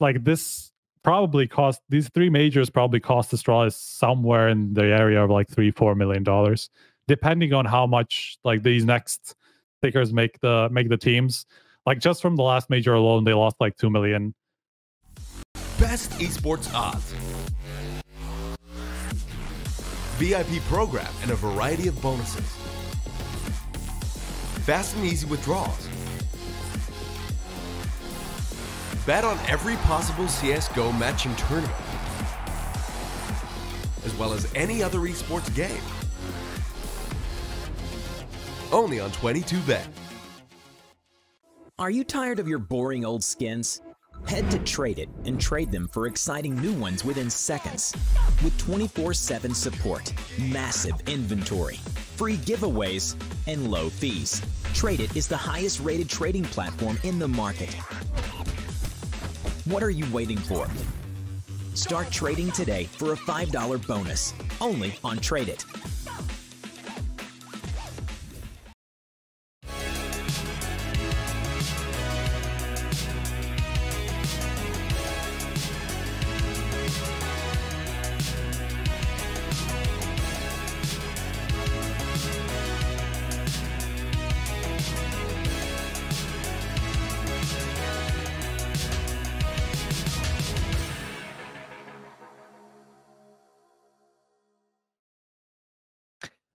like this probably cost these three majors probably cost Astralis somewhere in the area of like three four million dollars, depending on how much like these next stickers make the make the teams. Like just from the last major alone, they lost like two million. Best esports odds. VIP program and a variety of bonuses. Fast and easy withdrawals. Bet on every possible CSGO matching tournament, as well as any other esports game. Only on 22Bet. Are you tired of your boring old skins? Head to Trade It and trade them for exciting new ones within seconds. With 24 7 support, massive inventory, free giveaways, and low fees. Trade It is the highest rated trading platform in the market. What are you waiting for? Start trading today for a $5 bonus, only on Trade It.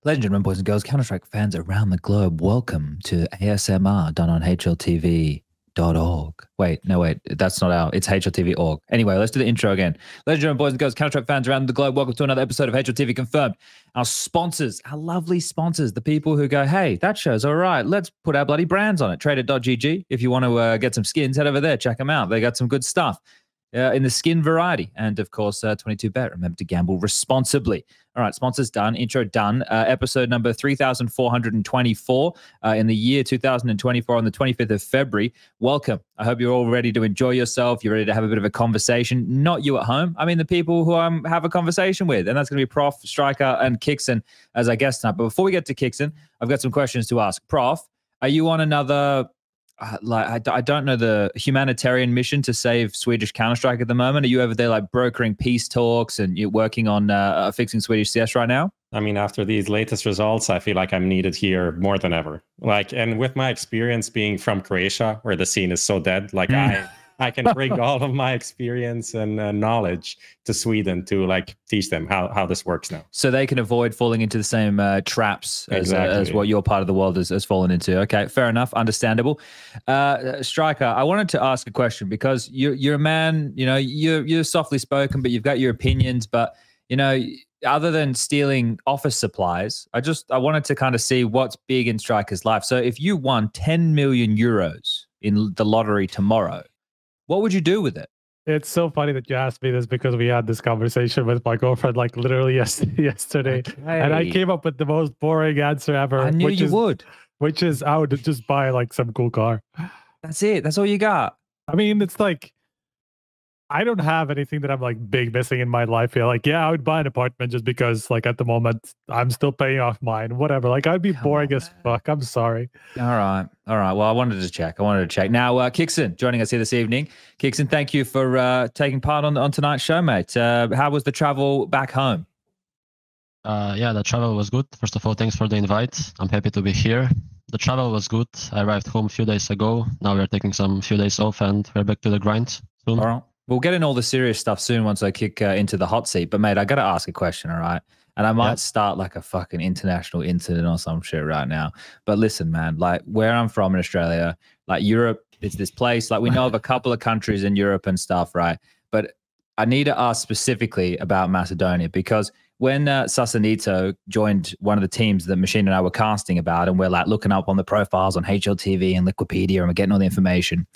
Ladies and gentlemen, boys and girls, Counter Strike fans around the globe, welcome to ASMR done on HLTV.org. Wait, no, wait, that's not our, it's HLTV.org. Anyway, let's do the intro again. Ladies and gentlemen, boys and girls, Counter Strike fans around the globe, welcome to another episode of HLTV Confirmed. Our sponsors, our lovely sponsors, the people who go, hey, that show's all right, let's put our bloody brands on it. TradeIt.gg. If you want to uh, get some skins, head over there, check them out. They got some good stuff. Uh, in the skin variety. And of course, uh, 22bet. Remember to gamble responsibly. All right, sponsors done, intro done. Uh, episode number 3424 uh, in the year 2024 on the 25th of February. Welcome. I hope you're all ready to enjoy yourself. You're ready to have a bit of a conversation. Not you at home. I mean, the people who I um, have a conversation with. And that's going to be Prof, Striker, and kyxsan as our guest tonight. But before we get to kyxsan, I've got some questions to ask. Prof, are you on another uh, like I, I don't know the humanitarian mission to save Swedish Counter Strike at the moment. Are you over there like brokering peace talks and you're working on uh, uh fixing Swedish CS right now? I mean, after these latest results, I feel like I'm needed here more than ever. Like, and with my experience being from Croatia, where the scene is so dead, like mm. I I can bring all of my experience and uh, knowledge to Sweden to like teach them how, how this works now. So they can avoid falling into the same uh, traps as, uh, as what your part of the world has, has fallen into. Okay, fair enough, understandable. Uh, Striker, I wanted to ask a question because you're you're a man. You know, you're you're softly spoken, but you've got your opinions. But you know, other than stealing office supplies, I just I wanted to kind of see what's big in Striker's life. So if you won 10 million euros in the lottery tomorrow what would you do with it? It's so funny that you asked me this because we had this conversation with my girlfriend like literally yesterday, okay. and I came up with the most boring answer ever. I knew which you is, would. Which is I would just buy like some cool car. That's it. That's all you got. I mean, it's like I don't have anything that I'm like big missing in my life. here. like yeah, I would buy an apartment just because like at the moment I'm still paying off mine. Whatever. Like I'd be Come boring on, as fuck. I'm sorry. All right, all right. Well, I wanted to check. I wanted to check. Now, uh, kyxsan joining us here this evening. kyxsan, thank you for uh, taking part on on tonight's show, mate. Uh, how was the travel back home? Uh, yeah, the travel was good. First of all, thanks for the invite. I'm happy to be here. The travel was good. I arrived home a few days ago. Now we're taking some few days off and we're back to the grind soon. All right. We'll get in all the serious stuff soon once I kick uh, into the hot seat. But mate, I got to ask a question, all right? And I might start like a fucking international incident or some shit right now. But listen, man, like where I'm from in Australia, like Europe is this place. Like we know of a couple of countries in Europe and stuff, right? But I need to ask specifically about Macedonia because when uh, CacaNito joined one of the teams that Machine and I were casting about, and we're like looking up on the profiles on HLTV and Liquipedia, and we're getting all the information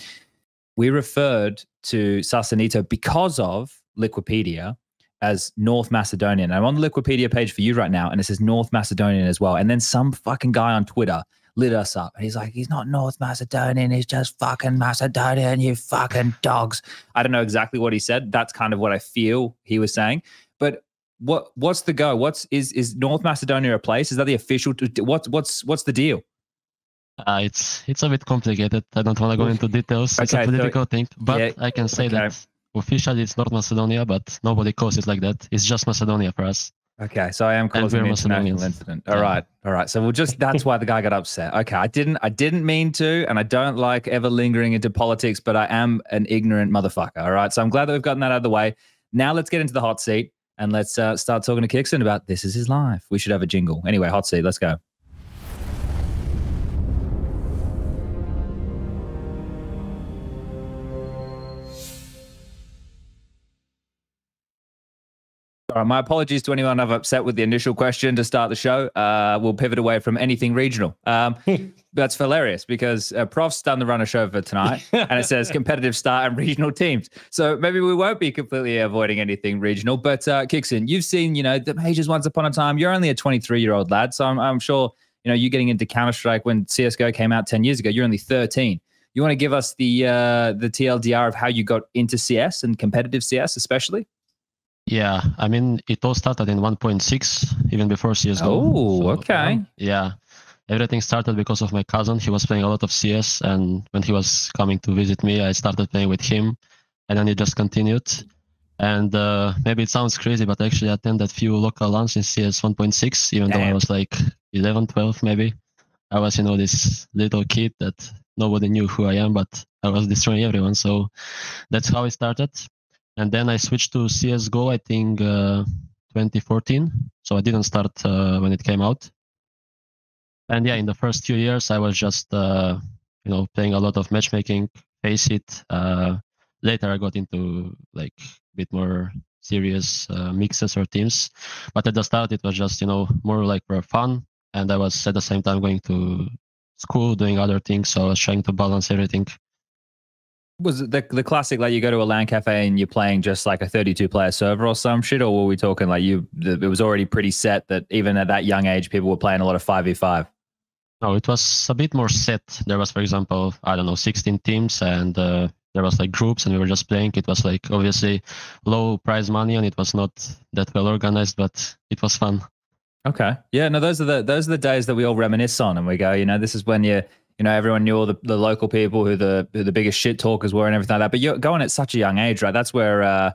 we referred to CacaNito because of Liquipedia as North Macedonian. I'm on the Liquipedia page for you right now, and it says North Macedonian as well. And then some fucking guy on Twitter lit us up. And he's like, he's not North Macedonian, he's just fucking Macedonian, you fucking dogs. I don't know exactly what he said. That's kind of what I feel he was saying. But what what's the go? What's is is North Macedonia a place? Is that the official what's what's what's the deal? Uh, it's it's a bit complicated. I don't want to go into details. It's a political so, thing, but yeah, I can say okay. that officially it's North Macedonia, but nobody calls it like that. It's just Macedonia for us. Okay, so I am causing an international incident. All yeah. right, all right. So we'll just that's why the guy got upset. Okay, I didn't I didn't mean to, and I don't like ever lingering into politics, but I am an ignorant motherfucker. All right. So I'm glad that we've gotten that out of the way. Now let's get into the hot seat and let's uh, start talking to kyxsan about this is his life. We should have a jingle. Anyway, hot seat, let's go. All right, my apologies to anyone I've upset with the initial question to start the show. Uh, we'll pivot away from anything regional. Um, that's hilarious because uh, Prof's done the runner show for tonight, and it says competitive start and regional teams. So maybe we won't be completely avoiding anything regional. But uh, kyxsan, you've seen, you know, the majors once upon a time. You're only a 23 year old lad, so I'm, I'm sure, you know, you getting into Counter Strike when CS:GO came out 10 years ago. You're only 13. You want to give us the uh, the TLDR of how you got into CS and competitive CS, especially? Yeah, I mean, it all started in 1.6, even before CSGO. Oh, So, okay. Yeah, everything started because of my cousin. He was playing a lot of CS, and when he was coming to visit me, I started playing with him, and then it just continued. And uh, maybe it sounds crazy, but I actually attended few local LANs in CS 1.6, even though I was like 11, 12 maybe. I was, you know, this little kid that nobody knew who I am, but I was destroying everyone. So that's how it started. And then I switched to CSGO, I think uh, 2014. So I didn't start uh, when it came out. And yeah, in the first few years, I was just, uh, you know, playing a lot of matchmaking, FACEIT. Uh, later, I got into like a bit more serious uh, mixes or teams. But at the start, it was just, you know, more like for fun. And I was at the same time going to school, doing other things. So I was trying to balance everything. Was it the the classic like you go to a LAN cafe and you're playing just like a 32 player server or some shit, or were we talking like you? the- It was already pretty set that even at that young age, people were playing a lot of 5v5. No, it was a bit more set. There was, for example, I don't know, 16 teams, and uh, there was like groups, and we were just playing. It was like obviously low prize money, and it was not that well organized, but it was fun. Okay, yeah, no, those are the those are the days that we all reminisce on, and we go, you know, this is when you. You know, everyone knew all the, the local people who the who the biggest shit talkers were and everything like that. But you're going at such a young age, right? That's where uh,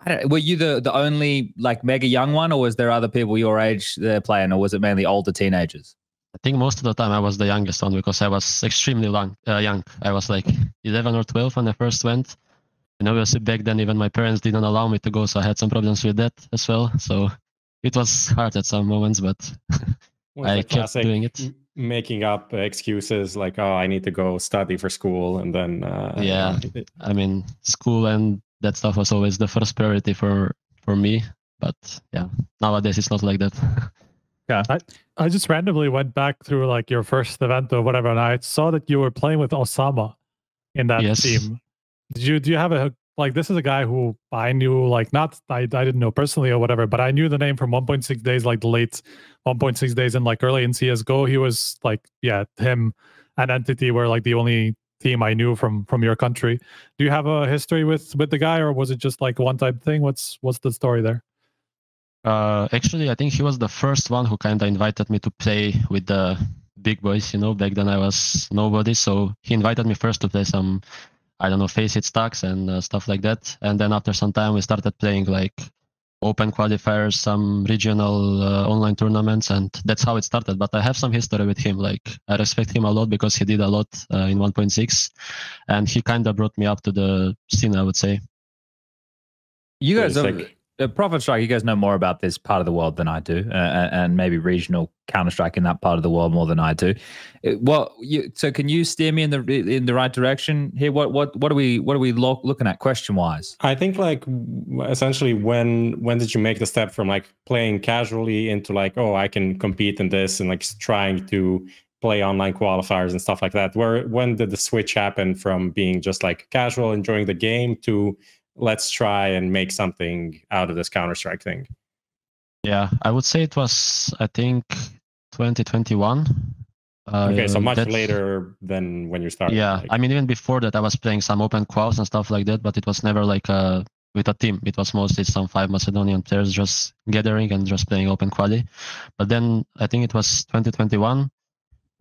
I don't, were you the the only like mega young one, or was there other people your age there playing, or was it mainly older teenagers? I think most of the time I was the youngest one because I was extremely long, uh, young. I was like 11 or 12 when I first went. And obviously back then even my parents didn't allow me to go, so I had some problems with that as well. So it was hard at some moments, but I kept classic doing it. M- making up excuses like, oh, I need to go study for school, and then uh, Yeah. I mean, school and that stuff was always the first priority for for me. But yeah, nowadays it's not like that. Yeah I just randomly went back through like your first event or whatever, and I saw that you were playing with Osama in that Yes. team. Did you do you have a like this is a guy who I knew like not I, I didn't know personally or whatever, but I knew the name from 1.6 days, like the late 1.6 days and like early in CSGO. He was like, yeah, him and Entity were like the only team I knew from from your country. Do you have a history with with the guy or was it just like one time thing? What's what's the story there? Uh, actually, I think he was the first one who kind of invited me to play with the big boys. You know, back then I was nobody, so he invited me first to play some, I don't know, FACEIT stacks and uh, stuff like that. And then after some time, we started playing like open qualifiers, some regional uh, online tournaments, and that's how it started. But I have some history with him. Like I respect him a lot because he did a lot uh, in 1.6, and he kind of brought me up to the scene. I would say. You guys, It's are, like- uh, Profit Strike, you guys know more about this part of the world than I do, uh, and and maybe regional Counter Strike in that part of the world more than I do. Uh, What you, so can you steer me in the in the right direction here? What what what are we what are we lo- looking at question wise? I think like essentially when when did you make the step from like playing casually into like oh I can compete in this and like trying to play online qualifiers and stuff like that where when did the switch happen from being just like casual enjoying the game to let's try and make something out of this counter strike thing Yeah, I would say it was I think 2021. okay so Uh, much later than when you started Yeah, like- I mean even before that I was playing some open quals and stuff like that, but it was never like a with a team. It was mostly some five Macedonian players just gathering and just playing open quali. But then I think it was 2021.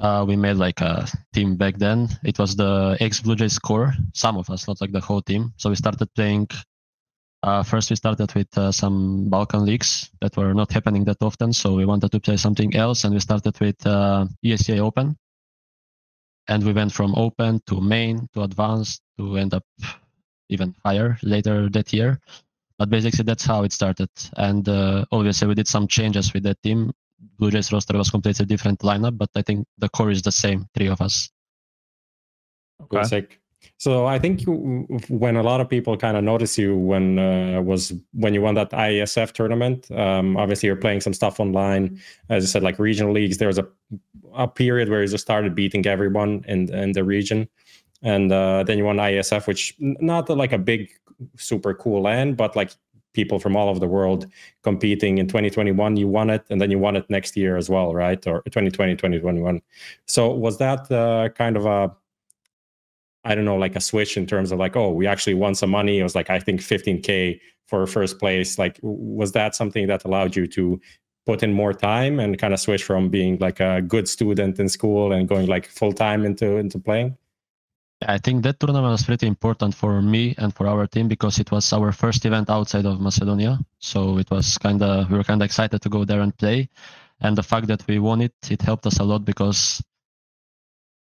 Uh, we made like a team back then. It was the ex Blue Jays core, some of us, not like the whole team. So we started playing Uh, first, we started with uh, some Balkan leagues that were not happening that often, so we wanted to play something else, and we started with uh, ESEA Open. And we went from Open to Main to Advanced to end up even higher later that year. But basically, that's how it started. And uh, obviously, we did some changes with that team. Blue Jays roster was completely different lineup, but I think the core is the same, three of us. Okay. Sick. So I think when a lot of people kind of notice you when uh, was when you won that IESF tournament. Um, obviously, you're playing some stuff online. As I said, like regional leagues. There was a a period where you just started beating everyone in in the region, and uh, then you won IESF, which not like a big, super cool land, but like people from all over the world competing in 2021 you won it and then you won it next year as well right or 2020 2021 so was that uh, kind of a I don't know, like a switch in terms of like, oh, we actually won some money. It was like I think 15k for first place. Like, was that something that allowed you to put in more time and kind of switch from being like a good student in school and going like full time into into playing? I think that tournament was pretty important for me and for our team because it was our first event outside of Macedonia. So it was kind of we were kind of excited to go there and play, and the fact that we won it it helped us a lot because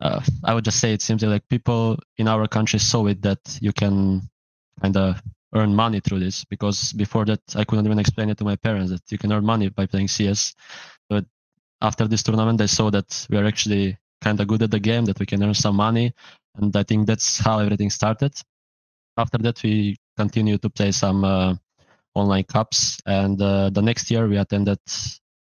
uh, I would just say it seems like people in our country saw it that you can kind of earn money through this because before that I couldn't even explain it to my parents that you can earn money by playing CS. But after this tournament, they saw that we are actually kind of good at the game, that we can earn some money, and I think that's how everything started. After that, we continued to play some uh, online cups, and uh, the next year we attended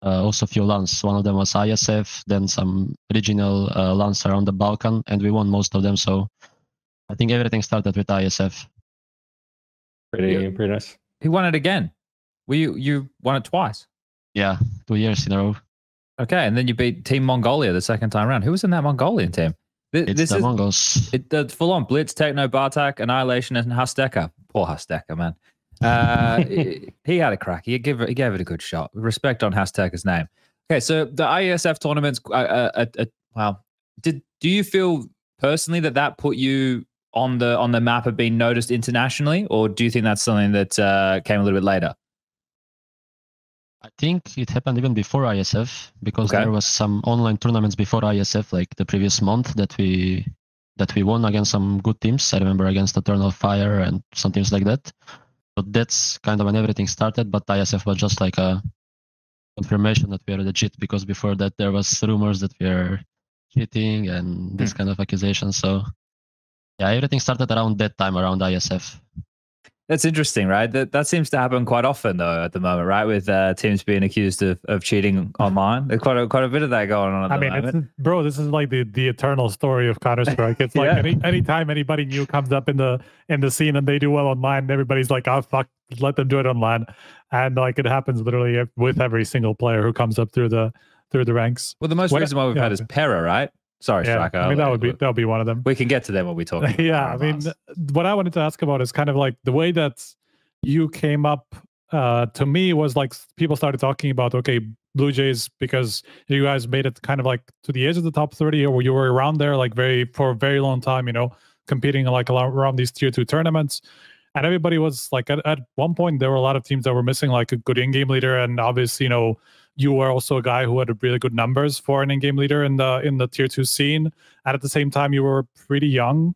uh, also a few LANs. One of them was ISF, then some regional uh, LANs around the Balkan, and we won most of them. So I think everything started with ISF. Pretty, yeah. pretty nice. He won it again. Well, you you won it twice. Yeah, two years in a row. Okay, and then you beat Team Mongolia the second time around. Who was in that Mongolian team? This, it's this the is, Mongols. It, the full on Blitz, Techno, Bartak, Annihilation, and Hasteka. Poor Hasteka, man. Uh, he had a crack. He gave it, he gave it a good shot. Respect on Hasteka's name. Okay, so the IESF tournaments. Uh, uh, uh, well, did do you feel personally that that put you on the on the map of being noticed internationally, or do you think that's something that uh, came a little bit later? I think it happened even before ISF because okay. there was some online tournaments before ISF, like the previous month that we that we won against some good teams. I remember against Eternal Fire and some teams like that. So that's kind of when everything started. But ISF was just like a confirmation that we are legit because before that there was rumors that we are cheating and this hmm. kind of accusations. So yeah, everything started around that time around ISF. That's interesting, right? That that seems to happen quite often, though, at the moment, right? With uh, teams being accused of, of cheating online, there's quite a quite a bit of that going on. I mean, bro, this is like the, the eternal story of Counter Strike. It's like yeah. any anytime anybody new comes up in the in the scene and they do well online, everybody's like, "Oh fuck, let them do it online," and like it happens literally with every single player who comes up through the through the ranks. Well, the most recent one we've yeah. had is Pera, right? Sorry, yeah, Striker. I mean, that would be that would be one of them. We can get to them when we talk. yeah, I mean, what I wanted to ask about is kind of like the way that you came up. Uh, to me, was like people started talking about okay, Blue Jays because you guys made it kind of like to the edge of the top thirty, or you were around there like very for a very long time. You know, competing like around these tier two tournaments. And everybody was like at, at one point there were a lot of teams that were missing like a good in-game leader, and obviously you know you were also a guy who had really good numbers for an in-game leader in the in the tier two scene, and at the same time you were pretty young.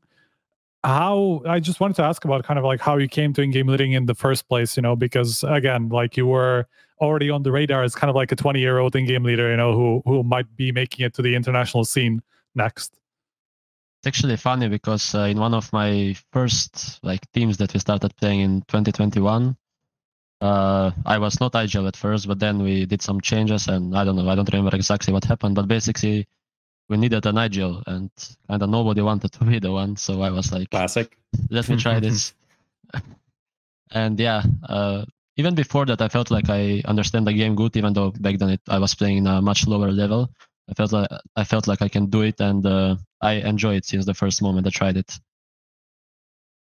How I just wanted to ask about kind of like how you came to in-game leading in the first place, you know, because again, like you were already on the radar as kind of like a 20-year-old in-game leader, you know, who who might be making it to the international scene next. It's actually funny because uh, in one of my first like teams that we started playing in 2021, uh, I was not IGL at first, but then we did some changes, and I don't know, I don't remember exactly what happened, but basically we needed an IGL, and kind of nobody wanted to be the one, so I was like, classic. Let me try this. and yeah, uh, even before that, I felt like I understand the game good, even though back then it, I was playing in a much lower level. I felt like I felt like I can do it, and uh, I enjoy it since the first moment I tried it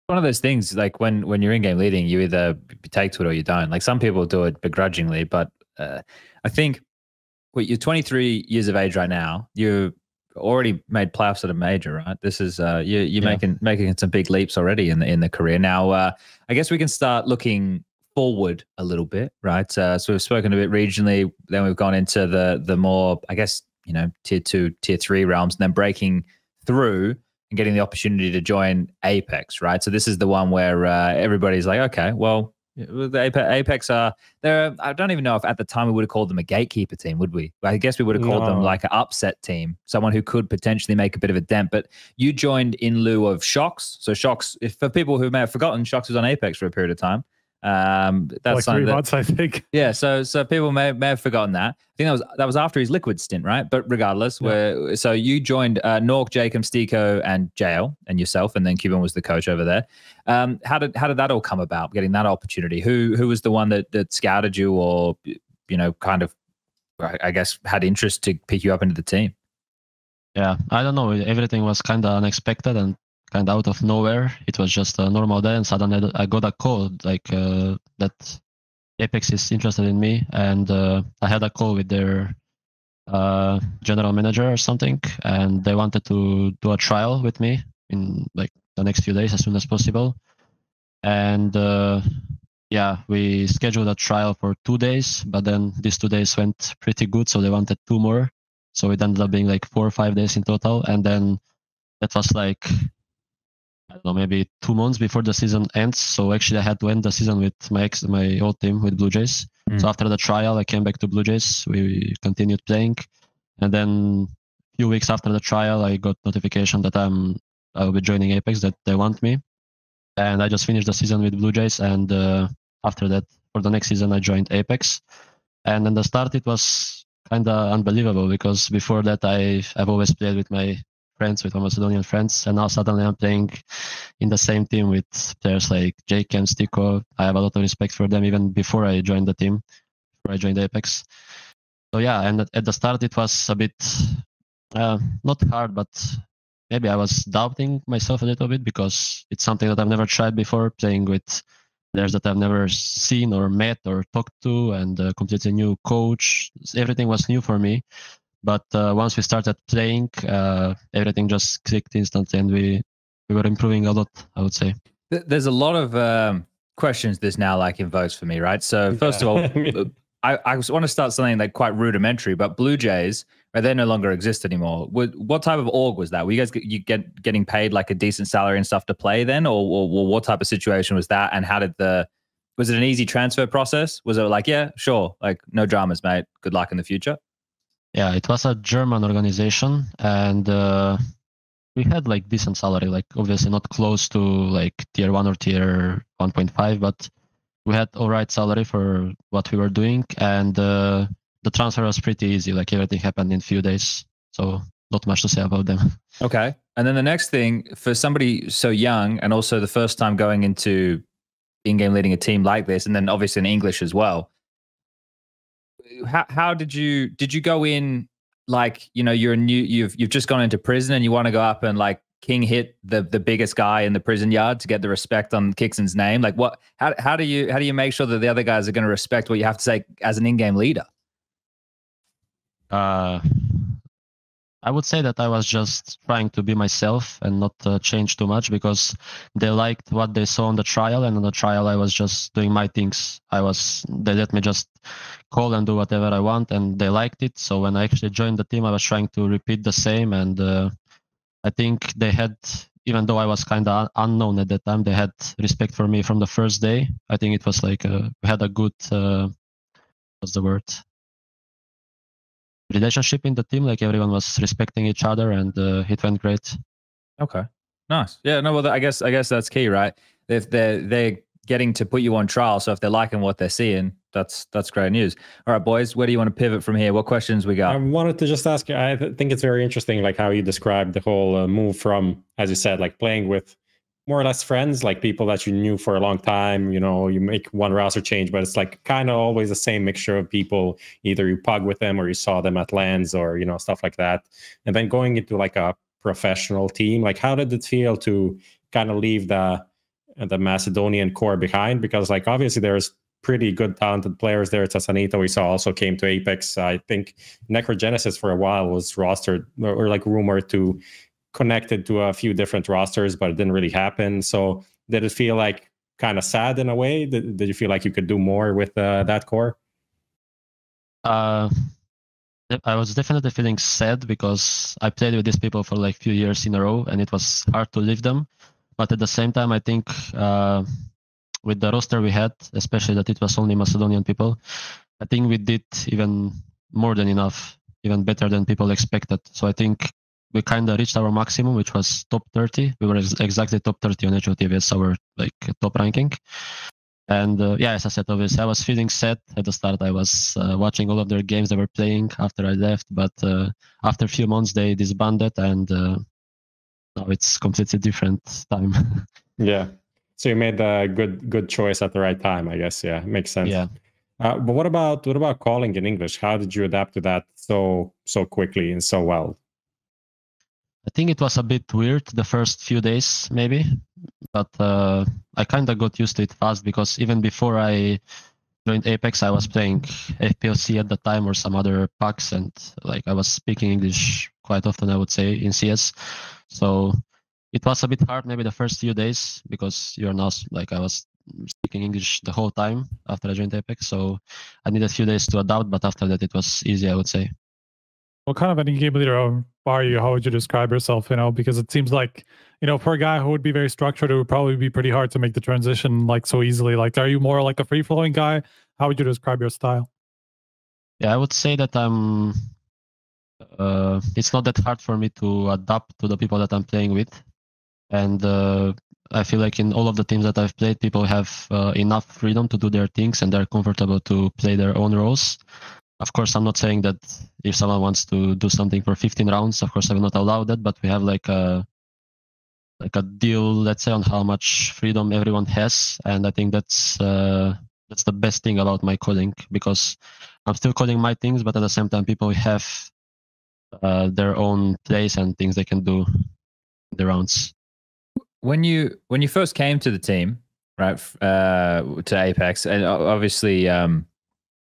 one of those things like when when you're in game leading you either take to it or you don't like some people do it begrudgingly but uh, i think well, you're 23 years of age right now you're already made playoffs at a major, right? This is uh, you, you're Yeah. making making some big leaps already in the in the career. Now, uh, I guess we can start looking forward a little bit, right? Uh, so we've spoken a bit regionally, then we've gone into the the more, I guess, you know, tier two, tier three realms, and then breaking through and getting the opportunity to join Apeks, right? So this is the one where uh, everybody's like, okay, well, the Apeks, Apeks are there. I don't even know if at the time we would have called them a gatekeeper team, would we? I guess we would have called them like an upset team, someone who could potentially make a bit of a dent. But you joined in lieu of Shox. So Shox, if for people who may have forgotten, Shox was on Apeks for a period of time. Um, that's like three that- months, I think. yeah, so so people may may have forgotten that. I think that was that was after his liquid stint, right? But regardless, Yeah. where so you joined uh, nawwk, Jacob, STYKO, and JL, and yourself, and then Cuban was the coach over there. Um, how did how did that all come about? Getting that opportunity? Who who was the one that that scouted you, or you know, kind of, I I guess, had interest to pick you up into the team? Yeah, I don't know. Everything was kind of unexpected and kind of out of nowhere. It was just a normal day, and suddenly I got a call like uh, that Apeks is interested in me, and uh, I had a call with their uh, general manager or something, and they wanted to do a trial with me in like the next few days as soon as possible. And uh, yeah, we scheduled a trial for two days, but then these two days went pretty good, so they wanted two more. So it ended up being like four or five days in total. And then that was like, I don't know, maybe two months before the season ends. So actually, I had to end the season with my ex, my old team with Blue Jays. Mm. So after the trial, I came back to Blue Jays. We continued playing. And then a few weeks after the trial, I got notification that I'm I will be joining Apeks, that they want me. And I just finished the season with Blue Jays. And uh, after that, for the next season, I joined Apeks. And in the start, it was kind of unbelievable because before that, I I've always played with my friends, with my Macedonian friends, and now suddenly I'm playing in the same team with players like Jake and STYKO. I have a lot of respect for them even before I joined the team, before I joined the Apeks. So yeah, and at, at the start it was a bit uh, not hard, but maybe I was doubting myself a little bit because it's something that I've never tried before, playing with players that I've never seen or met or talked to, and a completely new coach. Everything was new for me. But uh, once we started playing, uh, everything just clicked instantly, and we we were improving a lot. I would say. There's a lot of um, questions this now like invokes for me, right? So first of all, I, I want to start something like quite rudimentary, but Blue Jays, right, they no longer exist anymore. What, what type of org was that? Were you guys you get getting paid like a decent salary and stuff to play then, or, or, or what type of situation was that? And how did the was it an easy transfer process? Was it like yeah, sure, like no dramas, mate. Good luck in the future. Yeah, it was a German organization, and uh, we had like decent salary. Like obviously not close to like tier one or tier one point five, but we had all right salary for what we were doing, and uh, the transfer was pretty easy. Like everything happened in few days, so not much to say about them. Okay. And then the next thing for somebody so young and also the first time going into in game leading a team like this, and then obviously in English as well. How how did you did you go in like you know you're a new you've you've just gone into prison and you want to go up and like king hit the the biggest guy in the prison yard to get the respect on kyxsan's name like what how how do you how do you make sure that the other guys are going to respect what you have to say as an in-game leader Uh, I would say that I was just trying to be myself and not uh, change too much because they liked what they saw on the trial, and on the trial I was just doing my things. I was they let me just call and do whatever I want, and they liked it. So when I actually joined the team, I was trying to repeat the same, and uh, I think they had. Even though I was kind of unknown at that time, they had respect for me from the first day. I think it was like a, we had a good, uh, what's the word? relationship in the team. Like everyone was respecting each other, and uh, it went great. Okay. Nice. Yeah. No. Well, I guess I guess that's key, right? If they're they're getting to put you on trial, so if they're liking what they're seeing, that's that's great news. All right, boys. Where do you want to pivot from here? What questions we got? I wanted to just ask you. I think it's very interesting, like how you described the whole uh, move from, as you said, like playing with more or less friends, like people that you knew for a long time. You know, you make one roster change, but it's like kind of always the same mixture of people. Either you pug with them, or you saw them at lands, or you know stuff like that. And then going into like a professional team, like how did it feel to kind of leave the the Macedonian core behind? Because like obviously there's pretty good talented players there. CacaNito we saw also came to Apeks. I think Necrogenesis for a while was rostered or, or like rumored to connected to a few different rosters, but it didn't really happen. So did it feel like kind of sad in a way? Did, did you feel like you could do more with uh, that core? Uh, I was definitely feeling sad because I played with these people for like few years in a row, and it was hard to leave them. But at the same time, I think uh, with the roster we had, especially that it was only Macedonian people, I think we did even more than enough, even better than people expected. So I think we kind of reached our maximum, which was top 30. We were ex- exactly top 30 on HLTV as our like top ranking. And uh, yeah, as I said, obviously, I was feeling sad at the start. I was uh, watching all of their games they were playing after I left, but uh, after a few months, they disbanded, and uh, now it's completely different time. yeah. So you made a good good choice at the right time, I guess. Yeah, makes sense. Yeah. Uh, but what about what about calling in English? How did you adapt to that so so quickly and so well? I think it was a bit weird the first few days, maybe, but uh, I kind of got used to it fast because even before I joined Apeks, I was playing FPLC at the time or some other packs, and like I was speaking English quite often, I would say, in CS. So it was a bit hard maybe the first few days because you're not like I was speaking English the whole time after I joined Apeks. So I needed a few days to adapt, but after that it was easy, I would say. What kind of an game leader um, are you? How would you describe yourself? You know, because it seems like, you know, for a guy who would be very structured, it would probably be pretty hard to make the transition like so easily. Like, are you more like a free flowing guy? How would you describe your style? Yeah, I would say that I'm. Uh, it's not that hard for me to adapt to the people that I'm playing with, and uh, I feel like in all of the teams that I've played, people have uh, enough freedom to do their things and they're comfortable to play their own roles. Of course i'm not saying that if someone wants to do something for 15 rounds of course i will not allow that but we have like a like a deal let's say on how much freedom everyone has. And i think that's uh, that's the best thing about my coding because i'm still coding my things but at the same time people have uh, their own place and things they can do the rounds when you when you first came to the team right uh, to apex and obviously um,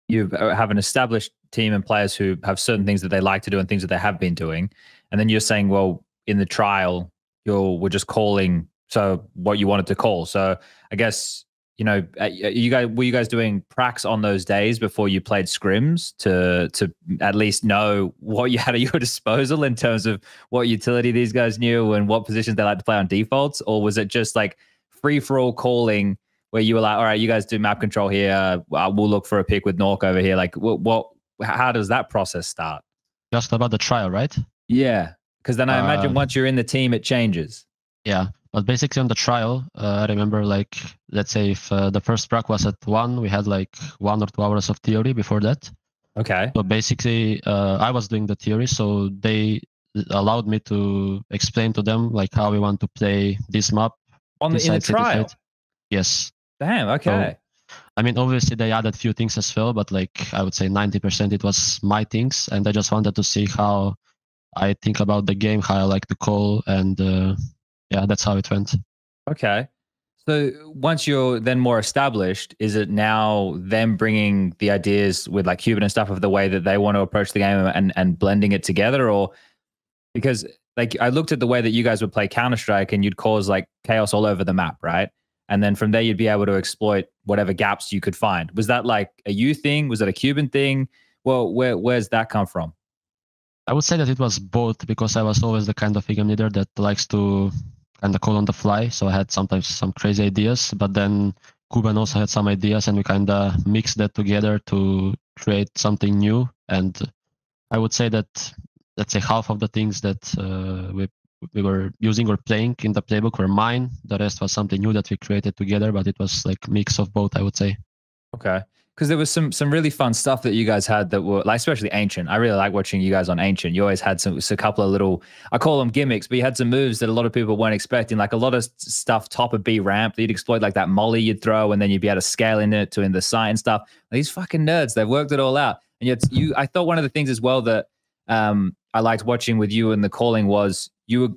you have an established team and players who have certain things that they like to do and things that they have been doing, and then you're saying, well, in the trial, you're we're just calling so what you wanted to call. So I guess you know uh, you guys were you guys doing pracs on those days before you played scrims to to at least know what you had at your disposal in terms of what utility these guys knew and what positions they like to play on defaults, or was it just like free for all calling? where you were like, all right, you guys do map control here. We'll look for a pick with nawwk over here. Like, what, what how does that process start? Just about the trial, right? Yeah. Because then I imagine uh, once you're in the team, it changes. Yeah. But basically on the trial, uh, I remember like, let's say if uh, the first prac was at one, we had like one or two hours of theory before that. Okay. So basically, uh, I was doing the theory. So they allowed me to explain to them like how we want to play this map. On the, in the trial? Yes. Damn. Okay. So, I mean, obviously they added few things as well, but like I would say 90% it was my things, and I just wanted to see how I think about the game, how I like to call, and uh, yeah, that's how it went. Okay. So once you're then more established, is it now them bringing the ideas with like Cuban and stuff of the way that they want to approach the game and and blending it together, or because like I looked at the way that you guys would play Counter Strike and you'd cause like chaos all over the map, right? and then from there you'd be able to exploit whatever gaps you could find. Was that like a you thing? Was that a Cuban thing? Well, where where's that come from? I would say that it was both because I was always the kind of game leader that likes to kind of call on the fly. So I had sometimes some crazy ideas, but then Kuban also had some ideas, and we kind of mixed that together to create something new. And I would say that let's say half of the things that uh, we we were using or playing in the playbook were mine. The rest was something new that we created together, but it was like mix of both, I would say. Okay. Because there was some some really fun stuff that you guys had that were like especially ancient. I really like watching you guys on ancient. You always had some a couple of little I call them gimmicks, but you had some moves that a lot of people weren't expecting. Like a lot of stuff top of B ramp. You'd exploit like that molly you'd throw, and then you'd be able to scale in it to in the sight and stuff. These fucking nerds, they've worked it all out. And yet you I thought one of the things as well that um I liked watching with you and the calling was you were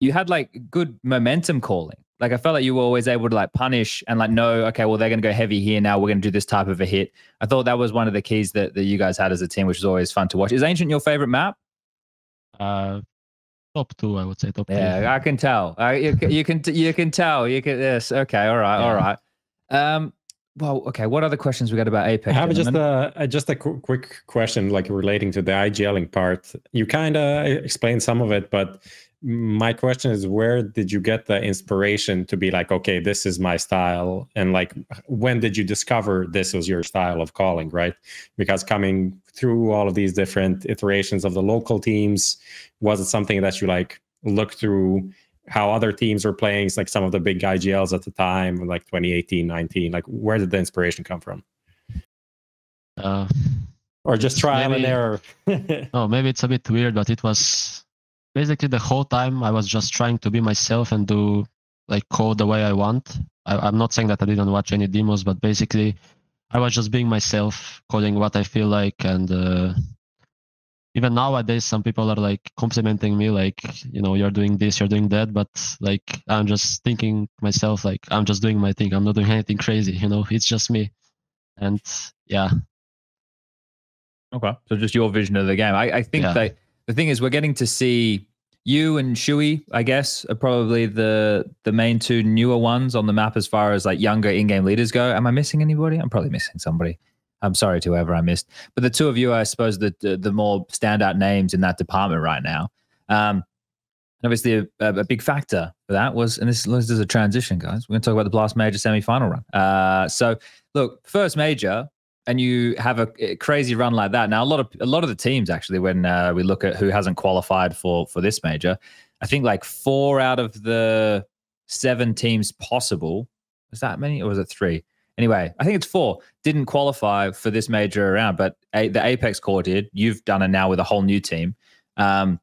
you had like good momentum calling. Like I felt like you were always able to like punish and like know, okay, well they're going to go heavy here now. We're going to do this type of a hit. I thought that was one of the keys that, that you guys had as a team, which was always fun to watch. Is Ancient your favorite map? Uh, top two, I would say top Yeah, three. I can tell. Uh, you, can- you can you can tell. You can yes. Okay, all right, all right. Um. Well, okay. What other questions we got about Apeks? I have just a, a just a qu- quick question, like relating to the IGLing part. You kind of explained some of it, but my question is, where did you get the inspiration to be like, okay, this is my style, and like, when did you discover this was your style of calling, right? Because coming through all of these different iterations of the local teams, was it something that you like looked through? How other teams were playing, like some of the big IGLs at the time, like 2018, 19. Like, where did the inspiration come from? Uh, or just trial and error. oh, maybe it's a bit weird, but it was basically the whole time I was just trying to be myself and do like code the way I want. I, I'm not saying that I didn't watch any demos, but basically I was just being myself, coding what I feel like, and uh, even nowadays some people are like complimenting me, like you know you're doing this, you're doing that, but like I'm just thinking myself, like I'm just doing my thing. I'm not doing anything crazy, you know. It's just me, and yeah, Okay. So just your vision of the game. I, I think Yeah. that the thing is we're getting to see you and siuhy, I guess, are probably the the main two newer ones on the map as far as like younger in-game leaders go. Am I missing anybody? I'm probably missing somebody. I'm sorry to whoever I missed. But the two of you, are, I suppose, the the, the more standout names in that department right now. Um, and obviously, a, a big factor for that was, and this, this is a transition, guys. We're going to talk about the Blast Major semi-final run. Uh, so, look, first major, and you have a, crazy run like that. Now, a lot of a lot of the teams actually, when uh, we look at who hasn't qualified for for this major, I think like four out of the seven teams possible. Was that many, or was it three? Anyway, I think it's four. Didn't qualify for this major round, but a, the Apeks Core did. You've done it now with a whole new team. Um,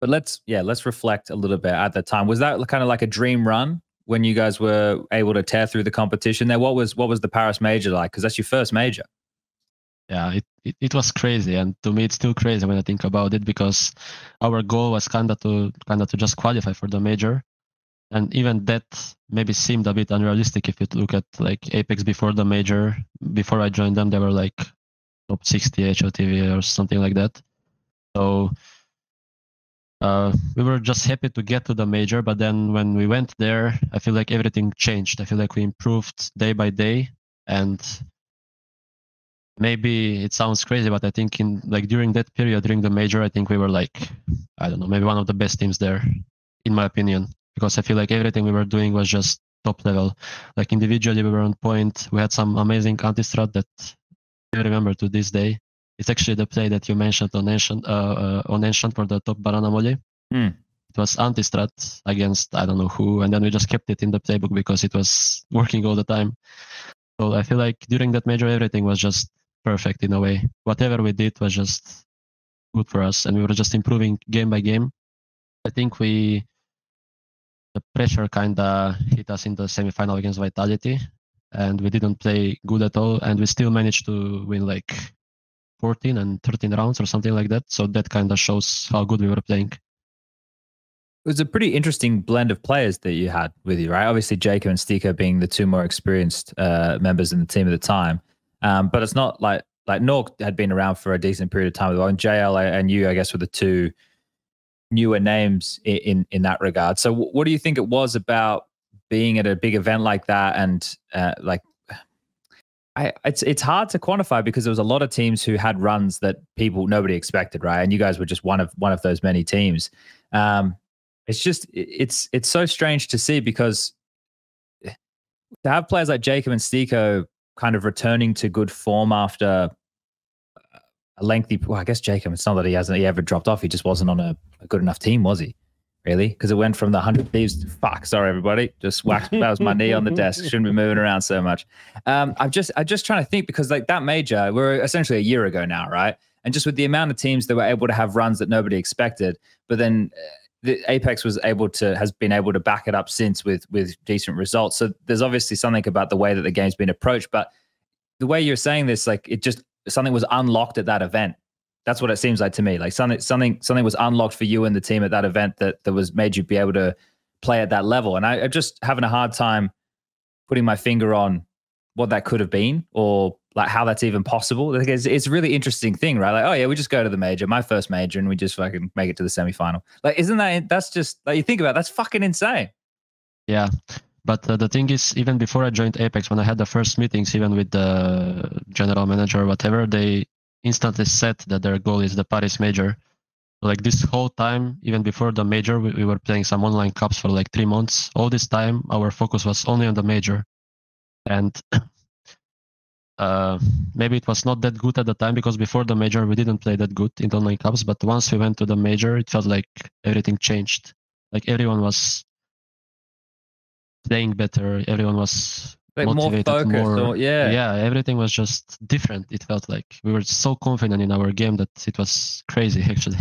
but let's yeah, let's reflect a little bit at the time. Was that kind of like a dream run when you guys were able to tear through the competition there? What was what was the Paris major like? Because that's your first major. yeah it, it, it was crazy and to me it's still crazy when i think about it because our goal was kind of to kind of to just qualify for the major and even that maybe seemed a bit unrealistic if you look at like apex before the major before i joined them they were like top 60 HLTV or something like that so uh, we were just happy to get to the major but then when we went there i feel like everything changed i feel like we improved day by day and maybe it sounds crazy, but I think in like during that period, during the major, I think we were like, I don't know, maybe one of the best teams there, in my opinion, because I feel like everything we were doing was just top level. Like individually, we were on point. We had some amazing anti-strat that I remember to this day. It's actually the play that you mentioned on Ancient, uh, uh, on Ancient for the top banana molly. Hmm. It was anti-strat against I don't know who, and then we just kept it in the playbook because it was working all the time. So I feel like during that major, everything was just perfect in a way. Whatever we did was just good for us, and we were just improving game by game. I think we the pressure kind of hit us in the semifinal against Vitality, and we didn't play good at all, and we still managed to win like 14 and 13 rounds or something like that. So that kind of shows how good we were playing. It was a pretty interesting blend of players that you had with you, right? Obviously, Jacob and STYKO being the two more experienced uh, members in the team at the time. Um, but it's not like like nawwk had been around for a decent period of time as well, and JL and you, I guess, were the two newer names in in, in that regard. So, wh- what do you think it was about being at a big event like that, and uh, like? I, it's it's hard to quantify because there was a lot of teams who had runs that people nobody expected, right? And you guys were just one of one of those many teams. Um, it's just it's it's so strange to see because to have players like Jacob and STYKO kind of returning to good form after a lengthy well i guess jacob it's not that he hasn't he ever dropped off he just wasn't on a, a good enough team was he really? Because it went from the 100 thieves to fuck. Sorry everybody. Just whacked that was my knee on the desk. Shouldn't be moving around so much. Um i'm just i'm just trying to think because like that major we're essentially a year ago now right? And just with the amount of teams that were able to have runs that nobody expected but then uh, the Apeks was able to has been able to back it up since with with decent results. So there's obviously something about the way that the game's been approached, but the way you're saying this, like it just something was unlocked at that event. That's what it seems like to me. Like something something something was unlocked for you and the team at that event that that was made you be able to play at that level. And I, I'm just having a hard time putting my finger on what that could have been or like how that's even possible. Like it's, it's really interesting thing, right? Like, oh yeah, we just go to the major, my first major, and we just fucking make it to the semifinal. Like, isn't that that's just like you think about it, that's fucking insane. Yeah, but uh, the thing is, even before I joined Apex, when I had the first meetings, even with the general manager or whatever, they instantly said that their goal is the Paris major. Like this whole time, even before the major, we, we were playing some online cups for like three months. All this time, our focus was only on the major, and uh, maybe it was not that good at the time because before the major we didn't play that good in the online cups. But once we went to the major, it felt like everything changed. Like everyone was playing better. Everyone was Like more focused. more. or, yeah. yeah, everything was just different. It felt like we were so confident in our game that it was crazy actually.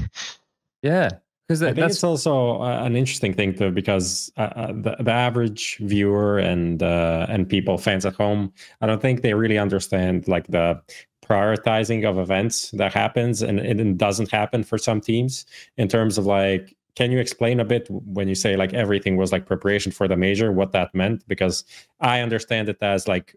Yeah. Because I think that's it's also uh, an interesting thing too, because uh, uh, the, the average viewer and uh, and people, fans at home, I don't think they really understand like the prioritizing of events that happens, and it doesn't happen for some teams in terms of like. Can you explain a bit when you say like everything was like preparation for the major, what that meant? Because I understand it as like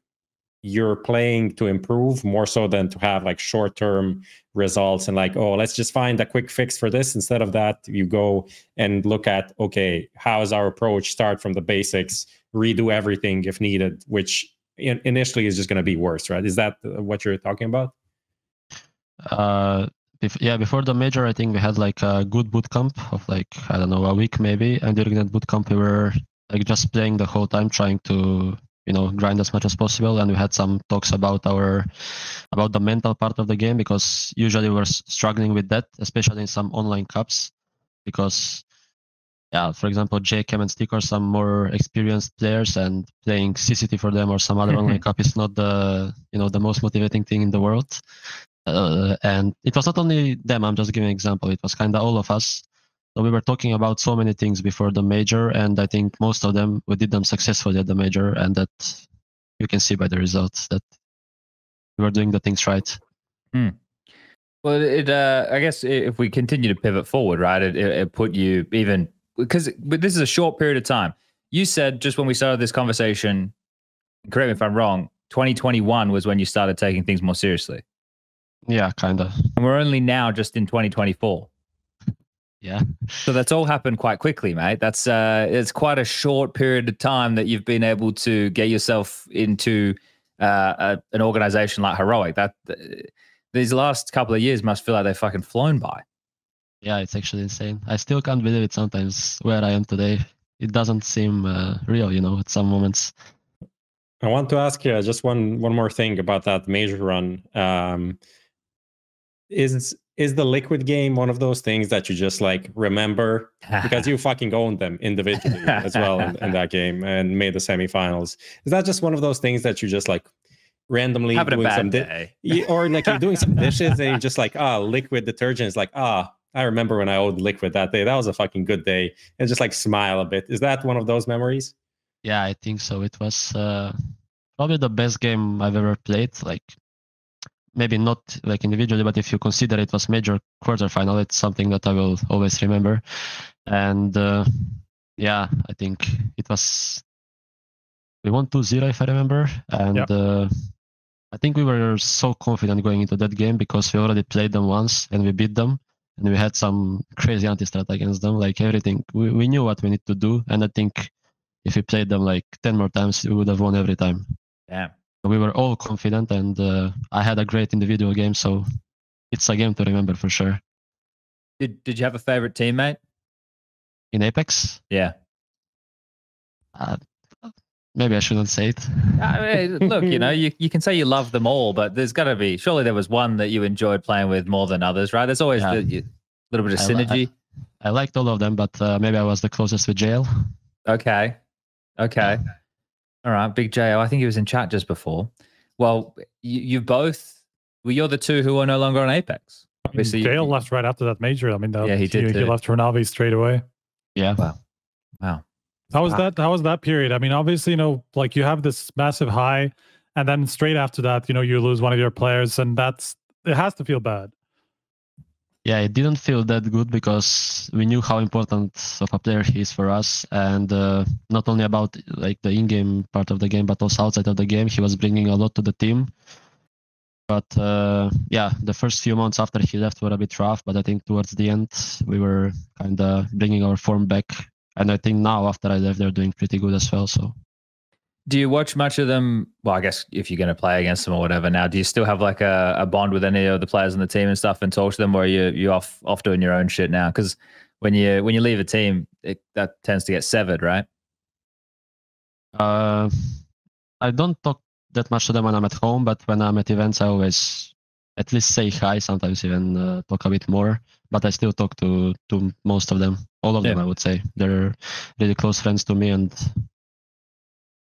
you're playing to improve more so than to have like short term results and like oh let's just find a quick fix for this. Instead of that you go and look at okay how is our approach start from the basics? Redo everything if needed which in- initially is just going to be worse right? Is that what you're talking about? Uh, bef- yeah, before the major, I think we had like a good boot camp of like I don't know a week maybe, and during that boot camp we were like just playing the whole time, trying to you know grind as much as possible, and we had some talks about our about the mental part of the game because usually we're struggling with that, especially in some online cups, because yeah, for example, jkaem and STYKO are some more experienced players, and playing CCT for them or some other mm-hmm. online cup is not the you know the most motivating thing in the world. Uh, and it was not only them. I'm just giving an example. It was kind of all of us. So we were talking about so many things before the major, and I think most of them we did them successfully at the major, and that you can see by the results that we were doing the things right. Well, it. Uh, I guess if we continue to pivot forward, right, it, it, it put you even because but this is a short period of time. You said just when we started this conversation, correct me if I'm wrong. 2021 was when you started taking things more seriously, Yeah, kind of. and we're only now just in 2024. Yeah. So that's all happened quite quickly, mate. That's uh, it's quite a short period of time that you've been able to get yourself into uh, a, an organization like Heroic. That uh, these last couple of years must feel like they've fucking flown by. Yeah, it's actually insane. I still can't believe it sometimes where I am today. It doesn't seem uh, real, you know, at some moments. I want to ask you just one one more thing about that major run. Um, is is the liquid game one of those things that you just like remember because you fucking owned them individually as well in, in that game and made the semifinals? Is that just one of those things that you just like randomly having a doing bad some di- day. Or like you're doing some dishes and you're just like, ah, liquid detergent is like, ah, I remember when I owed liquid that day. That was a fucking good day. And just like smile a bit. Is that one of those memories? Yeah, I think so. It was uh, probably the best game I've ever played. Like maybe not like individually, but if you consider it was major quarterfinal, it's something that I will always remember. And uh, yeah, I think it was we won 2-0 if I remember, and Yep. uh, I think we were so confident going into that game because we already played them once and we beat them. And we had some crazy anti-strat against them, like everything. We, we knew what we need to do, and I think if we played them like 10 more times, we would have won every time. Damn. We were all confident, and uh, I had a great individual game, so it's a game to remember for sure. Did Did you have a favorite teammate? In Apeks, Yeah. uh, maybe I shouldn't say it. I mean, look, you know, you, you can say you love them all, but there's got to be surely there was one that you enjoyed playing with more than others, right? There's always Yeah. a little bit of I li- I- synergy. I liked all of them, but uh, maybe I was the closest with jL. Okay. Okay. All right. Big J.O. I think he was in chat just before. Well, you, you both, well, you're the two who are no longer on Apeks. Obviously, you- jL left right after that major. I mean, that, Yeah, he did He, too. left for Navi straight away. Yeah. Wow. Wow. How was Wow. that? How was that period? I mean, obviously, you know, like you have this massive high, and then straight after that, you know, you lose one of your players, and that's it has to feel bad. Yeah, it didn't feel that good because we knew how important of a player he is for us, and uh, not only about like the in-game part of the game, but also outside of the game, he was bringing a lot to the team. But uh, yeah, the first few months after he left were a bit rough, but I think towards the end we were kind of bringing our form back, and I think now after I left, they're doing pretty good as well. So do you watch much of them? Well, I guess if you're going to play against them or whatever. Now, do you still have like a, a bond with any of the players on the team and stuff, and talk to them, or are you you off off doing your own shit now? Because when you when you leave a team, it, that tends to get severed, right? Uh, I don't talk that much to them when I'm at home, but when I'm at events, I always at least say hi. Sometimes even uh, talk a bit more. But I still talk to to most of them, all of yeah. them. I would say they're really close friends to me, and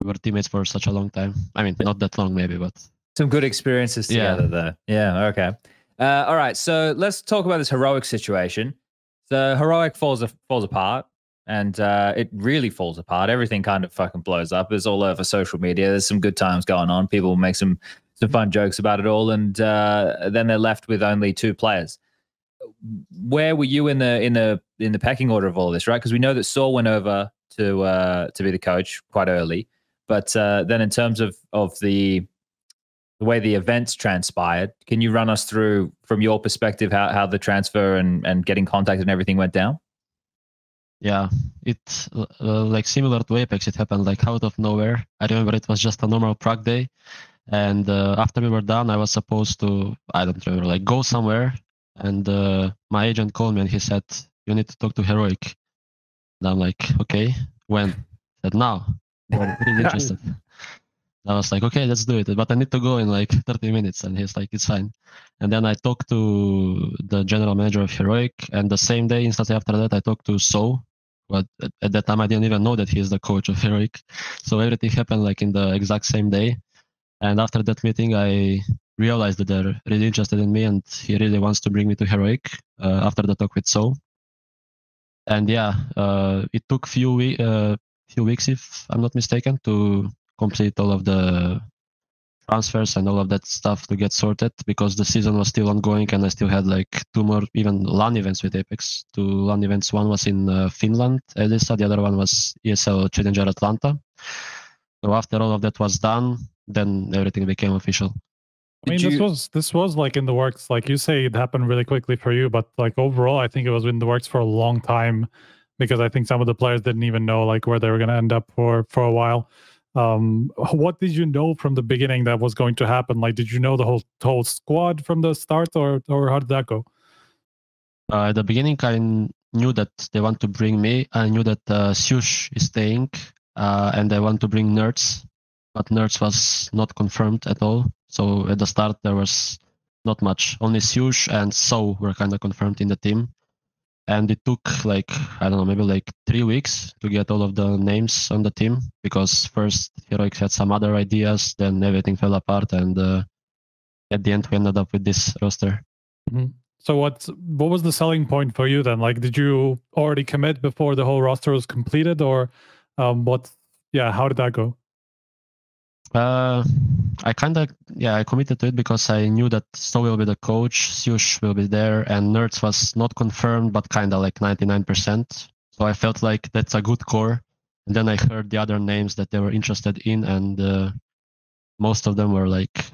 we were teammates for such a long time. I mean, not that long, maybe, but some good experiences together yeah. there. Yeah. Okay. Uh, all right. So let's talk about this heroic situation. The heroic falls falls apart, and uh, it really falls apart. Everything kind of fucking blows up. It's all over social media. There's some good times going on. People make some some fun jokes about it all, and uh, then they're left with only two players. Where were you in the in the in the pecking order of all this, right? Because we know that sAw went over to uh, to be the coach quite early. But uh, then, in terms of of the the way the events transpired, can you run us through, from your perspective, how how the transfer and and getting contact and everything went down? Yeah, it uh, like similar to Apeks. It happened like out of nowhere. I remember it was just a normal prac day, and uh, after we were done, I was supposed to I don't remember like go somewhere, and uh, my agent called me and he said you need to talk to Heroic. And I'm like, okay, when? I really interested. I was like, okay, let's do it. But I need to go in like 30 minutes. And he's like, it's fine. And then I talked to the general manager of Heroic. And the same day, instantly after that, I talked to sAw. But at that time, I didn't even know that he's the coach of Heroic. So everything happened like in the exact same day. And after that meeting, I realized that they're really interested in me and he really wants to bring me to Heroic uh, after the talk with sAw. And yeah, uh, it took few weeks. Uh, few weeks, if I'm not mistaken, to complete all of the transfers and all of that stuff to get sorted because the season was still ongoing and I still had like two more even LAN events with Apeks. Two LAN events. One was in uh, Finland, Elisa. The other one was ESL Challenger Atlanta. So after all of that was done, then everything became official. I mean, this was this was like in the works. Like you say, it happened really quickly for you, but like overall, I think it was in the works for a long time because I think some of the players didn't even know like where they were going to end up for for a while. Um, what did you know from the beginning that was going to happen? Like, did you know the whole whole squad from the start, or or how did that go? Uh, at the beginning, I knew that they want to bring me. I knew that uh, is staying, uh, and they want to bring NertZ, but NertZ was not confirmed at all. So at the start, there was not much. Only sjuush and sAw were kind of confirmed in the team and it took like I don't know maybe like three weeks to get all of the names on the team because first Heroic had some other ideas, then everything fell apart, and uh, at the end we ended up with this roster. Mm-hmm. So what what was the selling point for you then? Like, did you already commit before the whole roster was completed, or um, what? Yeah, how did that go? Uh, I kind of yeah I committed to it because I knew that sAw will be the coach, sjuush will be there, and NertZ was not confirmed but kind of like 99%. So I felt like that's a good core. And then I heard the other names that they were interested in, and uh, most of them were like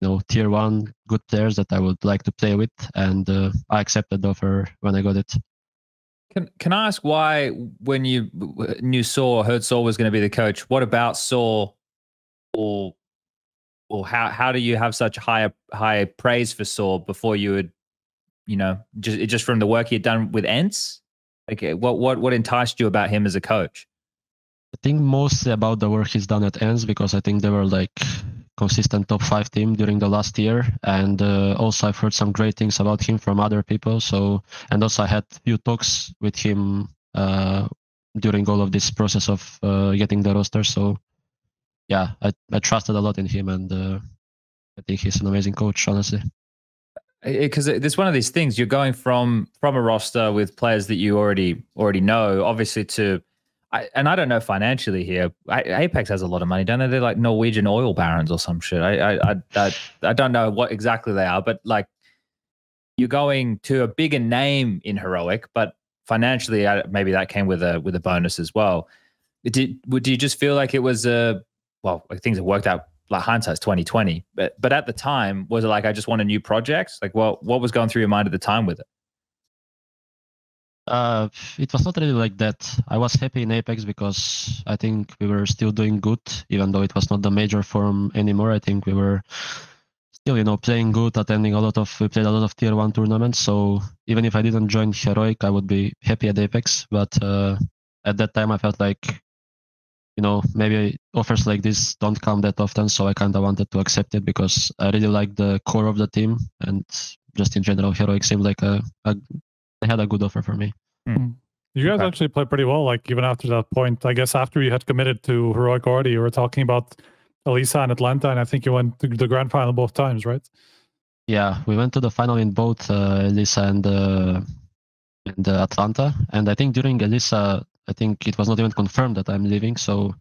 you know tier one good players that I would like to play with, and uh, I accepted the offer when I got it. Can Can I ask why when you knew sAw heard sAw was going to be the coach? What about sAw or or how how do you have such high high praise for sAw before you would, you know, just just from the work he had done with ENCE? Like, eh, what what what enticed you about him as a coach? I think mostly about the work he's done at ENCE because I think they were like consistent top five team during the last year, and uh, also I've heard some great things about him from other people. So and also I had few talks with him uh, during all of this process of uh, getting the roster. So yeah, I, I trusted a lot in him, and uh, I think he's an amazing coach. Honestly, because it's one of these things you're going from from a roster with players that you already already know, obviously to. I, and I don't know financially here. I, Apeks has a lot of money, don't they? They're like Norwegian oil barons or some shit. I, I, I, I, don't know what exactly they are, but like you're going to a bigger name in heroic, but financially, maybe that came with a with a bonus as well. Did would you just feel like it was a well, like things have worked out like hindsight's twenty twenty, but but at the time, was it like I just want a new project? Like, what what was going through your mind at the time with it? Uh, it was not really like that. I was happy in Apeks because I think we were still doing good, even though it was not the major form anymore. I think we were still, you know, playing good, attending a lot of, we played a lot of tier one tournaments. So even if I didn't join Heroic, I would be happy at Apeks. But uh, at that time, I felt like, you know, maybe offers like this don't come that often. So I kind of wanted to accept it because I really like the core of the team and just in general, Heroic seemed like a, a they had a good offer for me. You guys Okay. actually played pretty well. Like even after that point, I guess after you had committed to heroic already, you were talking about Elisa and Atlanta, and I think you went to the grand final both times, right? Yeah, we went to the final in both uh, Elisa and uh, and uh, Atlanta, and I think during Elisa, I think it was not even confirmed that I'm leaving. So,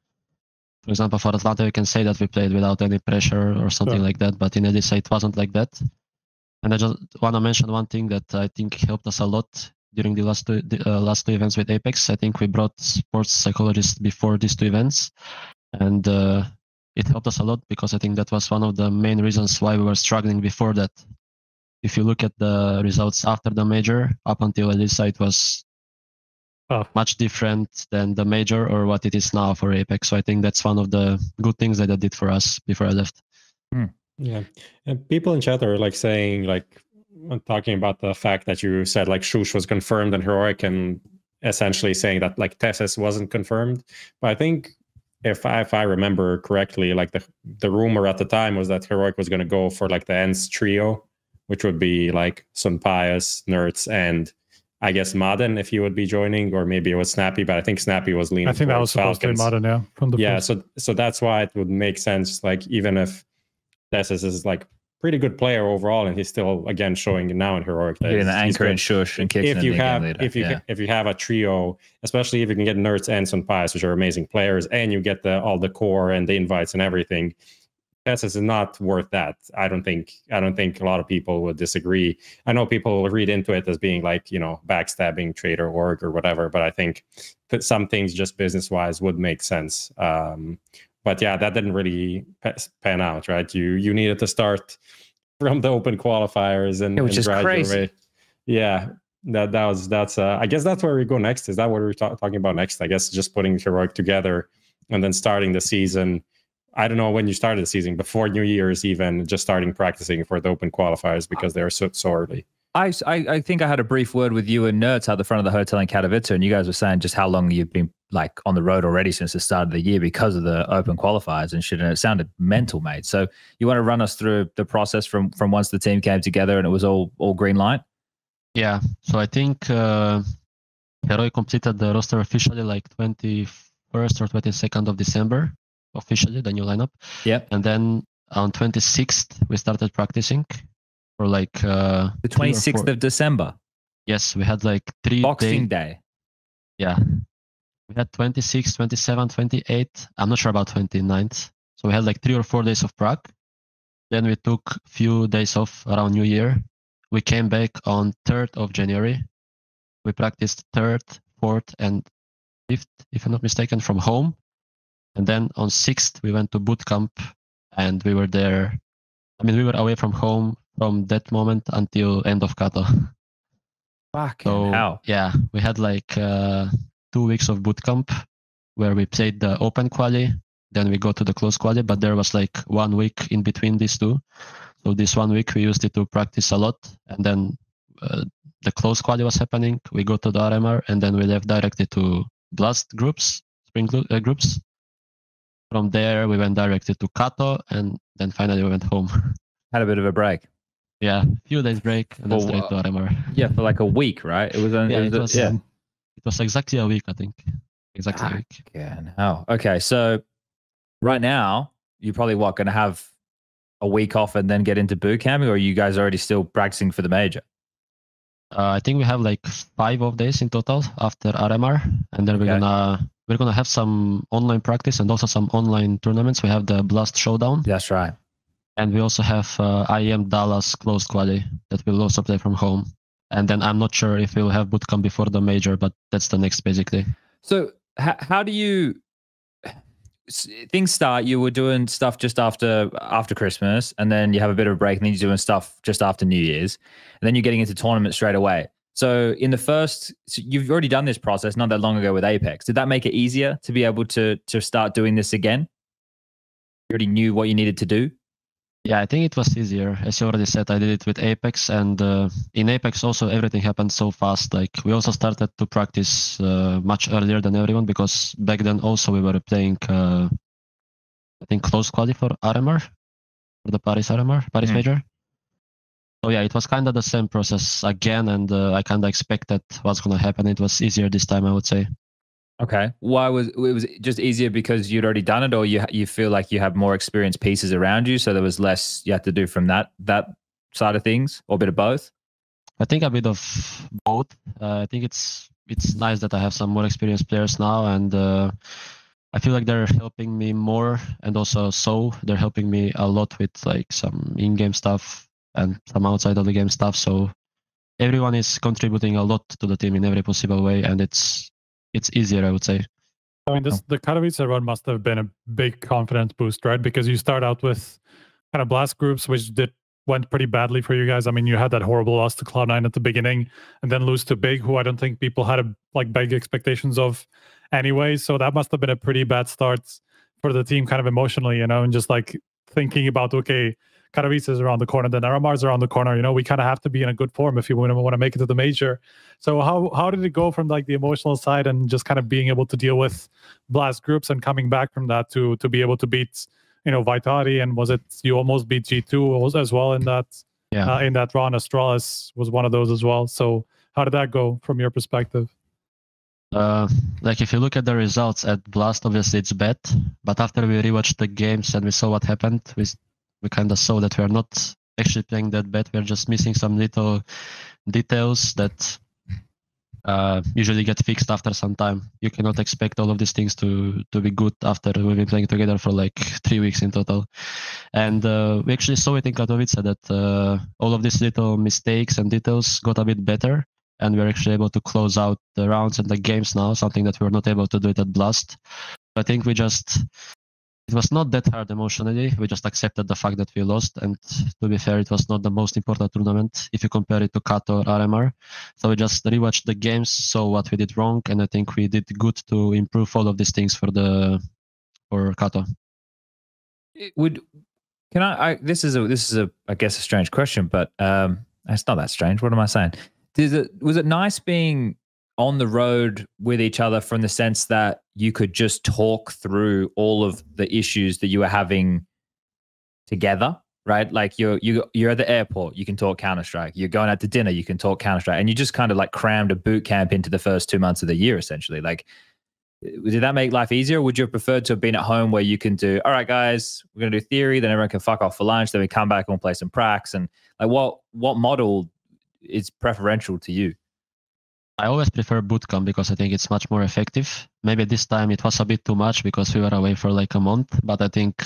for example, for Atlanta, we can say that we played without any pressure or something like that. But in Elisa, it wasn't like that. And I just want to mention one thing that I think helped us a lot during the last two the, uh, last two events with Apeks. I think we brought sports psychologists before these two events, and uh, it helped us a lot because I think that was one of the main reasons why we were struggling before that. If you look at the results after the major, up until Elisa, it was Oh. much different than the major or what it is now for Apeks. So I think that's one of the good things that I did for us before I left. Yeah, and people in chat are like saying like uh, talking about the fact that you said like sjuush was confirmed and heroic, and essentially saying that like TeSeS wasn't confirmed. But I think if I, if I remember correctly, like the the rumor at the time was that heroic was going to go for like the ENCE trio, which would be like Sun Pius, NertZ, and I guess maden if he would be joining, or maybe it was Snappi, but I think Snappi was leaning. I think that was towards supposed to be Falcons modern, yeah, from the yeah first. so so that's why it would make sense like even if TeSeS is like pretty good player overall and he's still again showing now in heroic that Getting the he's- he's anchor good. and sjuush and kicks if you the have game leader. if you yeah. ha- if you have a trio especially if you can get NertZ and SunPayus, which are amazing players and you get the all the core and the invites and everything TeSeS is not worth that. I don't think i don't think a lot of people would disagree. I know people will read into it as being like you know backstabbing trader org or whatever but i think that some things just business wise would make sense. Um but yeah that didn't really pan out right? You you needed to start from the open qualifiers and, Yeah, which and is crazy. yeah that that was that's uh i guess that's where we go next. Is that what we're ta- talking about next? I guess just putting heroic together and then starting the season i don't know when you started the season before new year's even just starting practicing for the open qualifiers because they're so, so early I, I I think I had a brief word with you and NertZ at the front of the hotel in Katowice, and you guys were saying just how long you've been like on the road already since the start of the year because of the open qualifiers and shit. And it sounded mental, mate. So you want to run us through the process from from once the team came together and it was all all green light? Yeah, so I think uh, Heroi completed the roster officially like 21st or 22nd of December, officially, the new lineup. Yeah. And then on 26th, we started practicing for like. Uh, The twenty sixth of December, Yes, we had like three Boxing day- Day. Yeah. We had 26, 27, 28. I'm not sure about 29th. So we had like three or four days of prac. Then we took few days off around New Year. We came back on 3rd of January. We practiced 3rd, 4th, and 5th, if I'm not mistaken, from home. And then on 6th, we went to boot camp and we were there. I mean, we were away from home from that moment until end of Kato. Fuck. So yeah, we had like uh, two weeks of boot camp where we played the open quali, then we go to the close quali, but there was like one week in between these two. So this one week we used it to practice a lot, and then uh, the close quali was happening. We go to the RMR, and then we left directly to Blast groups, Spring uh, groups. From there, we went directly to Kato, and then finally we went home. Had a bit of a break. yeah, a few days break, and then straight to RMR. Yeah, for like a week, right? It was. on- Yeah, it it was, was, yeah. um, It was exactly a week, I think. Exactly a week. Yeah. How? Okay, so right now you're probably what going to have a week off and then get into boot camping, or are you guys already still practicing for the major? Uh, I think we have like five of days in total after RMR, and then we're Okay. gonna we're gonna have some online practice and also some online tournaments. We have the Blast Showdown, That's right. And we also have uh, IEM Dallas closed quali that will also play from home. And then I'm not sure if we'll have bootcamp before the major, but that's the next basically. So how, how do you things start you were doing stuff just after after christmas and then you have a bit of a break and then you're doing stuff just after new year's and then you're getting into tournaments straight away so in the first so you've already done this process not that long ago with Apeks did that make it easier to be able to to start doing this again you already knew what you needed to do yeah, I think it was easier. As you already said, I did it with Apeks, and uh, in Apeks also everything happened so fast. Like we also started to practice uh, much earlier than everyone because back then also we were playing, uh, I think, close quality for RMR, for the Paris RMR, Paris mm. Major. So yeah, it was kind of the same process again, and uh, I kind of expected what's gonna happen. It was easier this time, I would say. Okay. Why was it was just easier because you'd already done it, or you you feel like you have more experienced pieces around you, so there was less you had to do from that that side of things, or a bit of both? I think a bit of both. Uh, I think it's it's nice that I have some more experienced players now, and uh, I feel like they're helping me more, and also so they're helping me a lot with like some in-game stuff and some outside of the game stuff. So everyone is contributing a lot to the team in every possible way, and it's it's easier, I would say. I mean, this, the Katowice run must have been a big confidence boost, right? Because you start out with kind of blast groups, which did went pretty badly for you guys. I mean, you had that horrible loss to Cloud9 at the beginning, and then lose to Big, who I don't think people had a, like big expectations of anyway. So that must have been a pretty bad start for the team, kind of emotionally, you know, and just like thinking about okay, Katowice is around the corner, then RMR's around the corner. You know, we kind of have to be in a good form if you want to make it to the major. So how how did it go from like the emotional side and just kind of being able to deal with blast groups and coming back from that to to be able to beat you know Vitality and was it you almost beat G two as well in that yeah. Uh, in that run? Astralis was one of those as well. So how did that go from your perspective? Uh, like if you look at the results at Blast, obviously it's bad. But after we rewatched the games and we saw what happened, we we kind of saw that we're not actually playing that bad. We're just missing some little details that uh, usually get fixed after some time. You cannot expect all of these things to to be good after we've been playing together for like three weeks in total. And uh, we actually saw it in Katowice that uh, all of these little mistakes and details got a bit better. And we're actually able to close out the rounds and the games now, something that we were not able to do it at Blast. I think we just it was not that hard emotionally. We just accepted the fact that we lost. And to be fair, it was not the most important tournament if you compare it to Kato or RMR. So we just rewatched the games, saw what we did wrong, and I think we did good to improve all of these things for the for Kato. It would can I, I this is a this is a I guess a strange question, but um it's not that strange. What am I saying? It was it nice being on the road with each other from the sense that you could just talk through all of the issues that you were having together right? Like you're you you're at the airport you can talk counter strike you're going out to dinner you can talk counter strike and you just kind of like crammed a boot camp into the first 2 months of the year essentially. Like uh, did that make life easier? Would you have preferred to have been at home where you can do all right guys we're going to do theory then everyone can fuck off for lunch then we come back and we'll play some pracs and like what what model is preferential to you I always prefer bootcamp because I think it's much more effective. Maybe this time it was a bit too much because we were away for like a month, but I think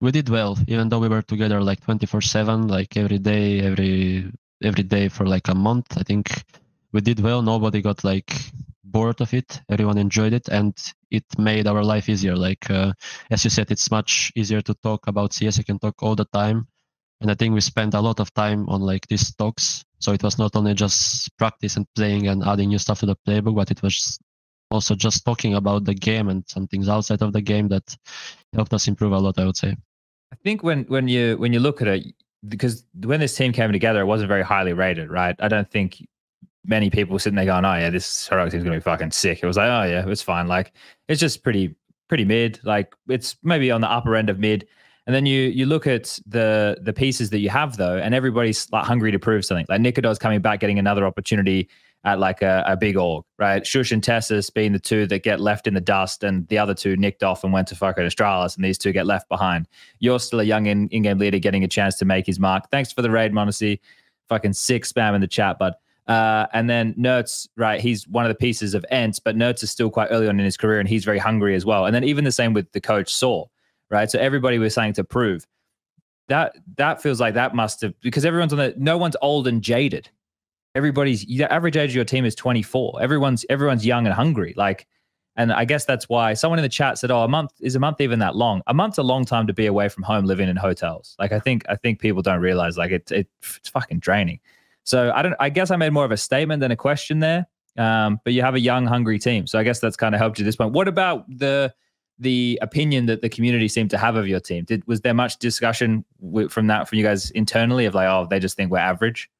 we did well, even though we were together like 24 7, like every day, every every day for like a month. I think we did well. Nobody got like bored of it. Everyone enjoyed it, and it made our life easier. Like uh, as you said, it's much easier to talk about CS. You can talk all the time, and I think we spent a lot of time on like these talks so it was not only just practice and playing and adding new stuff to the playbook, but it was also just talking about the game and some things outside of the game that helped us improve a lot. I would say. I think when when you when you look at it, because when this team came together, it wasn't very highly rated, right? I don't think many people sitting there going, "Oh yeah, this Heroic team's gonna be fucking sick." It was like, "Oh yeah, it's fine." Like it's just pretty pretty mid. Like it's maybe on the upper end of mid. And then you you look at the the pieces that you have though, and everybody's like hungry to prove something. Like nicoodoz's coming back, getting another opportunity at like a, a big org, right? sjuush and TeSeS being the two that get left in the dust, and the other two nicked off and went to fucking Astralis, and these two get left behind. You're still a young in, in-game leader getting a chance to make his mark. Thanks for the raid, Monacy. Fucking sick spam in the chat, but uh, and then NertZ, right? He's one of the pieces of ENCE, but NertZ is still quite early on in his career, and he's very hungry as well. And then even the same with the coach sAw right? So everybody was saying to prove. that that feels like that must have because everyone's on the no one's old and jaded. Everybody's the average age of your team is 24. Everyone's everyone's young and hungry. Like, and I guess that's why someone in the chat said, "Oh, a month is a month even that long? A month's a long time to be away from home, living in hotels." Like, I think I think people don't realize like it, it it's fucking draining. So I don't. I guess I made more of a statement than a question there. Um, but you have a young, hungry team, so I guess that's kind of helped you at this point. What about the the opinion that the community seemed to have of your team? Did was there much discussion from that from you guys internally of like, oh, they just think we're average?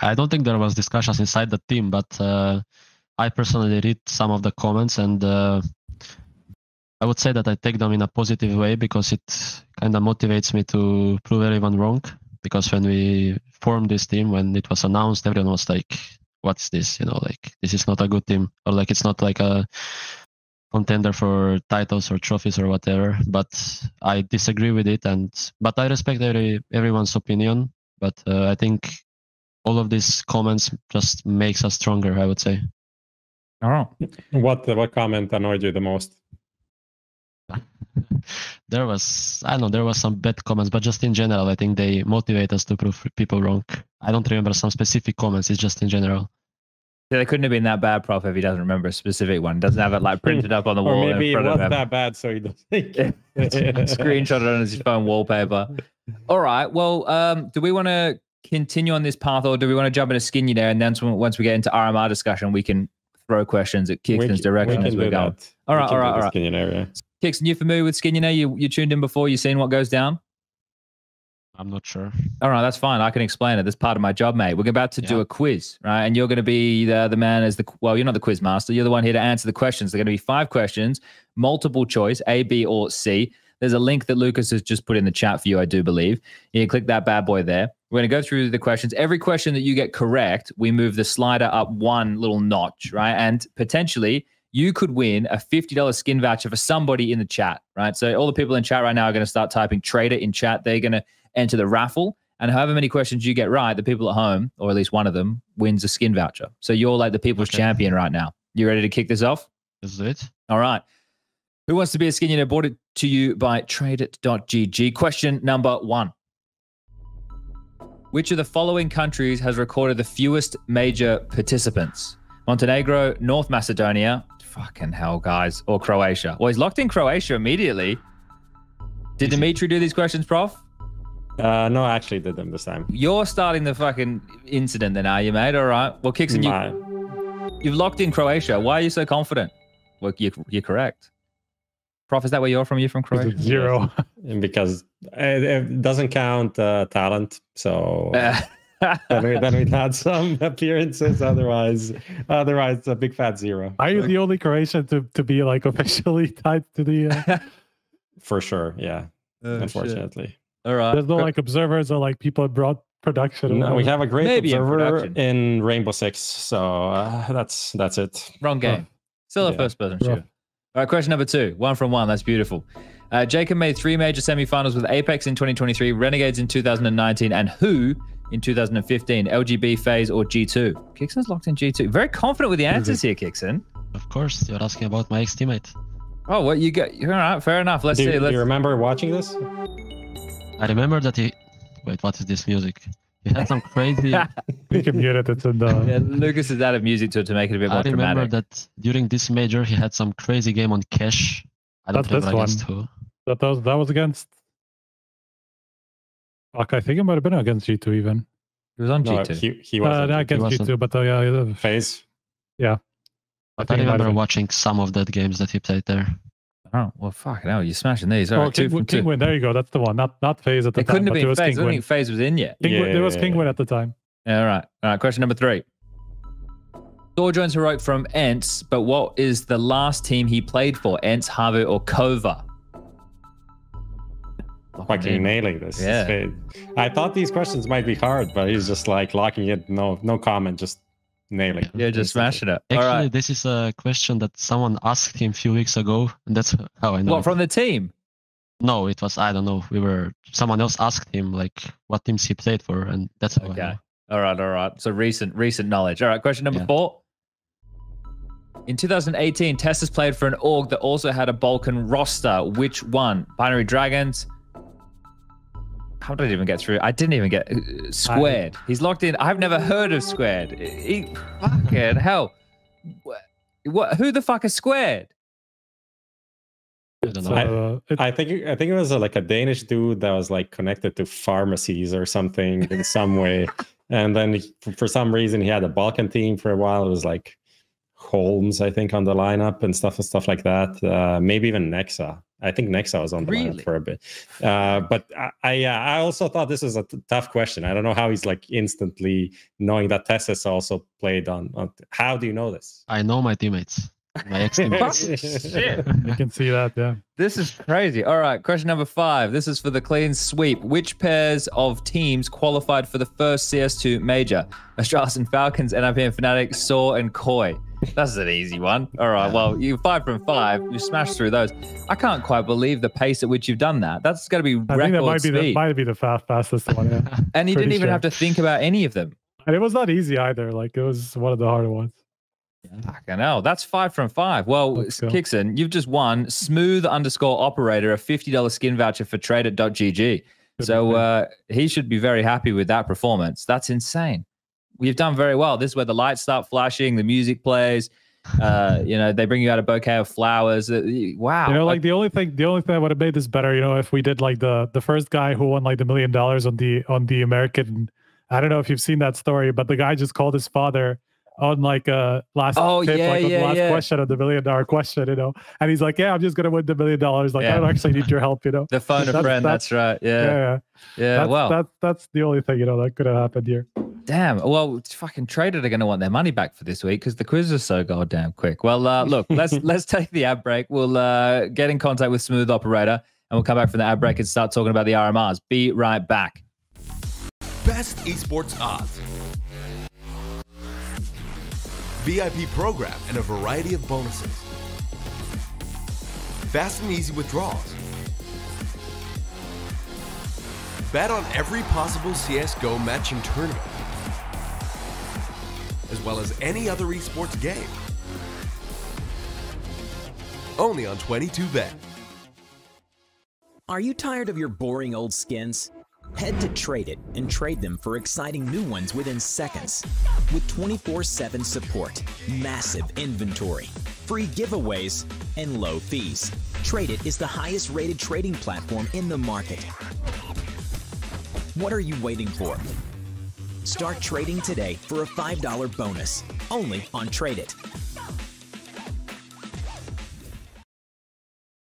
I don't think there was discussions inside the team, but uh, I personally read some of the comments and uh, I would say that I take them in a positive way because it kind of motivates me to prove everyone wrong. Because when we formed this team, when it was announced, everyone was like, "What's this? You know, like this is not a good team, or like it's not like a contender for titles or trophies or whatever." But I disagree with it, and but I respect every everyone's opinion. But uh, I think all of these comments just makes us stronger. I would say. All right. What what comment annoyed you the most? there was I don't know there was some bad comments, but just in general, I think they motivate us to prove people wrong. I don't remember some specific comments. It's just in general. Yeah, they couldn't have been that bad, Prof, if he doesn't remember a specific one. Doesn't have it like printed up on the wall maybe in it front of was him. that bad, so he doesn't. Screenshot it on his phone wallpaper. All right. Well, um, do we want to continue on this path, or do we want to jump into Skinny there, and then once- we get into RMR discussion, we can throw questions at We kyxsan's direction we as we do go. that. All We right, can all right, all right. area. kyxsan, you familiar with Skinny now? You you tuned in before? You seen what goes down? I'm not sure. All right, that's fine. I can explain it. That's part of my job, mate. We're about to do a quiz, right? And you're going to be the, the man as the well. You're not the quiz master. You're the one here to answer the questions. They're going to be five questions, multiple choice, A, B, or C. There's a link that Lucas has just put in the chat for you, I do believe. You can click that bad boy there. We're going to go through the questions. Every question that you get correct, we move the slider up one little notch, right? And potentially you could win a $50 skin voucher for somebody in the chat, right? So all the people in chat right now are going to start typing trader in chat. They're going to enter the raffle. And however many questions you get right, the people at home, or at least one of them, wins a skin voucher. So you're like the people's Okay. champion right now. You ready to kick this off? Let's do it. All right. Who wants to be a skinny? Brought it to you by tradeit.gg. Question number one. Which of the following countries has recorded the fewest major participants? Montenegro, North Macedonia, fucking hell, guys, or Croatia? Well, he's locked in Croatia immediately. Did Dimitri do these questions, Prof? Uh, no, I actually did them this time. You're starting the fucking incident then, are you, mate? All right. Well, kyxsan, you, you've locked in Croatia. Why are you so confident? Well, you're, you're correct. Prof, is that where you're from? You're from Croatia? Zero. because it, it doesn't count uh, talent, so Uh, then, we, then we'd had some appearances. Otherwise, otherwise, a big fat zero Are you the only Croatian to, to be like officially tied to the? Uh, for sure. Yeah, Oh, shit. unfortunately. All right. there's no like observers or like people brought production. No, we have a great Maybe in observer production. in, Rainbow Six, so uh, that's that's it. Wrong game. Still a Yeah. first person Rough. shooter. All right, question number two. One from one. That's beautiful. Uh, jkaem made three major semifinals with Apex in 2023, Renegades in 2019, and Who in 2015. LGB FaZe or G2? kyxsan's locked in G2. Very confident with the answers here, Kixon. Of course, you're asking about my ex teammate. Oh, what you got? All right, fair enough. Let's Do, see. do Let's, you remember watching this? I remember that he. Wait, what is this music? He had some crazy. We can mute it. It's in the. yeah, Lucas has added music to to make it a bit more I remember dramatic. that during this major he had some crazy game on cash. I don't That's this remember against who. That was that was against. Fuck, I think it might have been against G two even. It was on No, G2. he he Uh, was not against G two, but uh, yeah, yeah, FaZe. But I, think it remember watching some of that games that he played there. Oh, well, fucking hell. You're smashing these. All Oh, right, two King, two. Kinguin. There you go. That's the one. Not not FaZe at the It time. It couldn't have but it been was FaZe. I don't Win. think FaZe was in yet. Kinguin- There was Yeah. Kinguin at the time. All right. All right. Question number three. Thor joins heroic from ENCE, but what is the last team he played for? ENCE, HAVU, or KOVA? Fucking nailing this. Yeah. It's- I thought these questions might be hard, but he's just like locking it. No, no comment, just nailing. it. Yeah, just smashing it. All Actually, right. this is a question that someone asked him a few weeks ago, and that's how I know. What from the team? No, it was I don't know. We were someone else asked him like what teams he played for, and that's how I Okay. know. All right. All right. So recent, recent knowledge. All right. Question number Yeah. four. In 2018, TeSeS played for an org that also had a Balkan roster. Which one? Binary Dragons, how did I even get through? I didn't even get uh, squared. He's locked in. I've never heard of squared. He, fucking hell. What, what? Who the fuck is squared? I don't know. So, uh, I think it- I think it was a, like a Danish dude that was like connected to pharmacies or something in some way, and then he, for- for some reason he had a Balkan team for a while. It was like Holmes, I think, on the lineup and stuff and stuff like that. Uh, maybe even Nexa. I think Nexa was on the Really? lineup for a bit. Uh, but I I, uh, I also thought this was a t- tough question. I don't know how he's like instantly knowing that TeSeS also played on. on how do you know this? I know my teammates, my ex teammates. Shit. you can see that, yeah. This is crazy. All right, question number five. This is for the clean sweep. Which pairs of teams qualified for the first CS2 major? Astralis and Falcons, NIPM Fnatic, Saw, and Koi. That's an easy one. All right, well, you five from five. You smashed through those. I can't quite believe the pace at which you've done that. That's got to be I think record that might be the speed. might be the fast, fastest one. Yeah. and you didn't even sure. have to think about any of them. and it was not easy either. Like it was one of the harder ones. Fucking hell, that's five from five. Well, Let's go. kyxsan, you've just won smooth underscore operator a $50 skin voucher for trade.gg. Good So uh, he should be very happy with that performance. That's insane. We've done very well. This is where the lights start flashing, the music plays. Uh, you know, they bring you out a bouquet of flowers. Uh, wow. you know, like the only thing, the only thing that would have made this better, you know, if we did like the the first guy who won like the million dollars on the on the American. I don't know if you've seen that story, but the guy just called his father on like a last Oh, tip, yeah, like yeah, the last yeah. question of the million dollar question, you know, and he's like, yeah, I'm just gonna win the million dollars. Like Yeah. I don't actually need your help, you know. the phone a That's- friend. that's- That's, right. Yeah, Yeah. yeah. Yeah. that's, well, that's that's the only thing you know that could have happened here. Damn. Well, it's fucking traded are going to want their money back for this week because the quiz is so goddamn quick. Well, uh, look, let's let's take the ad break. We'll uh, get in contact with Smooth Operator and we'll come back from the ad break and start talking about the RMRs. Be right back. Best esports odds. VIP program and a variety of bonuses. Fast and easy withdrawals. Bet on every possible CSGO matching tournament, as well as any other esports game. Only on 22bet. Are you tired of your boring old skins? Head to Trade It and trade them for exciting new ones within seconds. With 24 7 support, massive inventory, free giveaways, and low fees. Trade It is the highest rated trading platform in the market. What are you waiting for? Start trading today for a $5 bonus only on Trade It.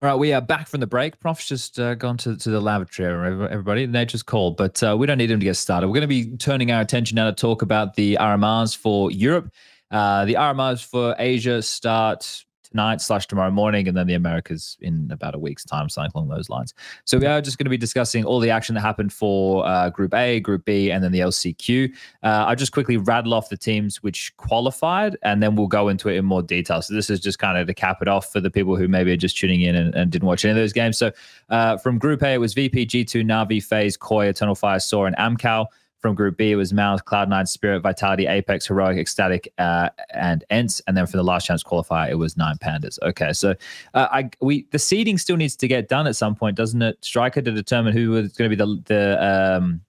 All right, we are back from the break. Prof's just uh, gone to, to the lavatory, every- everybody. Nature's called, but uh, we don't need him to get started. We're going to be turning our attention now to talk about the RMRs for Europe. Uh, the RMRs for Asia start tonight slash tomorrow morning, and then the Americas in about a week's time, something along those lines. So we are just going to be discussing all the action that happened for uh, Group A, Group B, and then the LCQ. Uh, I'll just quickly rattle off the teams which qualified, and then we'll go into it in more detail. So this is just kind of to cap it off for the people who maybe are just tuning in and, and didn't watch any of those games. So uh, from Group A, it was VP, G2, Navi, FaZe, Koi, Eternal Fire, Saw, and AMKAL. From Group B, it was MOUZ, Cloud9, Spirit, Vitality, Apex, Heroic, Ecstatic, uh, and ENCE. And then for the last chance qualifier, it was Nine Pandas. Okay, so uh, I we the seeding still needs to get done at some point, doesn't it? Striker to determine who is going to be the the um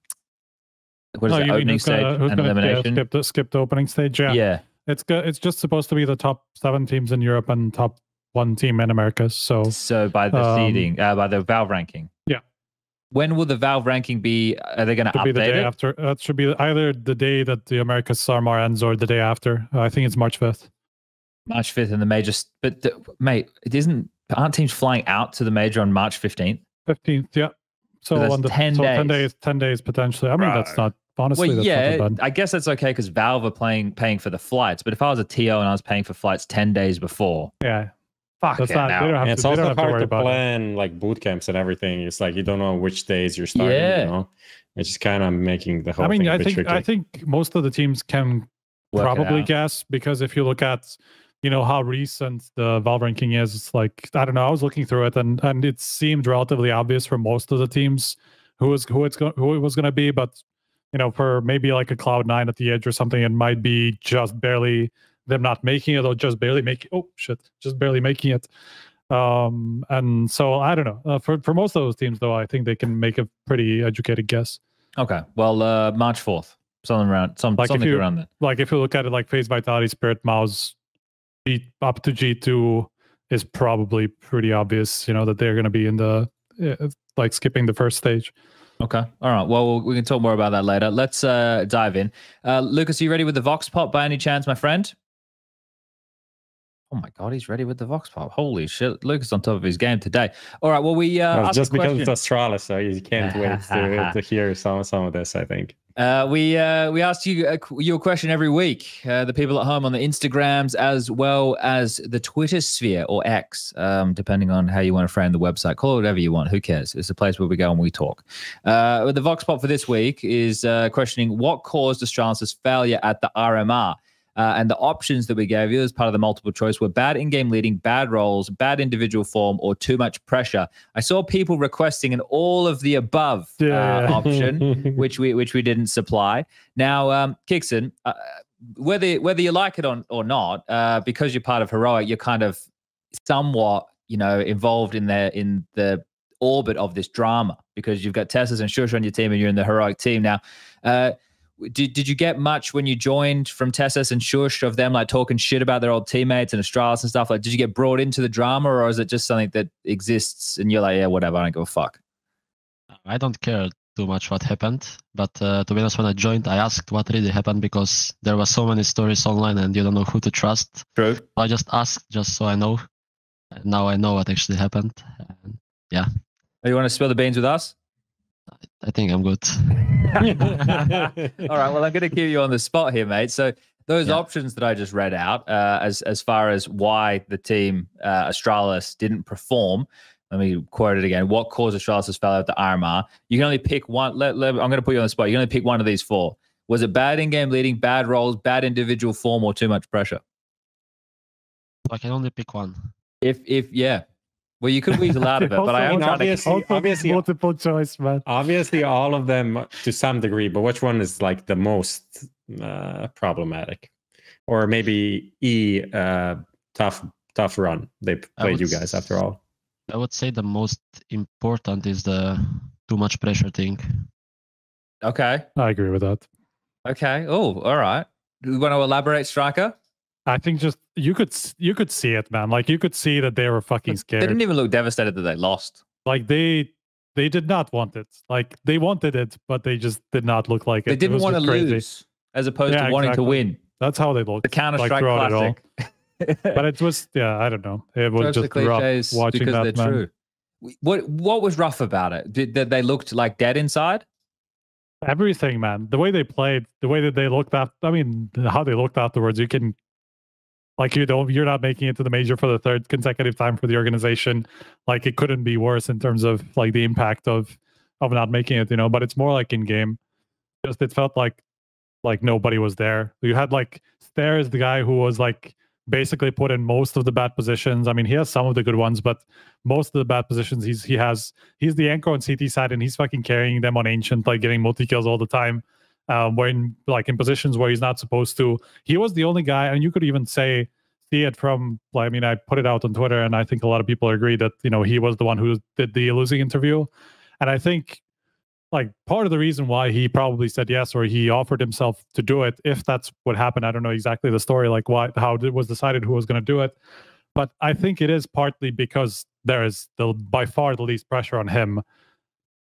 what is Oh, it, opening gonna- stage who's and gonna, yeah, elimination? skip the skip the opening stage. Yeah, yeah. it's good. It's just supposed to be the top seven teams in Europe and top one team in America. So So by the Um, seeding, uh, by the Valve ranking. Yeah. When will the Valve ranking be? Are they going to should be the update day it? after. That should be either the day that the Americas Sarmar ends or the day after. I think it's March fifth. March fifth and the major. But the, mate, it isn't. Aren't teams flying out to the major on March fifteenth? Fifteenth, yeah. So, So on the 10 so ten days. days, ten days potentially. I mean, that's not honestly. Well, that's yeah, not bad. I guess that's okay because Valve are playing paying for the flights. But if I was a TO and I was paying for flights ten days before, Yeah, fuck that's it not. now. They don't have it's to. They don't also have to hard to about it. plan like boot camps and everything. It's like you don't know which days you're starting. Yeah. You know, it's just kind of making the whole. Thing. I mean, thing a I bit think tricky. I think most of the teams can Work probably guess because if you look at you know how recent the Valve ranking is, it's like I don't know. I was looking through it and and it seemed relatively obvious for most of the teams who was who it's go, who it was going to be, but you know for maybe like a Cloud Nine at the edge or something, it might be just barely them not making it or just barely making. Oh shit, just barely making it. Um, and so I don't know. Uh, for for most of those teams, though, I think they can make a pretty educated guess. Okay. Well, uh, March fourth, something around some Like something you- around that. Like if you look at it like FaZe Vitality, Spirit, MOUZ, G, up to G two is probably pretty obvious. You know that they're going to be in the uh, like skipping the first stage. Okay. All right. Well, we can talk more about that later. Let's uh, dive in. Uh, Lucas, are you ready with the Vox Pop by any chance, my friend? Oh my God, he's ready with the Vox Pop. Holy shit. Lucas on top of his game today. All right. Well, we uh, just because it's Astralis, so you can't wait to, to hear some some of this. I think. Uh, we uh, we asked you a, your question every week. Uh, the people at home on the Instagrams as well as the Twitter sphere or X, um, depending on how you want to frame the website. Call it whatever you want. Who cares? It's a place where we go and we talk. Uh, the Vox Pop for this week is uh, questioning what caused Astralis' failure at the RMR. Uh, and the options that we gave you as part of the multiple choice were bad in-game leading, bad roles, bad individual form, or too much pressure. I saw people requesting an all of the above uh, Yeah. option which we which we didn't supply. Now, um, kyxsan, uh, whether whether you like it or, or not, uh, because you're part of heroic, you're kind of somewhat you know involved in the in the orbit of this drama because you've got TeSeS and sjuush on your team and you're in the heroic team now. Did, did you get much when you joined from TeSeS and sjuush of them like talking shit about their old teammates and Astralis and stuff? Like, did you get brought into the drama or is it just something that exists and you're like, yeah, whatever, I don't give a fuck? I don't care too much what happened, but uh, to be honest, when I joined, I asked what really happened because there were so many stories online and you don't know who to trust. True. I just asked just so I know. And now I know what actually happened. And Oh, you want to spill the beans with us? I think I'm good. All right. Well, I'm going to keep you on the spot here, mate. So those Yeah. options that I just read out, uh, as as far as why the team uh, Astralis didn't perform. Let me quote it again. What caused Australis Astralis' failure at the RMR? You can only pick one. Let, let- I'm going to put you on the spot. You can only pick one of these four. Was it bad in-game leading, bad roles, bad individual form, or too much pressure? I can only pick one. If if yeah, well, you could weasel out of it, but I am Also, trying obviously- Also, obviously- multiple choice, man. Obviously, all of them to some degree, but which one is like the most uh, problematic? Or maybe E uh, tough tough run they played you guys after all. I would say the most important is the too much pressure thing. Okay. I agree with that. Okay. Oh, all right. Do you want to elaborate, Striker? I think just you could you could see it, man. Like you could see that they were fucking scared. They didn't even look devastated that they lost. like they they did not want it. Like they wanted it, but they just did not look like it. They didn't was want to crazy. lose as opposed Yeah, to wanting exactly. to win. That's how they looked. The Counter like, Strike throughout it all. classic. But it was yeah, I don't know. It was just rough watching because that they're man. true. What what was rough about it? Did that they looked like dead inside? Everything, man. The way they played, the way that they looked at I mean, how they looked afterwards, you can like you don't you're not making it to the major for the third consecutive time for the organization. Like it couldn't be worse in terms of like the impact of of not making it, you know, but it's more like in game. Just it felt like like nobody was there. You had like Stairs, the guy who was like basically put in most of the bad positions. I mean, he has some of the good ones, but most of the bad positions he's he has he's the anchor on CT side and he's fucking carrying them on ancient, like getting multi kills all the time. Um, when like in positions where he's not supposed to. He was the only guy, and you could even say see it from I mean, I put it out on Twitter, and I think a lot of people agree that you know he was the one who did the losing interview, and I think like part of the reason why he probably said yes or he offered himself to do it if that's what happened i don't know exactly the story like why how it was decided who was going to do it but i think it is partly because there is the by far the least pressure on him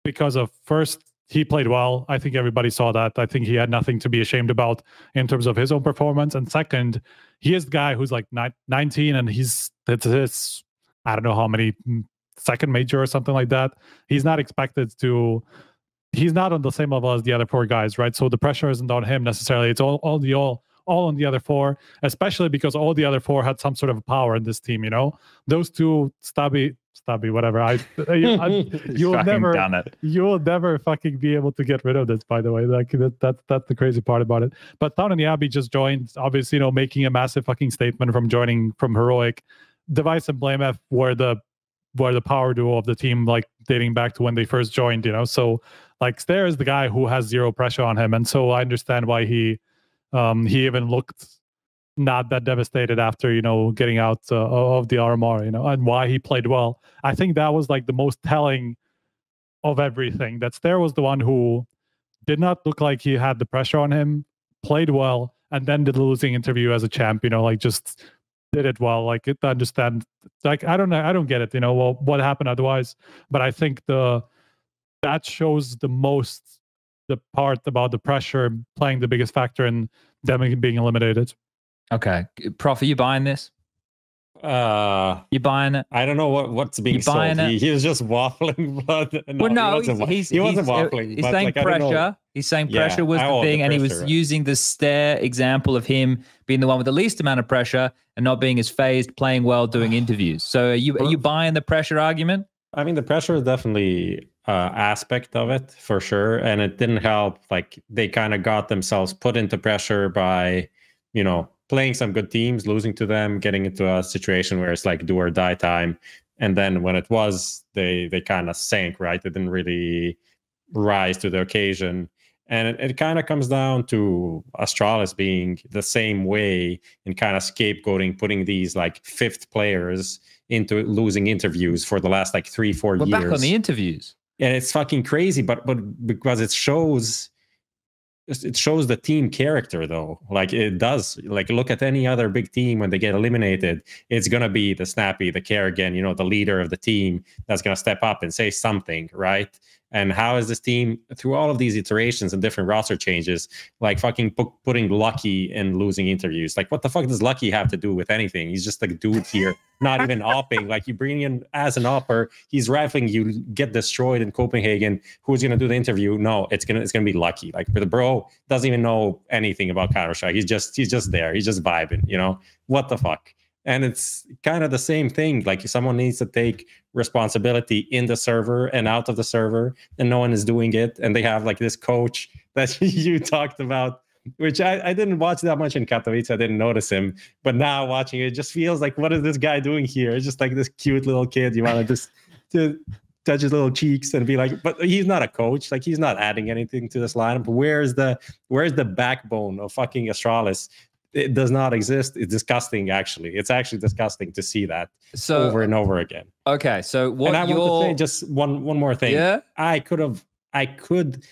because of first he played well i think everybody saw that i think he had nothing to be ashamed about in terms of his own performance and second he is the guy who's like ni- 19 and he's it's his i don't know how many mm, second major or something like that he's not expected to he's not on the same level as the other four guys, right? So the pressure isn't on him necessarily. It's all all the all all on the other four, especially because all the other four had some sort of power in this team. You know, those two stubby stubby whatever. I, you, I you'll never done it. you will never fucking be able to get rid of this. By the way, like that, that's that's the crazy part about it. But Stavn and jabbi just joined, obviously, you know, making a massive fucking statement from joining from heroic. Device and blameF were the were the power duo of the team, like dating back to when they first joined. You know, so like Staehr is the guy who has zero pressure on him, and so I understand why he um he even looked not that devastated after you know getting out uh, of the RMR, you know, and why he played well. I think that was like the most telling of everything. That Staehr was the one who did not look like he had the pressure on him, played well, and then did the losing interview as a champ. You know, like just did it well. Like it understand. Like I don't know, I don't get it. You know, well, what happened otherwise? But I think the that shows the most the part about the pressure playing the biggest factor in them being eliminated. Okay, Prof, are you buying this? Uh, You buying it? I don't know what what's being You sold. He, he was just waffling, but no, well, no, he wasn't, wa- he's, he wasn't he's, uh, waffling. He's but, saying like, I don't know. pressure. He's saying Yeah, pressure was the want the thing, and he was pressure. using the Staehr example of him being the one with the least amount of pressure and not being as fazed, playing well, doing interviews. So, are you are you buying the pressure argument? I mean, the pressure is definitely uh, aspect of it for sure, and it didn't help. Like they kind of got themselves put into pressure by, you know, playing some good teams, losing to them, getting into a situation where it's like do or die time, and then when it was, they they kind of sank. Right, they didn't really rise to the occasion. And it, it kind of comes down to Astralis being the same way and kind of scapegoating, putting these like fifth players into losing interviews for the last like three, 4 We're years. back on the interviews. and it's fucking crazy, but but because it shows it shows the team character though. Like it does. Like look at any other big team when they get eliminated, it's gonna be the Snappi, the karrigan, you know, the leader of the team that's gonna step up and say something, right? And how is this team through all of these iterations and different roster changes, like fucking pu- putting Lucky in losing interviews? Like, what the fuck does Lucky have to do with anything? He's just like a dude here, not even AWPing. Like, you bring in as an AWPer, he's rifling you, get destroyed in Copenhagen. Who's gonna do the interview? No, it's gonna it's gonna be Lucky. Like, for the bro doesn't even know anything about Counter Strike. He's just he's just there. He's just vibing. You know what the fuck? And it's kind of the same thing. Like someone needs to take responsibility in the server and out of the server, and no one is doing it. And they have like this coach that you talked about, which I, I didn't watch that much in Katowice. I didn't notice him. But now watching it, it just feels like, what is this guy doing here? It's just like this cute little kid. You want to just to touch his little cheeks and be like, but he's not a coach. Like he's not adding anything to this lineup. Where's the where's the backbone of fucking Astralis? It does not exist. It's disgusting, actually. It's actually disgusting to see that So, over and over again. okay, so what and I you're want to say just one one more thing. yeah, I could have I could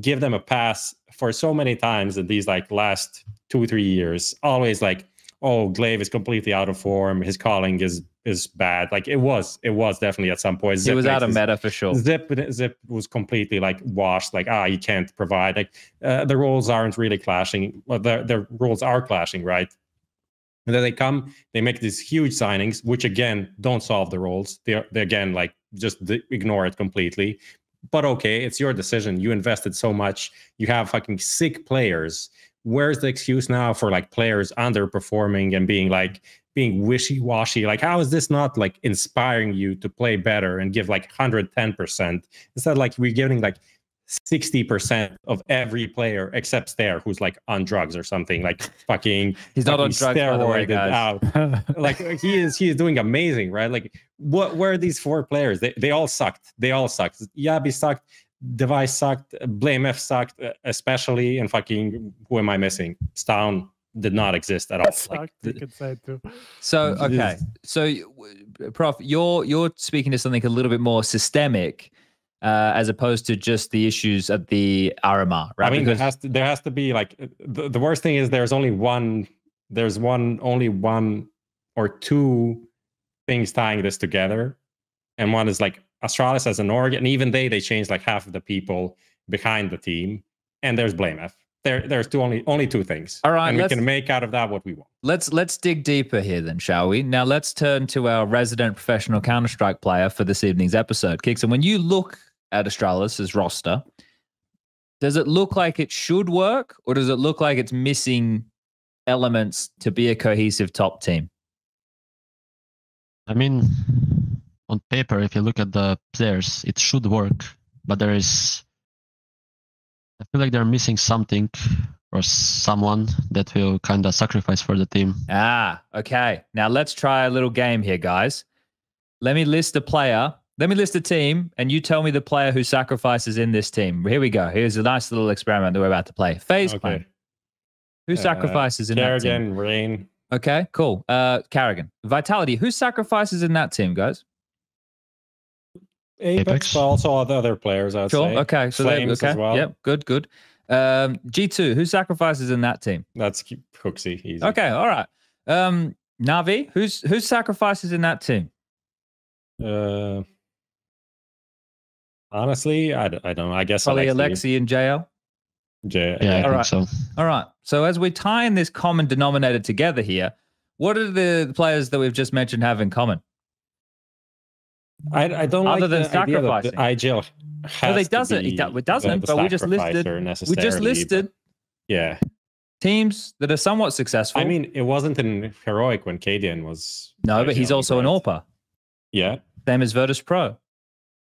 give them a pass for so many times in these like last two three years. Always like, oh, Glaive is completely out of form. His calling is is bad. Like it was, it was definitely at some point. Zip was out of meta for sure. Zip Zip was completely like washed. Like ah, you can't provide. Like uh, the roles aren't really clashing. Well, the the roles are clashing, right? And then they come, they make these huge signings, which again don't solve the roles. They they again like just ignore it completely. But okay, it's your decision. You invested so much. You have fucking sick players. Where's the excuse now for like players underperforming and being like being wishy-washy? Like, how is this not like inspiring you to play better and give like 110%? Instead, like we're giving like 60% of every player except Staehr, who's like on drugs or something, like fucking He's not on drugs, by the way, out. Like he is he is doing amazing right? Like what where are these four players? They, they all sucked. They all sucked. jabbi sucked device sucked blameF sucked uh, especially and fucking who am i missing? Stavn did not exist at all. Like, you could say it too. So okay, so Prof, you're you're speaking to something a little bit more systemic, uh, as opposed to just the issues at the RMR, right? i mean there has to there has to be like the, the worst thing is there's only one there's one only one or two things tying this together. And one is like astralis as an org and even they they changed like half of the people behind the team and there's blameF there there's two only only two things All right, and we can make out of that what we want Let's let's dig deeper here then, shall we? Now let's turn to our resident professional Counter Strike player for this evening's episode. kyxsan when you look at Astralis' roster, does it look like it should work, or does it look like it's missing elements to be a cohesive top team? I mean, on paper, if you look at the players, it should work, but there is. I feel like they're missing something or someone that will kind of sacrifice for the team. Ah, okay. Now let's try a little game here, guys. Let me list a player. Let me list a team, and you tell me the player who sacrifices in this team. Here we go. Here's a nice little experiment that we're about to play. FaZe okay clan. Who Uh, sacrifices in that team? karrigan, Rain. Okay, cool. Uh, karrigan, Vitality. Who sacrifices in that team, guys? apEX, apEX. but also all the other players, I'd Sure. say. Okay. So they, flameZ okay. as well. Yep. Good. Good. Um, G two. Who sacrifices in that team? That's HooXi. Easy. Okay. All right. Um, Navi. Who's who sacrifices in that team? Uh, honestly, I don't know. I guess Probably Aleksib. Aleksib and jL. J- Yeah, I yeah. think Alright. so. All right. So as we're tying this common denominator together here, what do the players that we've just mentioned have in common? I, I don't Other like than the idea that the sacrificing. IGL has No, they doesn't. be It, do- it doesn't. the but we just listed. We just necessarily, but listed Yeah, teams that are somewhat successful. I mean, it wasn't in heroic when cadiaN was. no, but he's IGL, also an right? AWPer. Yeah, Same as Virtus Pro,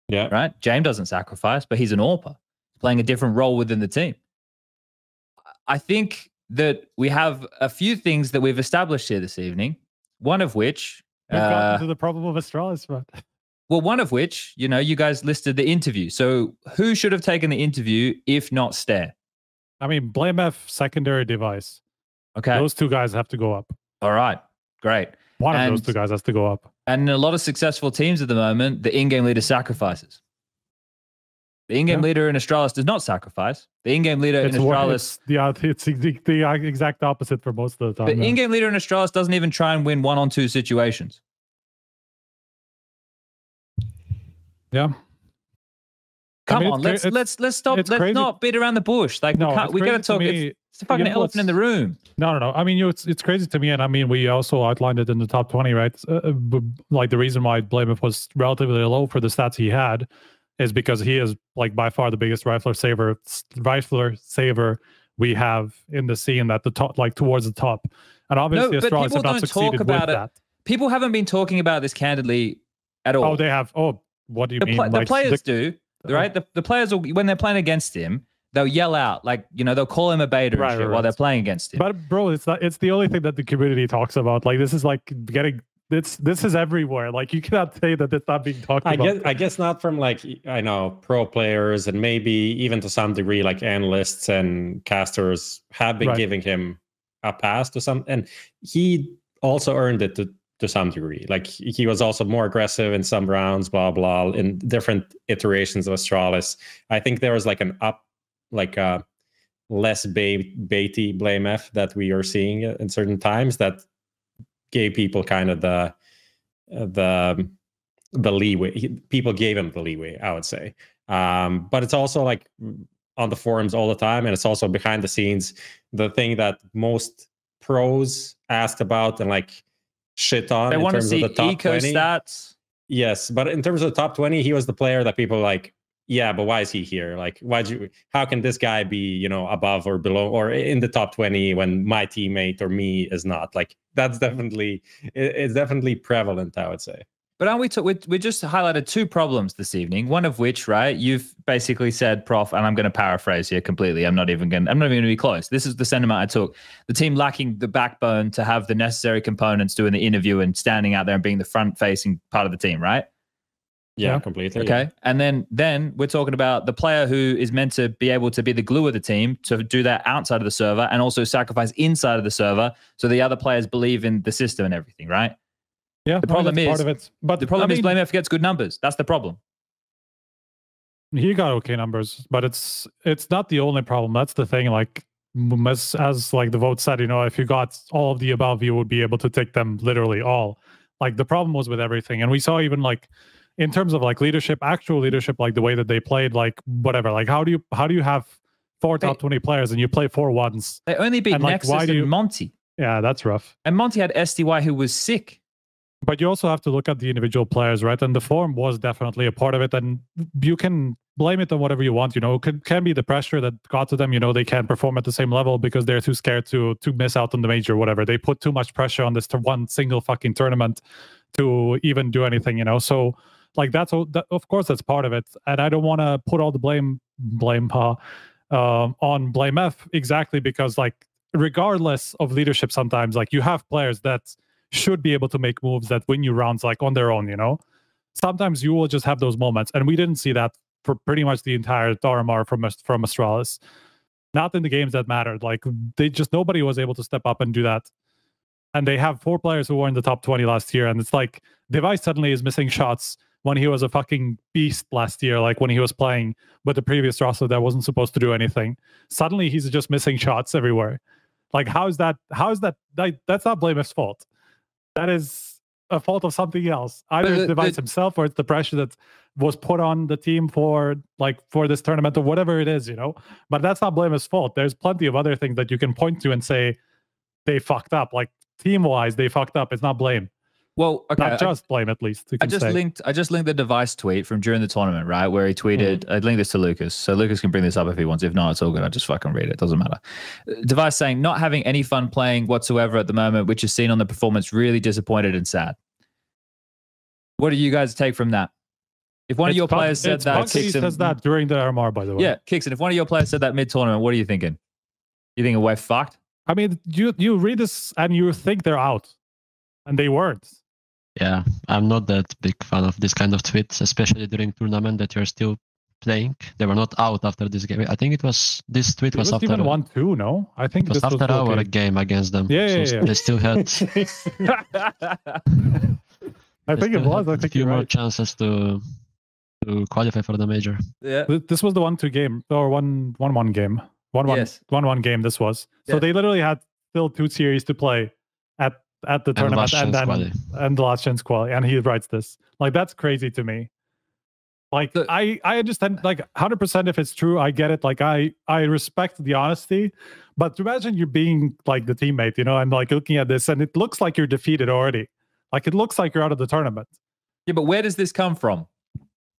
yeah. right? James doesn't sacrifice, but he's an AWPer, playing a different role within the team. I think that we have a few things that we've established here this evening. One of which, We've gotten uh, to the problem of Astralis, but well, one of which, you know, you guys listed the interview. So who should have taken the interview if not Staehr? I mean, blameF secondary device. Okay. Those two guys have to go up. All right. Great. One of those two guys has to go up. And in a lot of successful teams at the moment, the in-game leader sacrifices. The in-game Yeah. leader in Astralis does not sacrifice. The in-game leader It's in Astralis, it's the it's the, the exact opposite for most of the the time. yeah. in-game leader in Astralis doesn't even try and win one-on-two situations. Yeah. I Come mean, on, let's let's let's stop. Let's crazy- not beat around the bush. Like No, we can't, we crazy to talk. me- It's, it's the fucking you know elephant in the room. No, no, no. I mean, you, it's it's crazy to me, and I mean, we also outlined it in the top twenty, right? Uh, uh, like the reason why blameF was relatively low for the stats he had is because he is like by far the biggest rifler saver, rifler saver we have in the scene at the top, like towards the top. And obviously, but Astralis people have not don't talk about with it that. People haven't been talking about this candidly at all. Oh, they have. Oh, what do you the, mean? pla- the players the- do, uh-huh. right? The, the players will, when they're playing against him, they'll yell out like you know they'll call him a beta Right, and shit right, while right. they're playing against him. But bro, it's not, it's the only thing that the community talks about. Like this is like getting it's this is everywhere. Like you cannot say that it's not being talked I about. guess I guess not from like I know pro players and maybe even to some degree like analysts and casters have been Right. giving him a pass to some and he also earned it to to some degree. Like he was also more aggressive in some rounds, blah blah, in different iterations of Astralis. I think there was like an up like a less bait baity blameF that we are seeing in certain times that gave people kind of the the the leeway people gave him the leeway i would say um but it's also like on the forums all the time and it's also behind the scenes the thing that most pros asked about and like shit on they in want to terms see of the top eco 20 stats. yes but in terms of the top 20 he was the player that people like yeah but why is he here? Like why'd you how can this guy be you know above or below or in the top 20 when my teammate or me is not? Like that's definitely it's definitely prevalent i would say But aren't we? T- we we just highlighted two problems this evening. One of which, right? You've basically said, "Prof," and I'm going to paraphrase here completely. I'm not even going. I'm not even going to be close. This is the sentiment I took. The team lacking the backbone to have the necessary components doing the interview and standing out there and being the front-facing part of the team, right? yeah, Yeah. completely Okay. And then then we're talking about the player who is meant to be able to be the glue of the team to do that outside of the server and also sacrifice inside of the server so the other players believe in the system and everything, right? Yeah, the problem is- part of it. But The problem I is mean, blameF gets good numbers. That's the problem. he got okay numbers, but it's it's not the only problem. That's the thing. Like as as like the vote said, you know, if you got all of the above, you would be able to take them literally all. Like the problem was with everything, and we saw even like in terms of like leadership, actual leadership, like the way that they played, like whatever. Like how do you how do you have four top Hey. twenty players and you play four ones? They only beat And, like, Nexus why do and you- Monte. Yeah, that's rough. And Monte had SDY who was sick. But you also have to look at the individual players, right? And the form was definitely a part of it. And you can blame it on whatever you want. You know, it can, can be the pressure that got to them. You know, they can't perform at the same level because they're too scared to to miss out on the major, whatever. They put too much pressure on this to one single fucking tournament to even do anything. You know, so like that's that, of course that's part of it. And I don't want to put all the blame blame uh, um, on blameF exactly because like regardless of leadership, sometimes like you have players that should be able to make moves that win you rounds like on their own, you know? Sometimes you will just have those moments. And we didn't see that for pretty much the entire RMR from from Astralis. not in the games that mattered. Like they just nobody was able to step up and do that. And they have four players who were in the top 20 last year. And it's like Device suddenly is missing shots when he was a fucking beast last year, like when he was playing with the previous roster that wasn't supposed to do anything. Suddenly he's just missing shots everywhere. Like how is that how is that like, that's not blameF's fault. That is a fault of something else. Either the- Device the- himself or it's the pressure that was put on the team for like for this tournament or whatever it is, you know. But that's not blameF's fault. There's plenty of other things that you can point to and say they fucked up. Like team wise, they fucked up. It's not blame. Well, okay. Not I- just blame at least. I just say. linked I just linked the device tweet from during the tournament, right? Where he tweeted, Mm-hmm. I'd link this to Lucas. So Lucas can bring this up if he wants. If not, it's all good. I just fucking read it. Doesn't matter. Device saying, not having any fun playing whatsoever at the moment, which is seen on the performance, really disappointed and sad. What do you guys take from that? If one of your Pug- players said it's that, kyxsan, says that during the RMR, by the way. yeah, kyxsan, if one of your players said that mid tournament, what are you thinking? You thinking we're fucked? I mean, you you read this and you think they're out, and they weren't. Yeah, I'm not that big fan of this kind of tweets, especially during tournament that you're still playing. They were not out after this game. I think it was this tweet It was, was after even one two. No, I think it was this after our okay. game against them. Yeah, yeah, so yeah. they still had I think it was. I I a think few you're more right. chances to to qualify for the major. yeah. This was the one two game or one one one game. One one Yes. one one game. This was. So Yeah. they literally had still two series to play at the And tournament and then and the last chance quality And he writes this. Like that's crazy to me. Like The- I I understand like 100% if it's true I get it like I I respect the honesty but imagine you're being like the teammate you know and like looking at this and it looks like you're defeated already like it looks like you're out of the tournament Yeah, but where does this come from?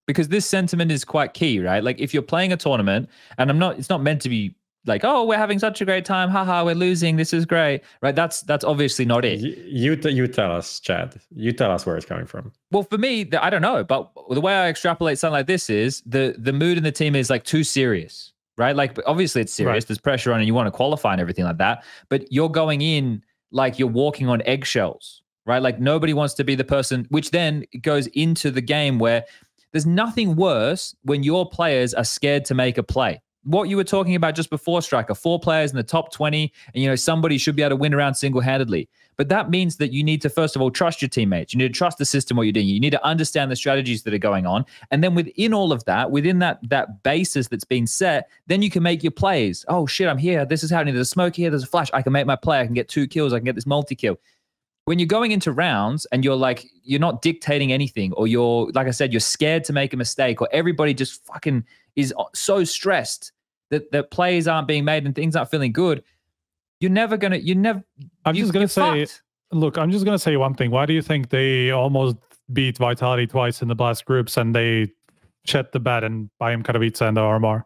Because this sentiment is quite key, right? Like if you're playing a tournament, and I'm not, it's not meant to be like, oh, we're having such a great time, haha, we're losing, this is great, right? That's that's obviously not it. You you, t- you tell us, Chad. You tell us where it's coming from. Well, for me, the, I don't know, but the way I extrapolate something like this is the the mood in the team is like too serious, right? Like obviously it's serious. Right. There's pressure on, and you want to qualify and everything like that. But you're going in like you're walking on eggshells, right? Like nobody wants to be the person, which then goes into the game where there's nothing worse when your players are scared to make a play. What you were talking about just before, Striker, four players in the top 20, and you know somebody should be able to win around single-handedly. But that means that you need to first of all trust your teammates. You need to trust the system, what you're doing. You need to understand the strategies that are going on, and then within all of that, within that that basis that's been set, then you can make your plays. Oh shit, I'm here. This is happening. There's a smoke here. There's a flash. I can make my play. I can get two kills. I can get this multi-kill when you're going into rounds and you're like you're not dictating anything or you're like i said you're scared to make a mistake or everybody just fucking is so stressed that that plays aren't being made and things aren't feeling good you're never gonna you're never i'm you- just gonna say fucked. look i'm just gonna say one thing why do you think they almost beat vitality twice in the blast groups and they shed the bed and buy him Katowice and the RMR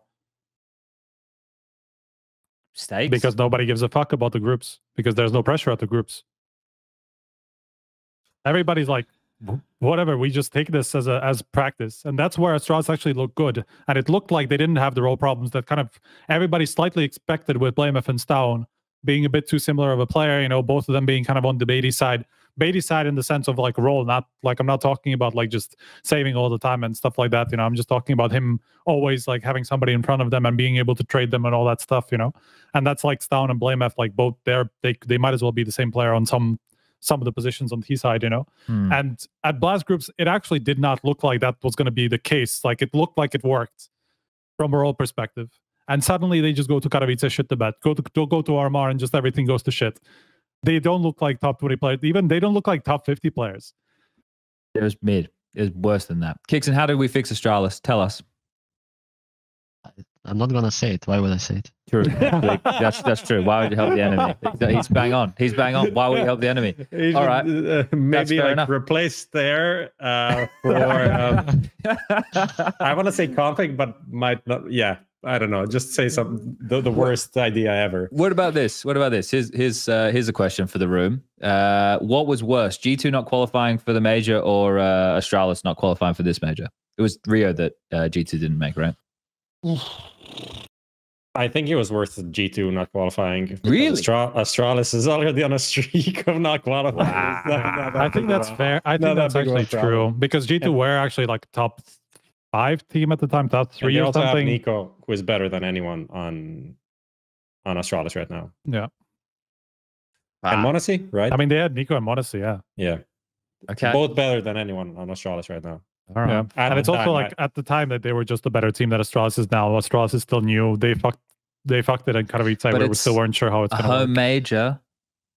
stakes because nobody gives a fuck about the groups because there's no pressure at the groups. Everybody's like, whatever, we just take this as a as practice, and that's where Astralis actually looked good, and it looked like they didn't have the role problems that kind of everybody slightly expected with blameF and Stavn being a bit too similar of a player. You know, both of them being kind of on the Beatty side. Beatty side in the sense of like role, not like I'm not talking about like just saving all the time and stuff like that. You know, I'm just talking about him always like having somebody in front of them and being able to trade them and all that stuff. You know, and that's like Stavn and blameF, like both they're they they might as well be the same player on some some of the positions on T side, you know. Hmm. And at Blast Groups, it actually did not look like that was going to be the case. Like it looked like it worked from a role perspective. And suddenly they just go to Katowice, shit the bed, go to go, go to RMR, and just everything goes to shit. They don't look like top 20 players. Even they don't look like top 50 players. it was mid it was worse than that kyxsan how did we fix astralis tell us I'm not gonna say it. Why would I say it? true Like, that's that's true why would you help the enemy he's bang on he's bang on why would you help the enemy You All should, right. uh, maybe fair like enough. replace there uh, for. Um, I want to say conflict, but might not. Yeah, I don't know. Just say some the, the worst idea ever. What about this? What about this? Here's here's uh, here's a question for the room. Uh, what was worse, G two not qualifying for the major or uh, Astralis not qualifying for this major? It was Rio that uh, G two didn't make, right? I think it was worth G two not qualifying. because Really? Astra- Astralis is already on a streak of not qualifying. It's not- not I think that's a- fair. I think that that's big of a actually problem. true because G2 And- were actually like top five team at the time, top And three they or also have something. NiKo, who is better than anyone on on Astralis right now. Yeah. And m0NESY, right? I mean, they had NiKo and m0NESY, yeah. yeah, Okay. both better than anyone on Astralis right now. All right. Yeah. At And it's also time, like at the time that they were just a better team than Astralis is now. Astralis is still new. They fucked they fucked it in Katowice But where we still weren't sure how it's A gonna work. home major.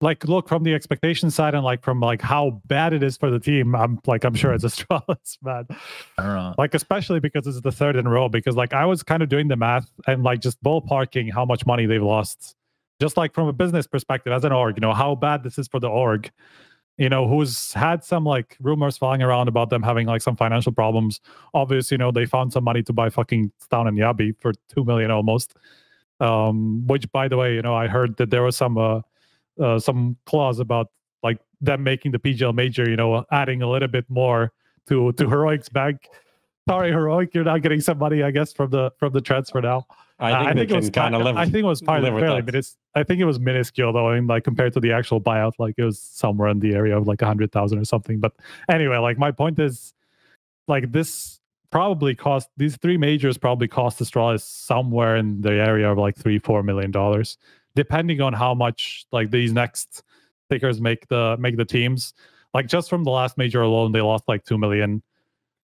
Like look from the expectation side and like from like how bad it is for the team, I'm like I'm sure it's Astralis, man. All right. Like especially because it's the third in a row. Because like I was kind of doing the math and like just ballparking how much money they've lost. Just like from a business perspective, as an org, you know, how bad this is for the org. You know, who's had some like rumors flying around about them having like some financial problems. Obviously, you know, they found some money to buy fucking Stavn and jabbi for two million almost. Um, which by the way, you know, I heard that there was some uh, uh some clause about like them making the PGL major, you know, adding a little bit more to to Heroic's bank. Sorry, Heroic, you're not getting some money, I guess, from the from the transfer now. I Uh, think it was kind of live. I think it was part live of with fairly minis- I think it was minuscule though, I mean, like compared to the actual buyout, like it was somewhere in the area of like a hundred thousand or something. But anyway, like my point is, like this probably cost these three majors probably cost Astralis somewhere in the area of like three four million dollars, depending on how much like these next stickers make the make the teams. Like just from the last major alone, they lost like two million.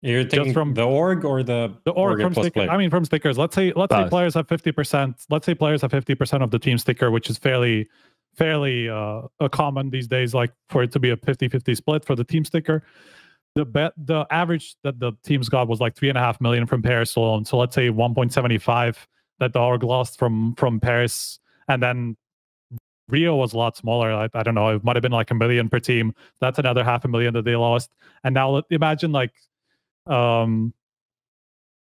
You're thinking from- the org or the The org from plus sticker. I mean from stickers. Let's say let's say players have fifty percent. Let's say players have fifty percent of the team sticker, which is fairly fairly uh a common these days, like for it to be a 50-50 split for the team sticker. The bet the average that the teams got was like three and a half million from Paris alone. So let's say one point seventy five that the org lost from from Paris, and then Rio was a lot smaller. I, I don't know. It might have been like a million per team. That's another half a million that they lost. And now imagine like um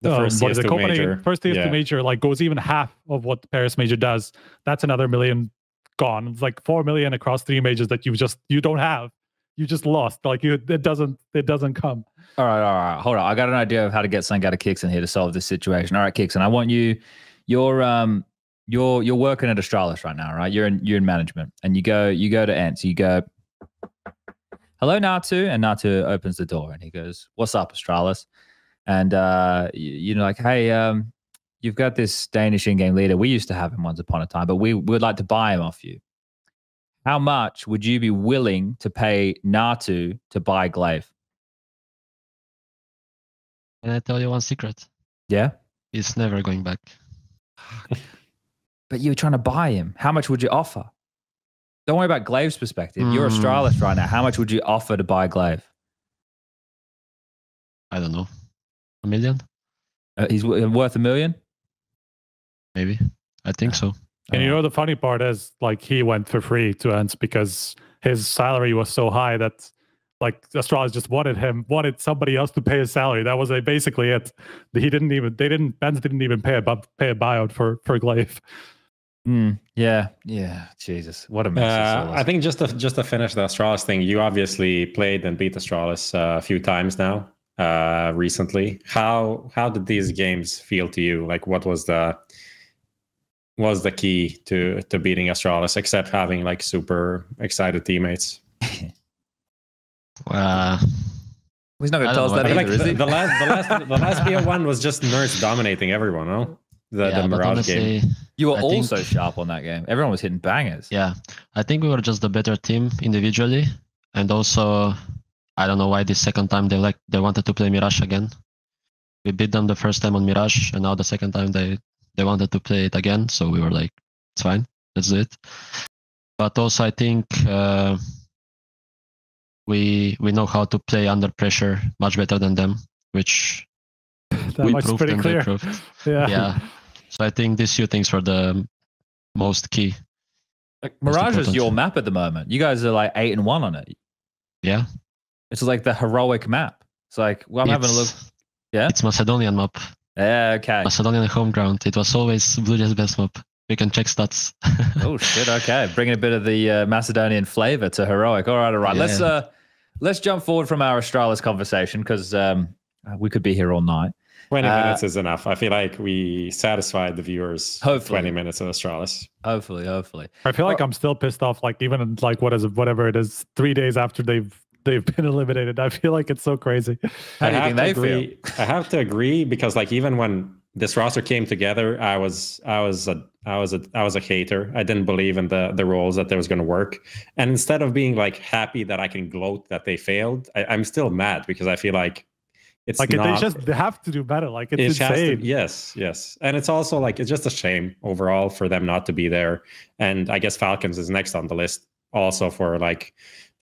the um, first what is it? CS2 Copenhagen major. first CS2 Yeah. major like goes even half of what Paris major does. That's another million gone. It's like four million across three majors that you just you don't have. You just lost. Like you, it doesn't it doesn't come. All right, all right. Hold on. I got an idea of how to get something out of kyxsan here to solve this situation. All right, Kicks, and I want you you're um you're you're working at Astralis right now, right? You're in you're in management and you go you go to Ants, you go Hello Natu, and Natu opens the door and he goes, What's up, Astralis? And uh you, you know, like, hey, um, you've got this Danish in-game leader. We used to have him once upon a time, but we would like to buy him off you. How much would you be willing to pay Natu to buy gla1ve? Can I tell you one secret? Yeah. He's never going back. But you're trying to buy him. How much would you offer? Don't worry about gla1ve's perspective. You're a Astralis right now. How much would you offer to buy gla1ve? I don't know. A million? Uh, he's worth a million. Maybe. I think so. And you Uh, know the funny part is like he went for free to ENCE because his salary was so high that like Astralis just wanted him wanted somebody else to pay his salary. That was uh, basically it. He didn't even they didn't Benz didn't even pay a pay a buyout for for gla1ve. Mm, yeah, yeah. Jesus, what a mess. Uh, I think just to just to finish the Astralis thing, you obviously played and beat Astralis uh, a few times now uh, recently. How how did these games feel to you? Like, what was the was the key to to beating Astralis, except having like super excited teammates? Uh, he's not gonna tell us that either, like is the, he? the last the last the last BO one was just nerds dominating everyone. No, the yeah, the but Mirage game. you were I think- also sharp on that game. Everyone was hitting bangers. yeah, I think we were just the better team individually, and also I don't know why this second time they like they wanted to play Mirage again. We beat them the first time on Mirage, and now the second time they they wanted to play it again. So we were like, it's fine, let's do it. But also, I think uh, we we know how to play under pressure much better than them, which That we much proved pretty and they proved. Yeah. yeah. So I think these two things were the most key. Like, Mirage is your map at the moment. You guys are like eight and one on it. Yeah. It's like the heroic map. It's like, well, I'm having a look. Yeah. It's Macedonian map. Yeah, okay. Macedonian home ground. It was always BLUEJAYS best map. We can check stats. oh shit! Okay, bringing a bit of the uh, Macedonian flavor to heroic. All right, all right. Let's uh, let's jump forward from our Astralis conversation because um, we could be here all night. Twenty Uh, minutes is enough. I feel like we satisfied the viewers. with Hopefully. twenty minutes of Astralis. Hopefully, hopefully. I feel like I'm still pissed off. Like even like what is it, whatever it is, three days after they've they've been eliminated. I feel like it's so crazy. How I do you have think to they agree. I have to agree because like even when this roster came together, I was I was a I was a I was a hater. I didn't believe in the the roles that they was going to work. And instead of being like happy that I can gloat that they failed, I, I'm still mad because I feel like it's like not, they just they have to do better. Like it's it has to- yes, yes, and it's also like it's just a shame overall for them not to be there. And I guess Falcons is next on the list also for like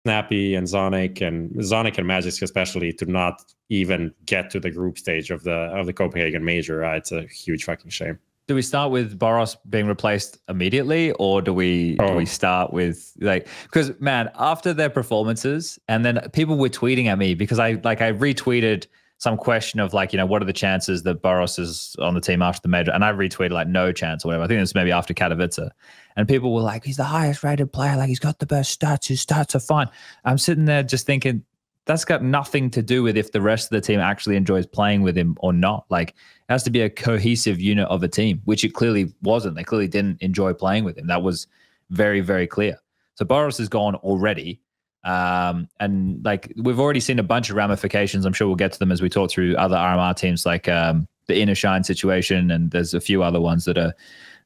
Snappi and Sonic and Sonic and Magisk especially to not even get to the group stage of the of the Copenhagen Major. Uh, it's a huge fucking shame. Do we start with Boros being replaced immediately, or do we do Oh. we start with like because man, after their performances, and then people were tweeting at me because I like I retweeted some question of like you know what are the chances that Boros is on the team after the major, and I retweeted like no chance or whatever. I think it was maybe after Katowice, and people were like he's the highest rated player, like he's got the best stats, his stats are fine. I'm sitting there just thinking that's got nothing to do with if the rest of the team actually enjoys playing with him or not. Like it has to be a cohesive unit of a team, which it clearly wasn't. They clearly didn't enjoy playing with him. That was very, very clear. So Boros is gone already. Um, and like we've already seen a bunch of ramifications. I'm sure we'll get to them as we talk through other RMR teams like um, the Inner Shine situation, and there's a few other ones that are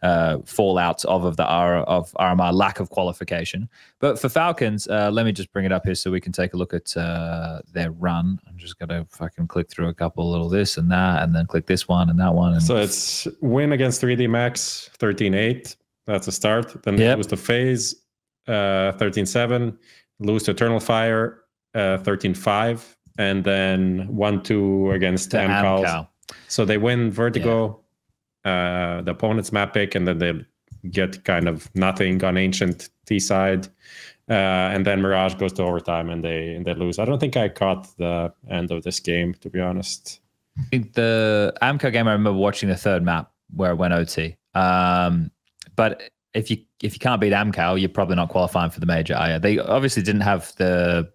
uh, fallouts of of the R of RMR lack of qualification. But for Falcons, uh, let me just bring it up here so we can take a look at uh, their run. I'm just gonna fucking click through a couple little this and that, and then click this one and that one. And So it's win against 3D Max 13-8. That's a start. Then Yep. was the FaZe uh, 13-7. Lose to Eternal Fire uh, 13-5. And then 1-2 against to AMKAL. AMKAL. So they win Vertigo, uh, the opponent's map pick, and then they get kind of nothing on Ancient T side. Uh, and then Mirage goes to overtime and they and they lose. I don't think I caught the end of this game, to be honest. I think the AMKAL game. I remember watching the third map where it went OT. Um, but if you if you can't beat AMKAL, you're probably not qualifying for the major. Are you? They obviously didn't have the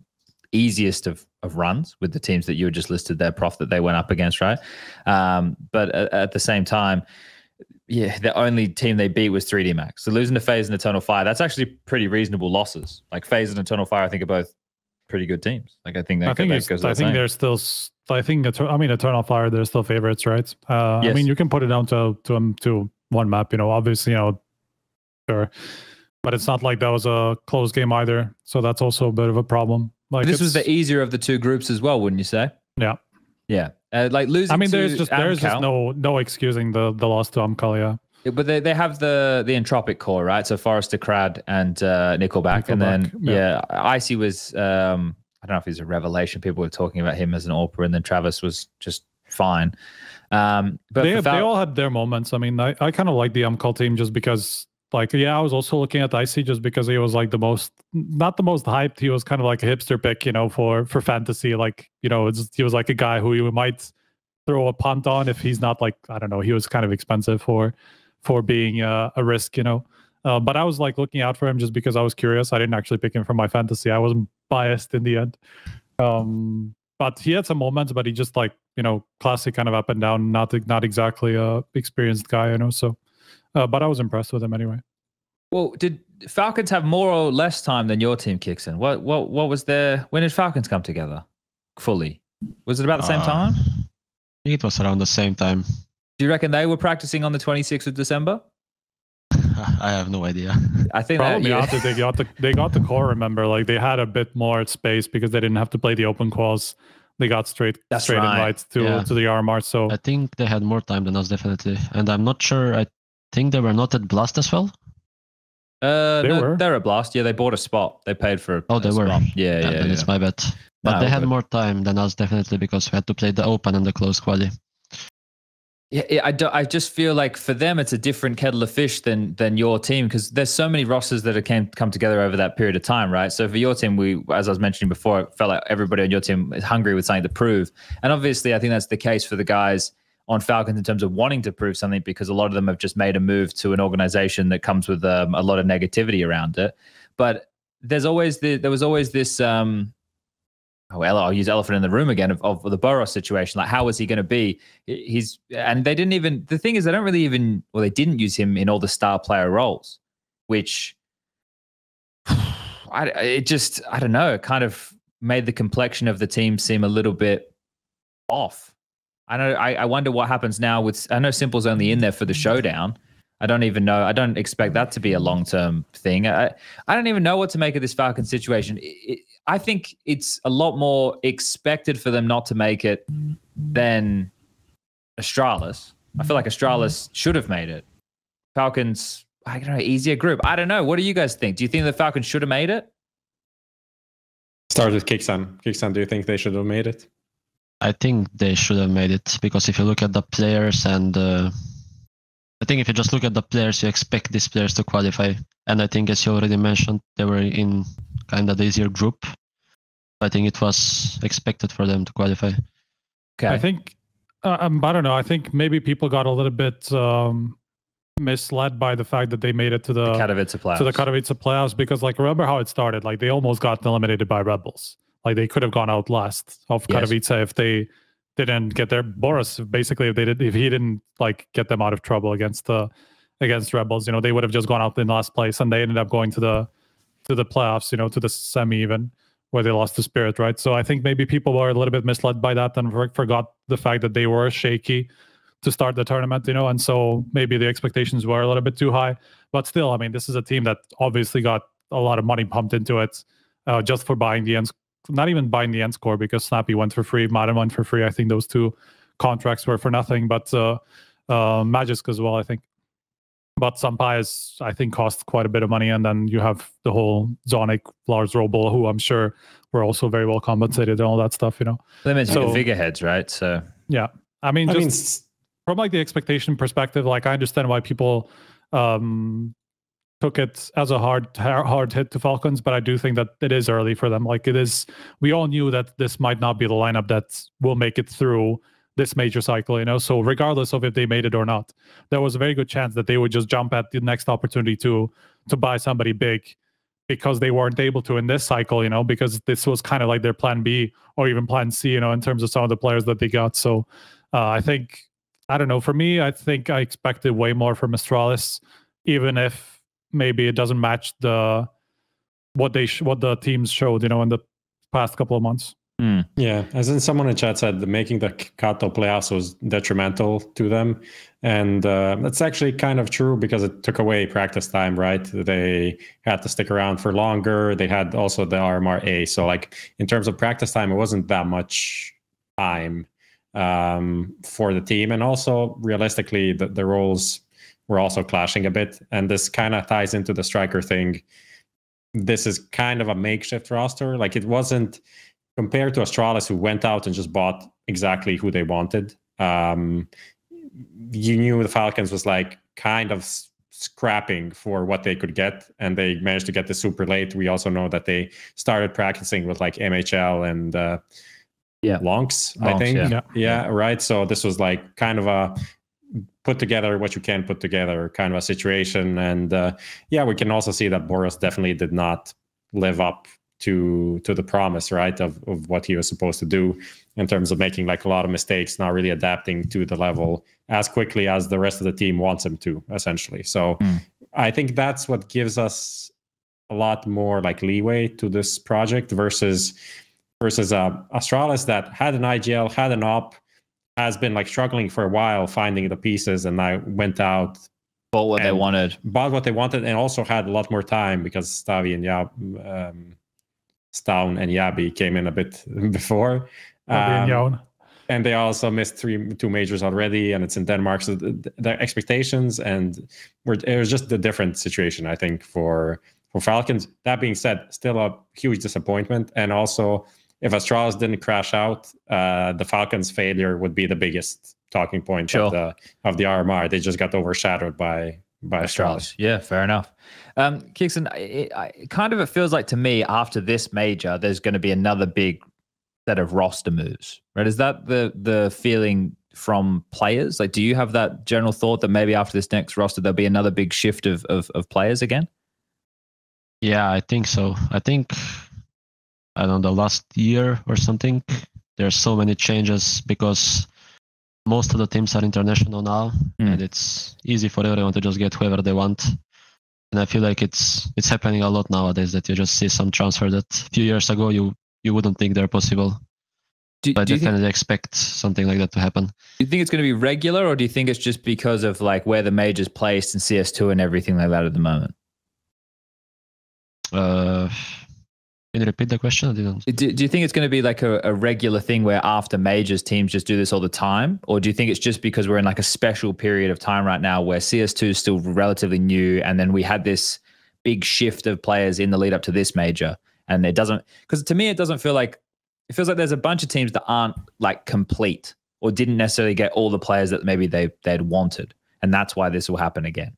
easiest of, of runs with the teams that you had just listed their Prof, that they went up against, right? Um, but at, at the same time, yeah, the only team they beat was 3D Max. So losing to FaZe and Eternal Fire, that's actually pretty reasonable losses. Like FaZe and Eternal Fire, I think are both pretty good teams. Like I think that, I think that it's, goes I think saying. they're still. I think I mean Eternal Fire. They're still favorites, right? Uh, I mean you can put it down to to um, to one map. You know, obviously, you know, sure, but it's not like that was a close game either. So that's also a bit of a problem. Like this was the easier of the two groups as well, wouldn't you say? yeah. Yeah, uh, like losing. I mean, there's just there's just no no excusing the the loss to AMKAL. Yeah. But they, they have the the Entropiq core, right? So Forester, Krad, and uh, NickelBack, and then yeah. yeah. Icy was um, I don't know if he's a revelation. People were talking about him as an AWPer, and then Travis was just fine. Um, but they, for they all had their moments. I mean, I, I kind of like the AMKAL team just because, like, yeah, I was also looking at Icy just because he was like the most, not the most hyped. He was kind of like a hipster pick, you know, for for fantasy. Like, you know, he was like a guy who you might throw a punt on if he's not like I don't know. He was kind of expensive for for being uh, a risk, you know. Uh, but I was like looking out for him just because I was curious. I didn't actually pick him for my fantasy. I wasn't biased in the end. Um, but he had some moments, but he just like you know classic kind of up and down, not not exactly a experienced guy, you know. So, uh, but I was impressed with him anyway. well, did Falcons have more or less time than your team kyxsan? What what what was their when did Falcons come together fully? Was it about the same Uh, time? I think it was around the same time. Do you reckon they were practicing on the 26th of December? I have no idea. I think Probably that, yeah. after they got the they got the core. Remember, like they had a bit more space because they didn't have to play the open calls. They got straight That's straight right. invites to Yeah. to the RMR. So I think they had more time than us, definitely. And I'm not sure. I think they were not at Blast as well. Uh, They no, were. they're a blast. Yeah, they bought a spot. They paid for. Oh, a they were. spot. Yeah, yeah, then yeah. it's my bet. But No, they had but- more time than us, definitely, because we had to play the open and the close quali. Yeah, yeah, I, do, I just feel like for them it's a different kettle of fish than than your team because there's so many rosters that have came come together over that period of time, right? So for your team, we as I was mentioning before, it felt like everybody on your team is hungry with something to prove, and obviously I think that's the case for the guys on Falcons in terms of wanting to prove something because a lot of them have just made a move to an organization that comes with um, a lot of negativity around it. But there's always the there was always this um, oh, I'll use elephant in the room again of, of the Boros situation. Like, how is he going to be? He's and they didn't even. The thing is, they don't really even. Well, they didn't use him in all the star player roles, which I, it just I don't know. It kind of made the complexion of the team seem a little bit off. I know. I, I wonder what happens now with. I know s1mple's only in there for the showdown. I don't even know. I don't expect that to be a long term thing. I, I don't even know what to make of this Falcon situation. It, it, I think it's a lot more expected for them not to make it than Astralis. I feel like Astralis should have made it. Falcons, I don't know, easier group. I don't know. What do you guys think? Do you think the Falcons should have made it? Start with kyxsan. kyxsan, do you think they should have made it? I think they should have made it because if you look at the players and uh, I think if you just look at the players, you expect these players to qualify. And I think, as you already mentioned, they were in kind of the easier group. I think it was expected for them to qualify. Okay. I think, uh, um, I don't know. I think maybe people got a little bit um, misled by the fact that they made it to the, the Katowice playoffs. To the Katowice playoffs because, like, remember how it started? Like, they almost got eliminated by Red Bulls. Like, they could have gone out last of yes. Katowice if they didn't get there. Boros basically, if they did, if he didn't like get them out of trouble against the against Rebels, you know, they would have just gone out in last place, and they ended up going to the to the playoffs, you know, to the semi even where they lost the spirit, right? So I think maybe people were a little bit misled by that and forgot the fact that they were shaky to start the tournament, you know, and so maybe the expectations were a little bit too high. But still, I mean, this is a team that obviously got a lot of money pumped into it uh, just for buying the ENCE not even buying the ENCE core because Snappi went for free, maden went for free. I think those two contracts were for nothing, but uh, uh, Magisk as well, I think. But SunPayus, I think, cost quite a bit of money. And then you have the whole Zonic, Lars Robel, who I'm sure were also very well compensated and all that stuff, you know. They mentioned so, the figureheads, right? So, yeah. I mean, I just mean, from like the expectation perspective, like I understand why people um, took it as a hard hard hit to Falcons, but I do think that it is early for them. Like it is, we all knew that this might not be the lineup that will make it through this major cycle, you know. So regardless of if they made it or not, there was a very good chance that they would just jump at the next opportunity to to buy somebody big because they weren't able to in this cycle, you know, because this was kind of like their plan B or even plan C, you know, in terms of some of the players that they got. So uh, I think I don't know. For me, I think I expected way more from Astralis, even if maybe it doesn't match the what they sh- what the teams showed, you know, in the past couple of months. Mm. Yeah, as in someone in chat said, the making the Kato playoffs was detrimental to them, and uh, that's actually kind of true because it took away practice time. Right? They had to stick around for longer. They had also the RMR A, so like in terms of practice time, it wasn't that much time um, for the team, and also realistically, the, the roles were also clashing a bit. And this kind of ties into the striker thing. This is kind of a makeshift roster. Like it wasn't compared to Astralis, who went out and just bought exactly who they wanted. Um, you knew the Falcons was like kind of scrapping for what they could get, and they managed to get this super late. We also know that they started practicing with like MHL and uh, yeah, Lonks, I think. Yeah. Yeah, yeah, right. So this was like kind of a put together what you can put together kind of a situation and uh, yeah we can also see that boros definitely did not live up to to the promise right of, of what he was supposed to do in terms of making like a lot of mistakes not really adapting to the level as quickly as the rest of the team wants him to essentially so mm. i think that's what gives us a lot more like leeway to this project versus versus uh, astralis that had an igl had an op has been like struggling for a while finding the pieces, and I went out bought what they wanted, bought what they wanted, and also had a lot more time because Stavi and Yab, um, Stavn and jabbi came in a bit before. Um, and they also missed three two majors already, and it's in Denmark. So the, the expectations and it was just a different situation, I think, for for Falcons. That being said, still a huge disappointment, and also if Astralis didn't crash out, uh, the Falcons' failure would be the biggest talking point sure. of the of the RMR. They just got overshadowed by by Astralis. Yeah, fair enough. Um, kyxsan, it, it, kind of it feels like to me after this major, there's going to be another big set of roster moves, right? Is that the the feeling from players? Like, do you have that general thought that maybe after this next roster there'll be another big shift of of, of players again? Yeah, I think so. I think I don't know, the last year or something. There's so many changes because most of the teams are international now, mm. and it's easy for everyone to just get whoever they want. And I feel like it's it's happening a lot nowadays that you just see some transfer that a few years ago you you wouldn't think they're possible. Do, But do I you think, definitely expect something like that to happen. do you think it's going to be regular, or do you think it's just because of like where the majors placed in CS2 and everything like that at the moment? Uh, can you repeat the question? I didn't. Do, do you think it's going to be like a, a regular thing where after majors teams just do this all the time, or do you think it's just because we're in like a special period of time right now where CS2 is still relatively new, and then we had this big shift of players in the lead up to this major, and it doesn't because to me it doesn't feel like it feels like there's a bunch of teams that aren't like complete or didn't necessarily get all the players that maybe they they'd wanted, and that's why this will happen again.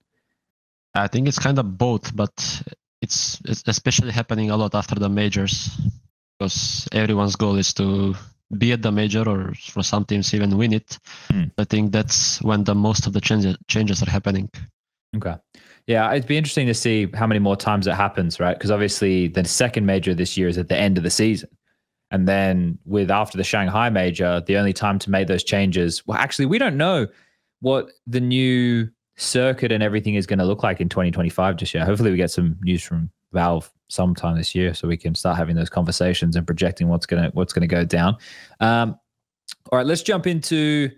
I think it's kind of both, but it's, it's especially happening a lot after the majors because everyone's goal is to be at the major or for some teams even win it. Hmm. I think that's when the most of the changes changes are happening. Okay. Yeah, it'd be interesting to see how many more times it happens, right? Because obviously the second major this year is at the end of the season. And then with after the Shanghai major, the only time to make those changes, well, actually, we don't know what the new circuit and everything is going to look like in 2025 just yet. Hopefully, we get some news from Valve sometime this year so we can start having those conversations and projecting what's gonna what's gonna go down. Um, all right, let's jump into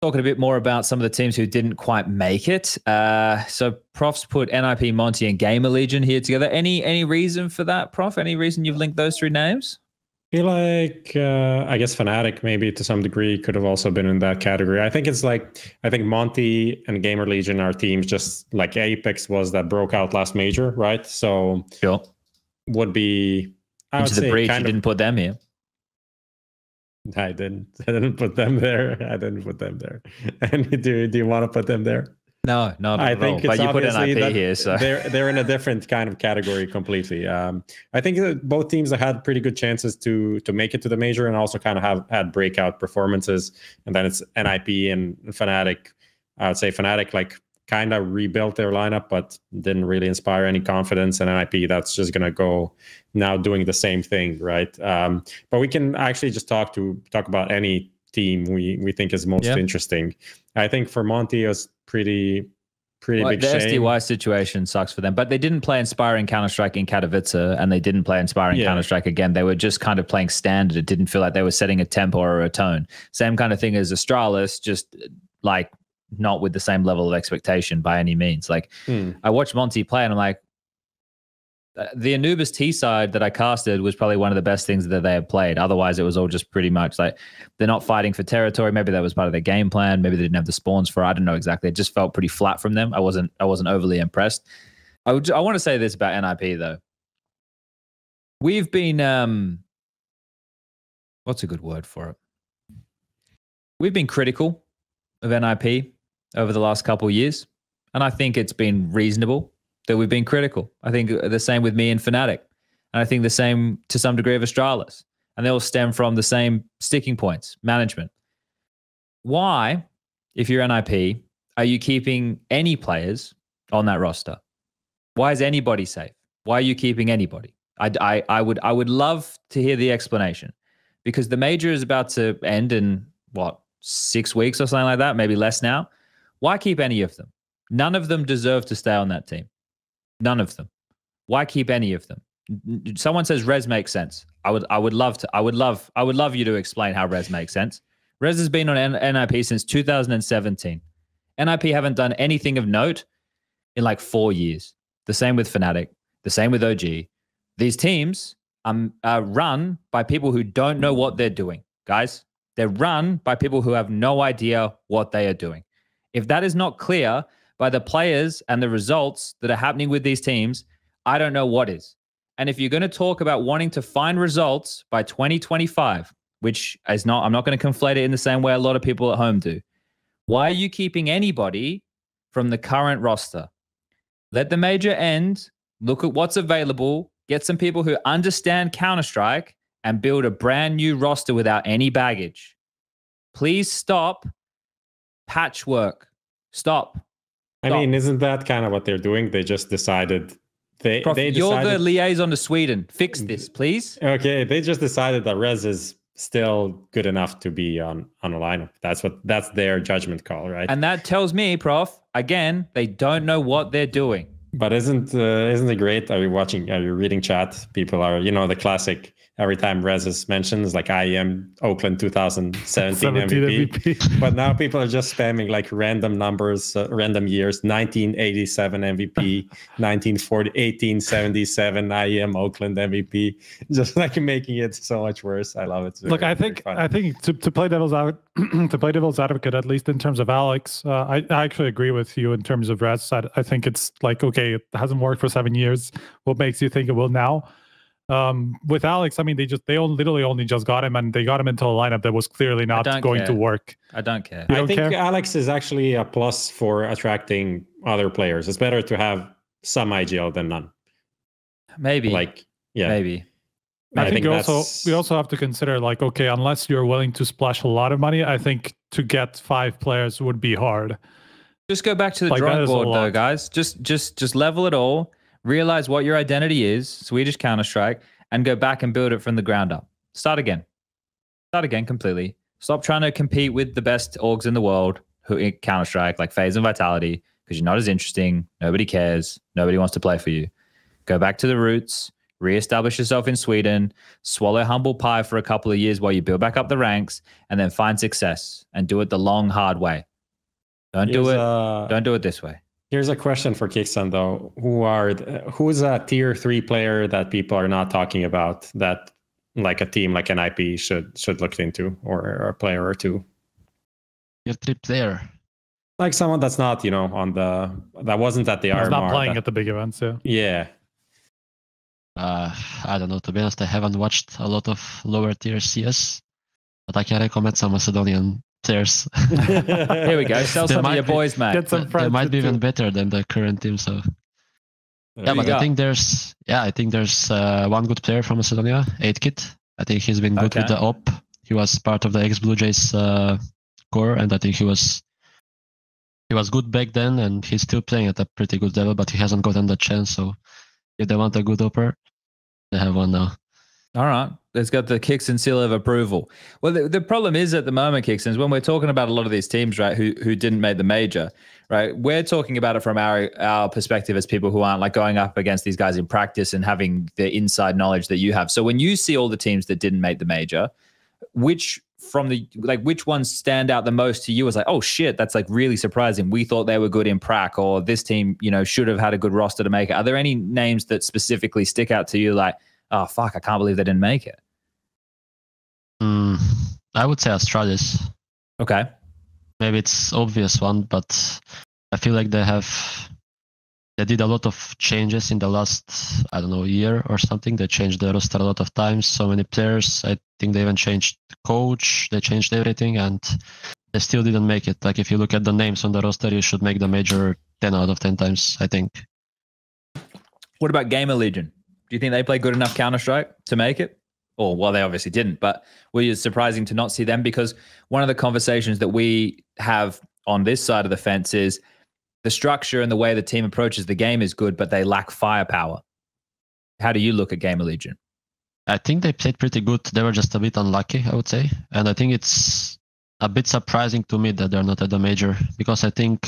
talking a bit more about some of the teams who didn't quite make it. Uh, so Prof's put NIP, Monte, and Gamer Legion here together. Any any reason for that, Prof? Any reason you've linked those three names? Feel like uh, I guess Fnatic maybe to some degree could have also been in that category. I think it's like I think Monte and Gamer Legion are teams just like Apeks was that broke out last major, right? So Sure. would be I would the say breach, you kind of, didn't put them here. I didn't I didn't put them there. I didn't put them there. And do do you want to put them there? No, not I think it's But you put NIP that here, so they're they're in a different kind of category completely. Um, I think that both teams have had pretty good chances to to make it to the major and also kind of have had breakout performances. And then it's NIP and Fnatic. I would say Fnatic like kind of rebuilt their lineup, but didn't really inspire any confidence. And NIP that's just gonna go now doing the same thing, right? Um, but we can actually just talk to talk about any team we we think is most Yeah. interesting. I think for Monte it was pretty pretty Well, big the shame. SDY situation sucks for them, but they didn't play inspiring Counter Strike in Katowice, and they didn't play inspiring Yeah. Counter Strike again. They were just kind of playing standard. It didn't feel like they were setting a tempo or a tone. Same kind of thing as Astralis, just like not with the same level of expectation by any means. Like Hmm. I watched Monte play, and I'm like, the Anubis T side that I casted was probably one of the best things that they had played. Otherwise, it was all just pretty much like they're not fighting for territory. Maybe that was part of their game plan. Maybe they didn't have the spawns for. I don't know exactly. It just felt pretty flat from them. I wasn't. I wasn't overly impressed. I would. I want to say this about NIP though. We've been. um What's a good word for it? We've been critical of NIP over the last couple years, and I think it's been reasonable that we've been critical. I think the same with me and Fnatic. And I think the same to some degree of Astralis. And they all stem from the same sticking points management. Why, if you're NIP, are you keeping any players on that roster? Why is anybody safe? Why are you keeping anybody? I, I, I would I would love to hear the explanation because the major is about to end in what six weeks or something like that, maybe less now. Why keep any of them? None of them deserve to stay on that team. None of them. Why keep any of them? Someone says REZ makes sense. I would I would love to I would love I would love you to explain how REZ makes sense. REZ has been on NIP since 2017. NIP haven't done anything of note in like four years. The same with Fnatic. The same with OG. These teams um, are run by people who don't know what they're doing, guys. They're run by people who have no idea what they are doing. If that is not clear by the players and the results that are happening with these teams, I don't know what is. And if you're going to talk about wanting to find results by 2025, which is not, I'm not going to conflate it in the same way a lot of people at home do. Why are you keeping anybody from the current roster? Let the major end, look at what's available, get some people who understand Counter Strike, and build a brand new roster without any baggage. Please stop patchwork. Stop. I Stop. mean, isn't that kind of what they're doing? They just decided they Prof, they you're the liaison to Sweden. Fix this, please. okay. They just decided that REZ is still good enough to be on on a lineup. That's what that's their judgment call, right? And that tells me, Prof, again, they don't know what they're doing. But isn't uh, isn't it great? Are you watching? Are you reading chat? People are, you know, the classic. Every time Rezes mentions like I am Oakland 2017 MVP, MVP. but now people are just spamming like random numbers, uh, random years. 1987 MVP, 1940, 1877 I am Oakland MVP. Just like making it so much worse. I love it. It's Look, very- I think. I think to, to play devil's out to play devil's advocate, at least in terms of Alex, uh, I, I actually agree with you in terms of REZ. I, I think it's like okay, it hasn't worked for seven years. What makes you think it will now? Um, with Alex, I mean, they just they only, literally only just got him, and they got him into a lineup that was clearly not don't going to work. I don't care. You I don't think care? Alex is actually a plus for attracting other players. It's better to have some IGL than none. Maybe. Like, yeah, Maybe. I, I think, think you also we also have to consider like okay, unless you're willing to splash a lot of money, I think to get five players would be hard. Just go back to the Like, drawing board, though, guys. Just, just, just level it all. Realize what your identity is, Swedish Counter Strike, and go back and build it from the ground up. Start again. Start again completely. Stop trying to compete with the best orgs in the world who in Counter Strike, like FaZe and Vitality, because you're not as interesting. Nobody cares. Nobody wants to play for you. Go back to the roots. Reestablish yourself in Sweden. Swallow humble pie for a couple of years while you build back up the ranks, and then find success and do it the long, hard way. Don't do it. a- Don't do it this way. Here's a question for kyxsan though. Who are th- who's a tier three player that people are not talking about that like a team like an IP should should look into or, or a player or two? Your trip there. Like someone that's not, you know, on the that wasn't at the He's RMR. not playing that- at the big events. Yeah. yeah. Uh, I don't know. To be honest, I haven't watched a lot of lower tier CS, but I can recommend some Macedonian players. Here we go. Sell There some of might your be- boys, mate. Get some they friends. might be into- even better than the current team. So There yeah, but go. I think there's yeah, I think there's uh, one good player from Macedonia, 8kit. I think he's been good with the op. He was part of the ex BLUEJAYS uh, core, and I think he was he was good back then, and he's still playing at a pretty good level, but he hasn't gotten the chance. So if they want a good opper, they have one now. All right. It's got the kyxsan seal of approval. Well, the, the problem is at the moment, kyxsan, is when we're talking about a lot of these teams, right, who who didn't make the major, right? We're talking about it from our our perspective as people who aren't like going up against these guys in practice and having the inside knowledge that you have. So when you see all the teams that didn't make the major, which from the like which ones stand out the most to you as like, oh shit, that's like really surprising. We thought they were good in prac, or this team, you know, should have had a good roster to make it. Are there any names that specifically stick out to you like? Oh fuck, I can't believe they didn't make it. Mm, I would say Astralis. Okay. maybe it's obvious one, but I feel like they have they did a lot of changes in the last I don't know year or something. They changed the roster a lot of times, so many players. I think they even changed coach. They changed everything, and they still didn't make it. Like if you look at the names on the roster, you should make the major ten out of ten times. I think. What about Gamer Legion? Do you think they play good enough Counter Strike to make it? Or well, they obviously didn't, but were you surprising to not see them? Because one of the conversations that we have on this side of the fence is the structure and the way the team approaches the game is good, but they lack firepower. How do you look at Game of Legion? I think they played pretty good. They were just a bit unlucky, I would say. And I think it's a bit surprising to me that they're not at the major because I think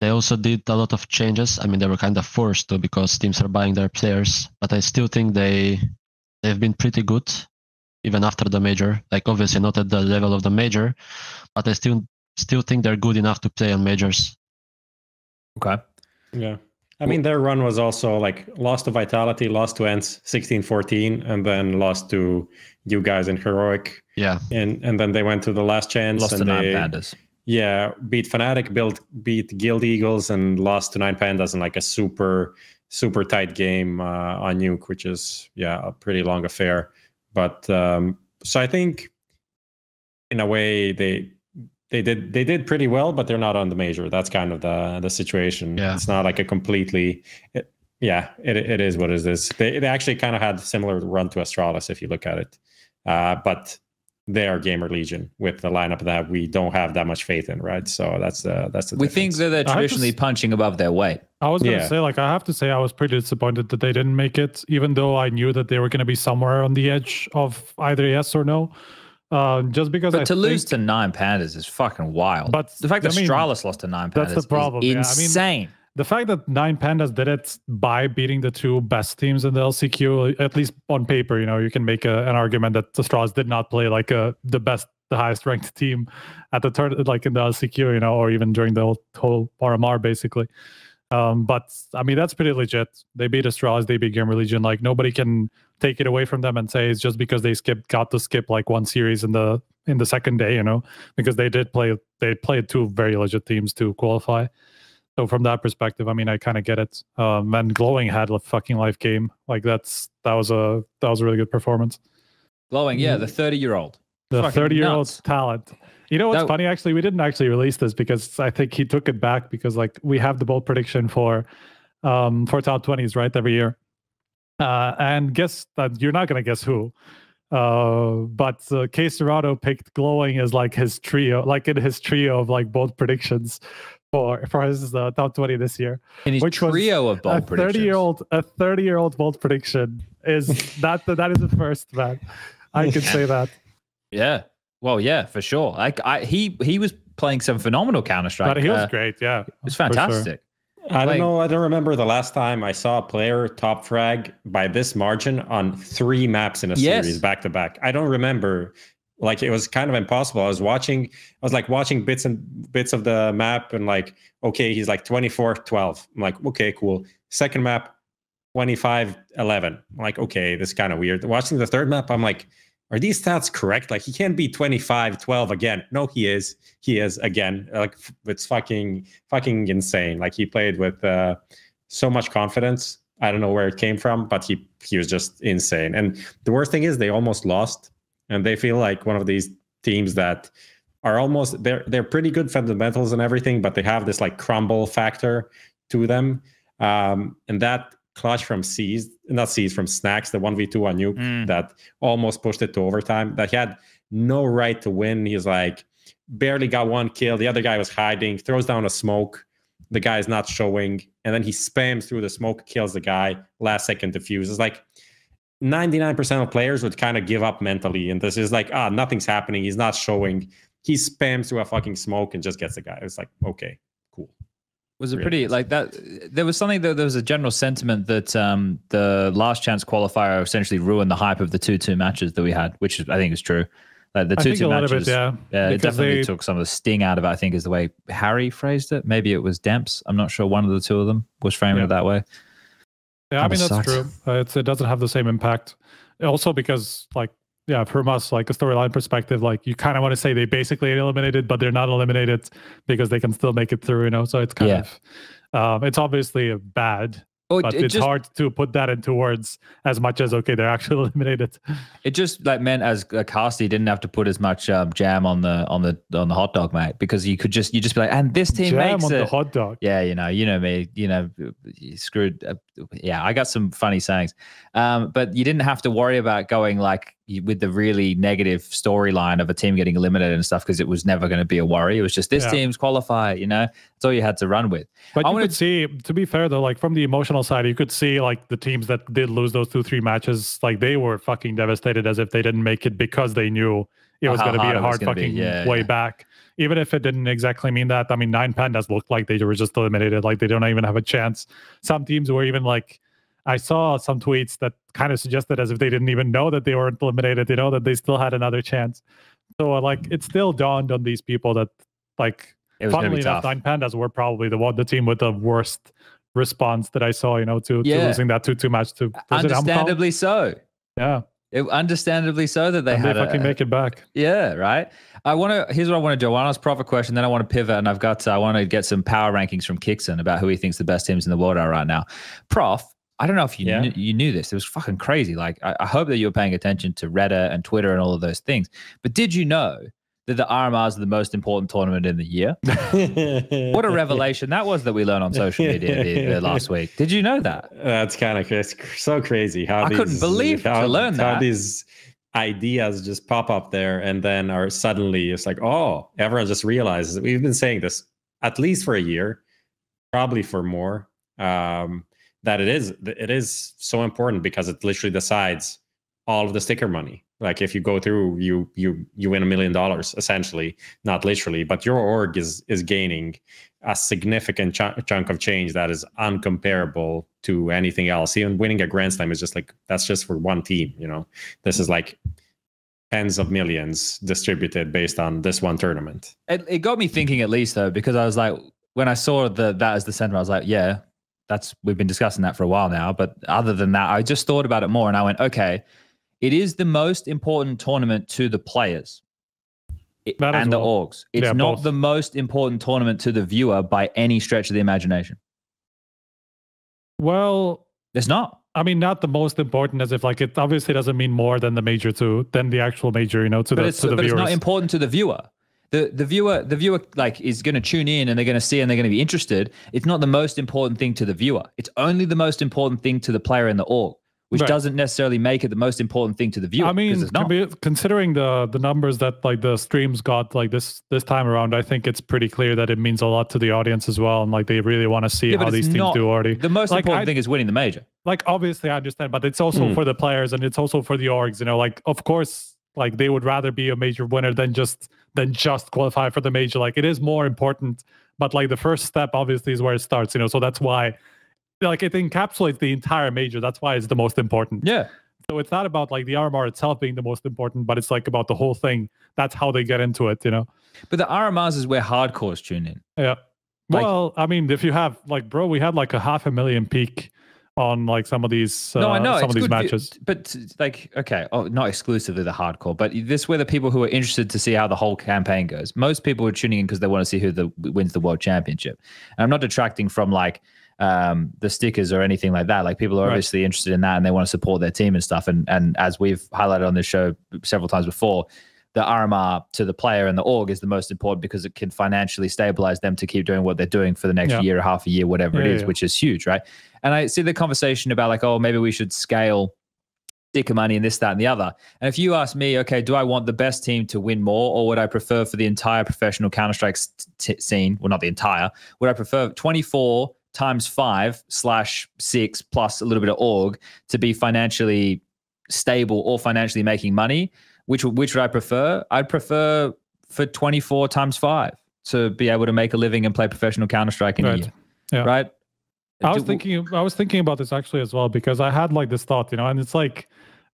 they also did a lot of changes. I mean, they were kind of forced to because teams are buying their players, but I still think they they've been pretty good even after the major. Like obviously not at the level of the major, but I still still think they're good enough to play on majors. Okay. Yeah. I mean, their run was also like lost to Vitality, lost to ENCE 16 14, and then lost to you guys in Heroic. Yeah. And and then they went to the last chance Lost and to nine they, pandas. Yeah, beat Fnatic, built beat Guild Eagles, and lost to Nine Pandas in like a super super tight game uh, on Nuke, which is yeah a pretty long affair. But um, so I think in a way they they did they did pretty well, but they're not on the major. That's kind of the the situation. Yeah. It's not like a completely. It, yeah, it, it is what it is. They, they actually kind of had similar run to Astralis if you look at it, uh, but they are Gamer Legion with the lineup that we don't have that much faith in, right? So that's the that's the. We think that they're I to traditionally s- punching above their weight. I was gonna Yeah. say, like, I have to say, I was pretty disappointed that they didn't make it, even though I knew that they were going to be somewhere on the edge of either yes or no. Uh, just because But I to lose to nine pandas is fucking wild. But, the fact that I mean, Stralis lost to nine pandas that's the problem, yeah. I mean, is insane. The fact that Nine Pandas did it by beating the two best teams in the LCQ, at least on paper, you know, you can make a, an argument that the Straws did not play like a the best, the highest ranked team at the turn, like in the LCQ, you know, or even during the whole, whole RMR, basically. Um, but I mean, that's pretty legit. They beat the Straws, they beat Gamer Legion. Like nobody can take it away from them and say it's just because they skipped, got to skip like one series in the in the second day, you know, because they did play, they played two very legit teams to qualify. So from that perspective, I mean, I kind of get it. Um, and glowiing had a fucking life game. Like that's that was a that was a really good performance. glowiing, yeah, the thirty-year-old, The thirty-year-old nuts. talent. You know what's That- funny? Actually, we didn't actually release this because I think he took it back because like we have the bold prediction for um for top twenties right every year. Uh, and guess that you're not gonna guess who. Uh, but uh, K Serrato picked glowiing as like his trio, like in his trio of like bold predictions for for his uh, top twenty this year. in his which was of a bold predictions. thirty year old a thirty year old bold prediction is that that is the first man. I can say that. Yeah. Well, yeah, for sure. Like I, he he was playing some phenomenal Counter Strike. But he was uh, great, yeah. It was for sure. fantastic. I Like- don't know. I don't remember the last time I saw a player top frag by this margin on three maps in a Yes. series back to back. I don't remember. Like it was kind of impossible. I was watching. I was like watching bits and bits of the map, and like, okay, he's like 24, 12. I'm like, okay, cool. Second map, 25, 11. I'm like, okay, this is kind of weird. Watching the third map, I'm like, are these stats correct? Like he can't be 25, 12 again. No, he is. He is again. Like it's fucking fucking insane. Like he played with uh, so much confidence. I don't know where it came from, but he he was just insane. And the worst thing is they almost lost, and they feel like one of these teams that are almost they're they're pretty good fundamentals and everything, but they have this like crumble factor to them. Um, and that clutch from C's, not C's from Snacks, the one v two on Nuke Mm. that almost pushed it to overtime. That he had no right to win. He's like barely got one kill. The other guy was hiding, throws down a smoke. The guy is not showing, and then he spams through the smoke, kills the guy. Last second defuse. It's like 99% of players would kind of give up mentally, and this is like, ah, nothing's happening. He's not showing. He spams through a fucking smoke and just gets the guy. It's like, okay, cool. was it Really pretty like that there was something that there was a general sentiment that um the last chance qualifier essentially ruined the hype of the 2-2 matches that we had which is, i think is true like the 2-2 matches bit, yeah. yeah it definitely they- took some of the sting out of it i think is the way harry phrased it maybe it was demps i'm not sure one of the two of them was framing Yeah. it that way Yeah, I mean that's sucked. true. Uh, it's, it doesn't have the same impact. Also because like yeah, from us like a storyline perspective, like you kind of want to say they basically eliminated, but they're not eliminated because they can still make it through. You know, so it's kind Yeah. of um, it's obviously a bad, oh, but it, it's just hard to put that into words as much as okay, they're actually eliminated. it just like meant as a caster you didn't have to put as much um, jam on the on the on the hot dog mate because you could just you just be like and this team Jam makes on it the hot dog. Yeah, you know, you know me, you know, you screwed. Uh, yeah, I got some funny sayings, um, but you didn't have to worry about going like with the really negative storyline of a team getting eliminated and stuff because it was never going to be a worry. It was just this Yeah. team's qualify. You know, that's all you had to run with. But I you wanted could see, to be fair though, like from the emotional side, you could see like the teams that did lose those two, three matches, like they were fucking devastated as if they didn't make it because they knew it was going to be a hard gonna be. fucking Yeah, way yeah. back. Even if it didn't exactly mean that. I mean, nine pandas looked like they were just eliminated, like they don't even have a chance. Some teams were even like, I saw some tweets that kind of suggested as if they didn't even know that they weren't eliminated, you know, that they still had another chance. So uh, like it still dawned on these people that like It was funnily enough, tough. Nine Pandas were probably the one, the team with the worst response that I saw. You know, to, to losing that two-two match to AMKAL? Understandably so. Yeah, It, understandably so that they and they had a- fucking make it back. Yeah, right. I want to. Here's what I want to do. I want to ask Prof a question, then I want to pivot, and I've got. To, I want to get some power rankings from kyxsan about who he thinks the best teams in the world are right now. Prof, I don't know if you Yeah. knew, you knew this. It was fucking crazy. Like, I, I hope that you were paying attention to Reddit and Twitter and all of those things. But did you know that the RMRs are the most important tournament in the year? What a revelation that was that we learned on social media the, the last week. Did you know that? That's kind of crazy. So crazy how I these, couldn't believe to how, learn how that. these ideas just pop up there and then are suddenly it's like, oh, everyone just realizes we've been saying this at least for a year, probably for more. Um, that it is it is so important because it literally decides all of the sticker money. Like if you go through, you you you win a million dollars essentially, not literally, but your org is is gaining a significant ch- chunk of change that is uncomparable to anything else. Even winning a Grand Slam is just like that's just for one team. You know, this is like tens of millions distributed based on this one tournament. It, it got me thinking at least though, because I was like, when I saw the that as the center, I was like, yeah, that's we've been discussing that for a while now. But other than that, I just thought about it more and I went, okay, it is the most important tournament to the players it- That as and the well. orgs. It's Yeah, not both. the most important tournament to the viewer by any stretch of the imagination. Well, It's not. I mean, not the most important, as if like it obviously doesn't mean more than the major to than the actual major, you know, to but the it's to the but it's not important to the viewer. The the viewer the viewer like is going to tune in and they're going to see and they're going to be interested. It's not the most important thing to the viewer. It's only the most important thing to the player in the org, which Right. doesn't necessarily make it the most important thing to the viewer. I mean, it's not. considering the the numbers that like the streams got like this this time around, I think it's pretty clear that it means a lot to the audience as well, and like they really want to see Yeah, how these teams do already. the most like, important I- thing is winning the major. like obviously I understand, but it's also Hmm. for the players and it's also for the orgs. You know, like of course, like they would rather be a major winner than just than just qualify for the major. Like it is more important, but like the first step obviously is where it starts. You know, so that's why like it encapsulates the entire major. That's why it's the most important. Yeah. So it's not about like the RMR itself being the most important, but it's like about the whole thing. That's how they get into it. You know. But the RMRs is where hardcores tune in. Yeah. Like- well, I mean, if you have like, bro, we had like a half a million peak on like some of these uh, no, I know some it's of these good, matches. but like, okay, oh, not exclusively the hardcore, but this were the people who are interested to see how the whole campaign goes. Most people are tuning in because they want to see who the wins the world championship. And I'm not detracting from like um, the stickers or anything like that. Like people are Right. obviously interested in that and they want to support their team and stuff. And and as we've highlighted on this show several times before, the RMR to the player and the org is the most important because it can financially stabilize them to keep doing what they're doing for the next Yeah. year, half a year, whatever Yeah, it is, yeah. which is huge, right? And I see the conversation about like, oh, maybe we should scale sticker money and this, that, and the other. And if you ask me, okay, do I want the best team to win more, or would I prefer for the entire professional Counter Strike t- scene? Well, not the entire. Would I prefer 24 times five slash six plus a little bit of org to be financially stable or financially making money? Which which would I prefer? I'd prefer for 24 times five to be able to make a living and play professional Counter Strike in a Right. year. Yeah. Right. I was Do- thinking I was thinking about this actually as well because I had like this thought, you know, and it's like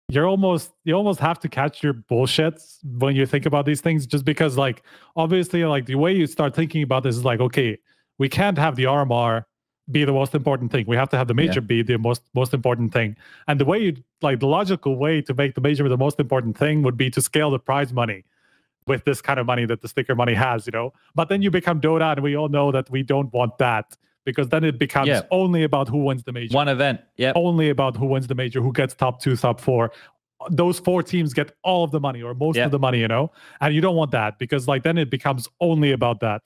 you're almost you almost have to catch your bullshit when you think about these things just because like obviously like the way you start thinking about this is like okay, we can't have the RMR be the most important thing. We have to have the major be the most most important thing. And the way you like the logical way to make the major the most important thing would be to scale the prize money with this kind of money that the sticker money has, you know. But then you become Dota, and we all know that we don't want that because then it becomes Yeah. only about who wins the major, One event. Yep. only about who wins the major, who gets top two, top four. Those four teams get all of the money or most Yeah. of the money, you know. And you don't want that because like then it becomes only about that.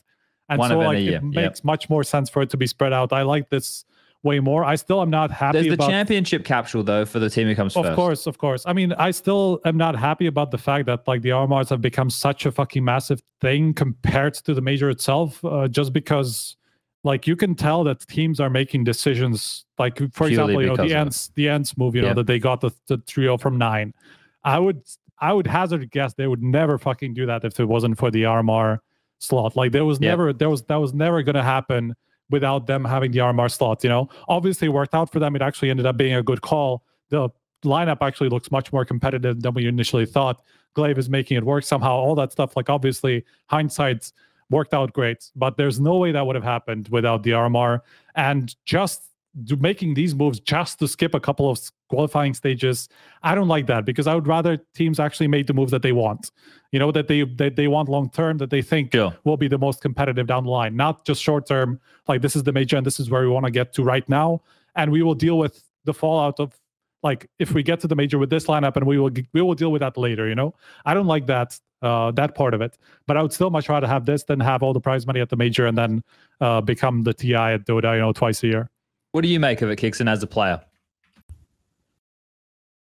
And One so like it year, yep. makes much more sense for it to be spread out. I like this way more. I still am not happy There's the about championship capsule though for the team who comes of first. course, of course. I mean, I still am not happy about the fact that like the RMRs have become such a fucking massive thing compared to the major itself. Uh, just because, like, you can tell that teams are making decisions. Like, for Purely example, you know, the of ENCE, the ENCE move. You know that they got the, the trio from nine. I would, I would hazard a guess they would never fucking do that if it wasn't for the RMR slot. Like, there was Yeah. never, there was that was never gonna happen without them having the RMR slot. You know, obviously it worked out for them. It actually ended up being a good call. The lineup actually looks much more competitive than we initially thought. gla1ve is making it work somehow. All that stuff, like obviously hindsight's worked out great, but there's no way that would have happened without the RMR. And just do, making these moves just to skip a couple of qualifying stages, I don't like that because I would rather teams actually make the moves that they want. You know that they that they want long term, that they think Sure. will be the most competitive down the line, not just short term. Like this is the major and this is where we want to get to right now, and we will deal with the fallout of like if we get to the major with this lineup, and we will we will deal with that later. You know, I don't like that uh, that part of it, but I would still much rather have this than have all the prize money at the major and then uh, become the TI at Dota, you know, twice a year. What do you make of it, kyxsan, as a player?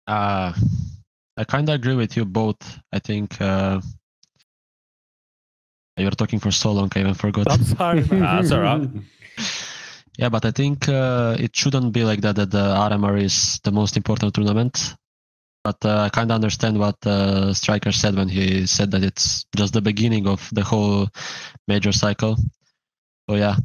Uh, I kind of agree with you both. I think uh, you were talking for so long, I even forgot. I'm sorry. Ah, that's all right. Yeah, but I think uh, it shouldn't be like that. That the RMR is the most important tournament. But uh, I kind of understand what uh, Striker said when he said that it's just the beginning of the whole major cycle. So yeah,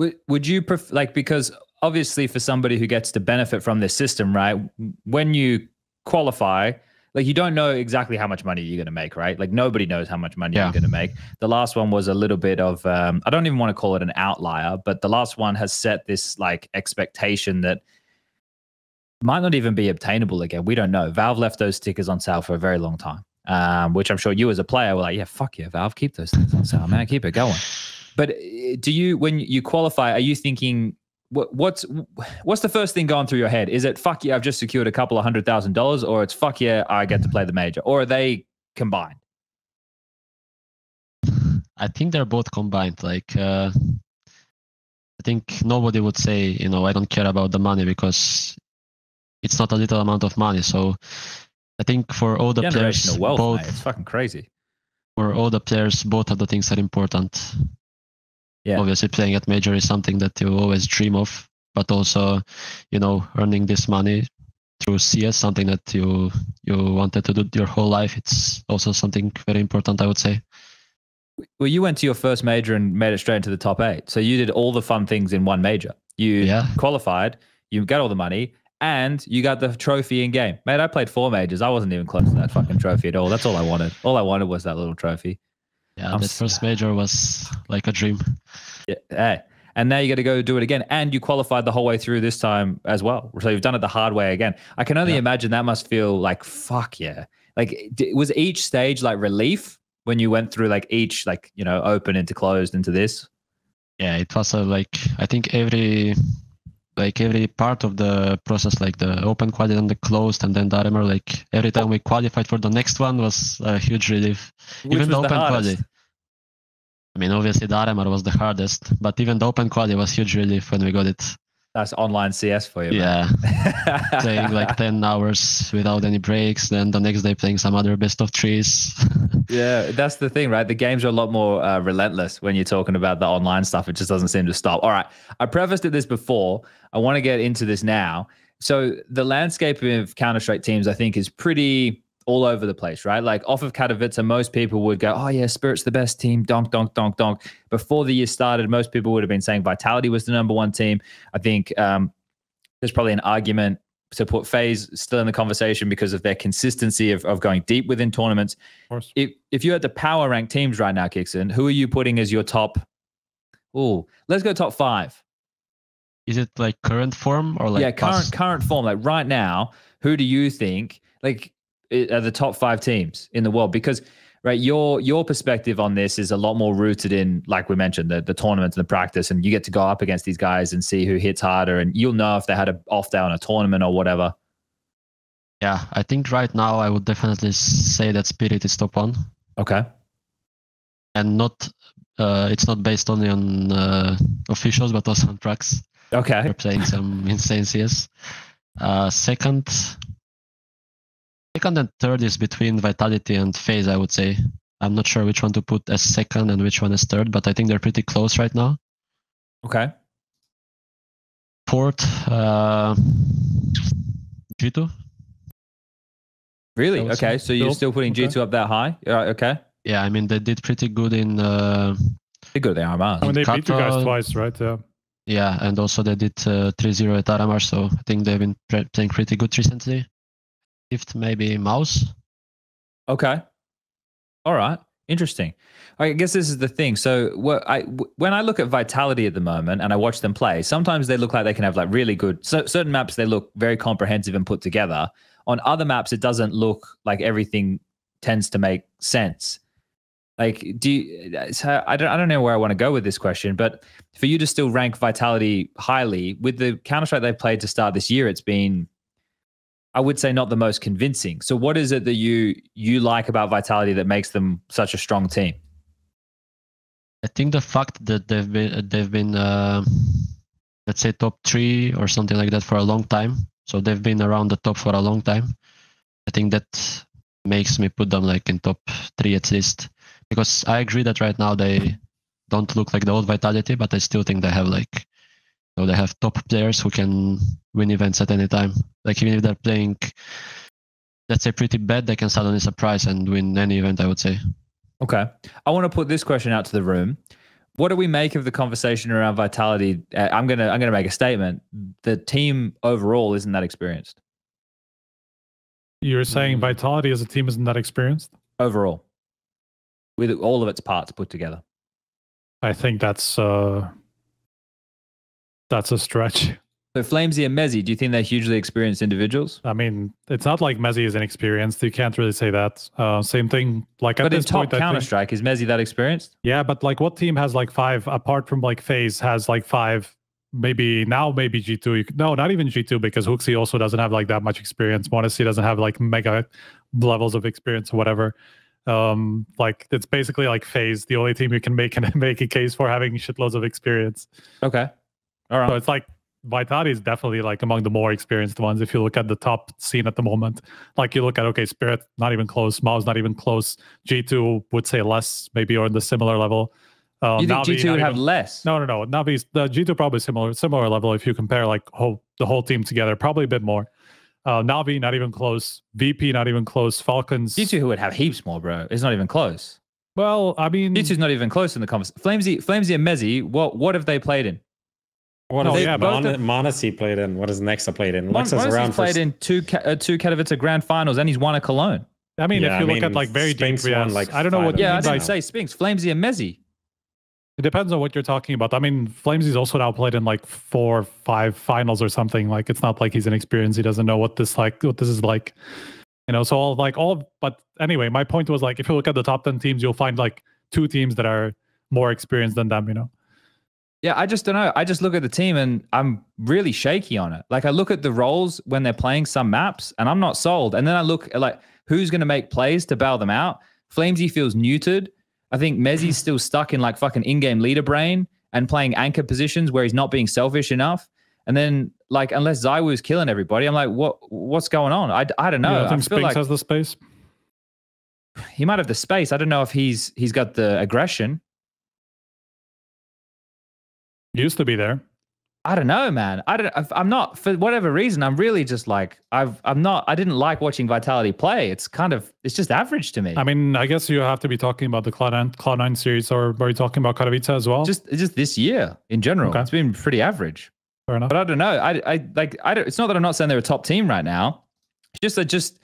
Would would you pref- like because obviously for somebody who gets to benefit from this system, right? When you qualify, like you don't know exactly how much money you're going to make, right? Like nobody knows how much money Yeah. you're going to make. The last one was a little bit of um, I don't even want to call it an outlier, but the last one has set this like expectation that might not even be obtainable again. We don't know. Valve left those stickers on sale for a very long time, um, which I'm sure you as a player were like, yeah, fuck yeah, Valve, keep those things on sale, man, keep it going. But uh, do you, when you qualify, are you thinking what, what's what's the first thing going through your head? Is it fuck yeah, I've just secured a couple of hundred thousand dollars, or it's fuck yeah, I get to play the major, or are they combined? I think they're both combined. Like, uh, I think nobody would say, you know, I don't care about the money because it's not a little amount of money. So I think for all the players, wealth, both mate. It's fucking crazy. for all the players, both of the things are important. Yeah. Obviously, playing at major is something that you always dream of, but also, you know, earning this money through CS, something that you you wanted to do your whole life. It's also something very important, I would say. Well, you went to your first major and made it straight into the top eight. So you did all the fun things in one major. You Yeah. qualified, you got all the money, and you got the trophy in game. Mate, I played four majors. I wasn't even close to that fucking trophy at all. That's all I wanted. All I wanted was that little trophy. Yeah, I'm that first major was like a dream. Yeah. Hey. And now you got to go do it again. And you qualified the whole way through this time as well. So you've done it the hard way again. I can only Yeah. imagine that must feel like, fuck yeah. Like, d- was each stage like relief when you went through like each, like, you know, open into closed into this? Yeah, it was uh, like I think every like every part of the process, like the open quali and the closed, and then the RMR, like every time we qualified for the next one was a huge relief. Which even the open hardest? quali. I mean, obviously the RMR was the hardest, but even the open quali was huge relief when we got it. That's online CS for you. Yeah, playing like 10 hours without any breaks, then the next day playing some other best of threes. yeah, that's the thing, right? The games are a lot more uh, relentless when you're talking about the online stuff. It just doesn't seem to stop. All right. I prefaced it this before. I want to get into this now. So the landscape of Counter Strike teams, I think, is pretty all over the place, right? Like off of Katowice, most people would go, "Oh yeah, Spirit's the best team." Donk, donk, donk, donk. Before the year started, most people would have been saying Vitality was the number one team. I think um, there's probably an argument to put FaZe still in the conversation because of their consistency of, of going deep within tournaments. Of course. If if you had the power rank teams right now, kyxsan, who are you putting as your top? Oh, let's go top five. Is it like current form or like yeah, current past? current form. Like right now, who do you think like i- are the top five teams in the world? Because right, your your perspective on this is a lot more rooted in, like we mentioned, the the tournaments and the practice, and you get to go up against these guys and see who hits harder, and you'll know if they had a off day on a tournament or whatever. Yeah, I think right now I would definitely say that Spirit is top one. Okay. and not uh, it's not based only on uh, officials but also on tracks. Okay. They're playing some insane CS. Uh, second, second and third is between Vitality and FaZe, I would say. I'm not sure which one to put as second and which one as third, but I think they're pretty close right now. Okay. Fourth, uh, G2. Really? Okay. So you're still putting Okay. G2 up that high? Yeah. Okay. Yeah, I mean they did pretty good in. Uh, They go there, RMR. I mean, they beat you guys twice, right? Yeah. yeah, and also they did uh, 3-0 at RMR, so I think they've been pre- playing pretty good recently. Fifth, maybe MOUZ. Okay. All right. Interesting. I guess this is the thing. So what I when I look at Vitality at the moment and I watch them play, sometimes they look like they can have like really good. So certain maps they look very comprehensive and put together. On other maps, it doesn't look like everything tends to make sense. Like, do you, so I don't I don't know where I want to go with this question, but for you to still rank Vitality highly with the Counter Strike they've played to start this year, it's been I would say not the most convincing. So what is it that you you like about Vitality that makes them such a strong team? I think the fact that they've been they've been uh, let's say top three or something like that for a long time. So they've been around the top for a long time. I think that makes me put them like in top three at least. Because I agree that right now they don't look like the old Vitality, but I still think they have like know, they have top players who can win events at any time. Like even if they're playing let's say pretty bad, they can suddenly surprise and win any event. I would say. Okay. I want to put this question out to the room. What do we make of the conversation around vitality? Uh, I'm gonna I'm gonna make a statement. The team overall isn't that experienced. You're saying Mm. Vitality as a team isn't that experienced? Overall, with all of its parts put together. I think that's uh that's a stretch. So flameZ and mezii, do you think they're hugely experienced individuals? I mean, it's not like mezii is inexperienced. You can't really say that. Uh, same thing. Like at But in this top point, Counter Strike, is mezii that experienced? Yeah, but like what team has like five apart from like FaZe has like five maybe now maybe G2 you could, no not even G2 because HooXi also doesn't have like that much experience m0NESY doesn't have like mega levels of experience or whatever um like it's basically like FaZe, the only team you can make and make a case for having shitloads of experience Okay. All right. so it's like Vitality is definitely like among the more experienced ones if you look at the top scene at the moment. Like you look at okay, Spirit not even close, MOUZ not even close. G2 would say less, maybe or in the similar level. Um, you think G2 not would have even- less? No, no, no. Navi's the G2 probably similar similar level if you compare like whole the whole team together, probably a bit more. Uh, Navi not even close. VP not even close. Falcons. G2 would have heaps more, bro. It's not even close. Well, I mean, G two's not even close in the conversation. flameZ, flameZ and mezii, what what have they played in? What No, is yeah, it? both Mon- of- m0NESY played in? What is Nexa played in? Mon- Nexa's m0NESY's around for played in two Ka- uh, two Katowice Grand Finals and he's won a Cologne. I mean, Yeah, if you I look mean, at like very deep, Spinx won, like, I don't know what Yeah, I mean didn't by say Spinx, flameZ and mezii. It depends on what you're talking about. I mean, flameZ's also now played in like four, five finals or something. Like it's not like he's inexperienced. He doesn't know what this like, what this is like. You know, so all like all. But anyway, my point was like, if you look at the top ten teams, you'll find like two teams that are more experienced than them. You know, Yeah, I just don't know. I just look at the team and I'm really shaky on it. Like I look at the roles when they're playing some maps and I'm not sold. And then I look at like who's going to make plays to bail them out. flameZ feels neutered. I think mezii's still stuck in like fucking in-game leader brain and playing anchor positions where he's not being selfish enough. And then like unless ZywOo's killing everybody, I'm like, what what's going on? I, I don't know. Yeah, I I, think feel Spinx like has the space. he might have the space. I don't know if he's he's got the aggression. Used to be there. I don't know, man. I don't. I'm not for whatever reason. I'm really just like I've. I'm not. I didn't like watching Vitality play. It's kind of. It's just average to me. I mean, I guess you have to be talking about the Cloud Nine, Cloud Nine series, or are you talking about Katowice as well? just just this year in general, Okay. it's been pretty average. fair enough. But I don't know. I I like. I don't. It's not that I'm not saying they're a top team right now. It's just that just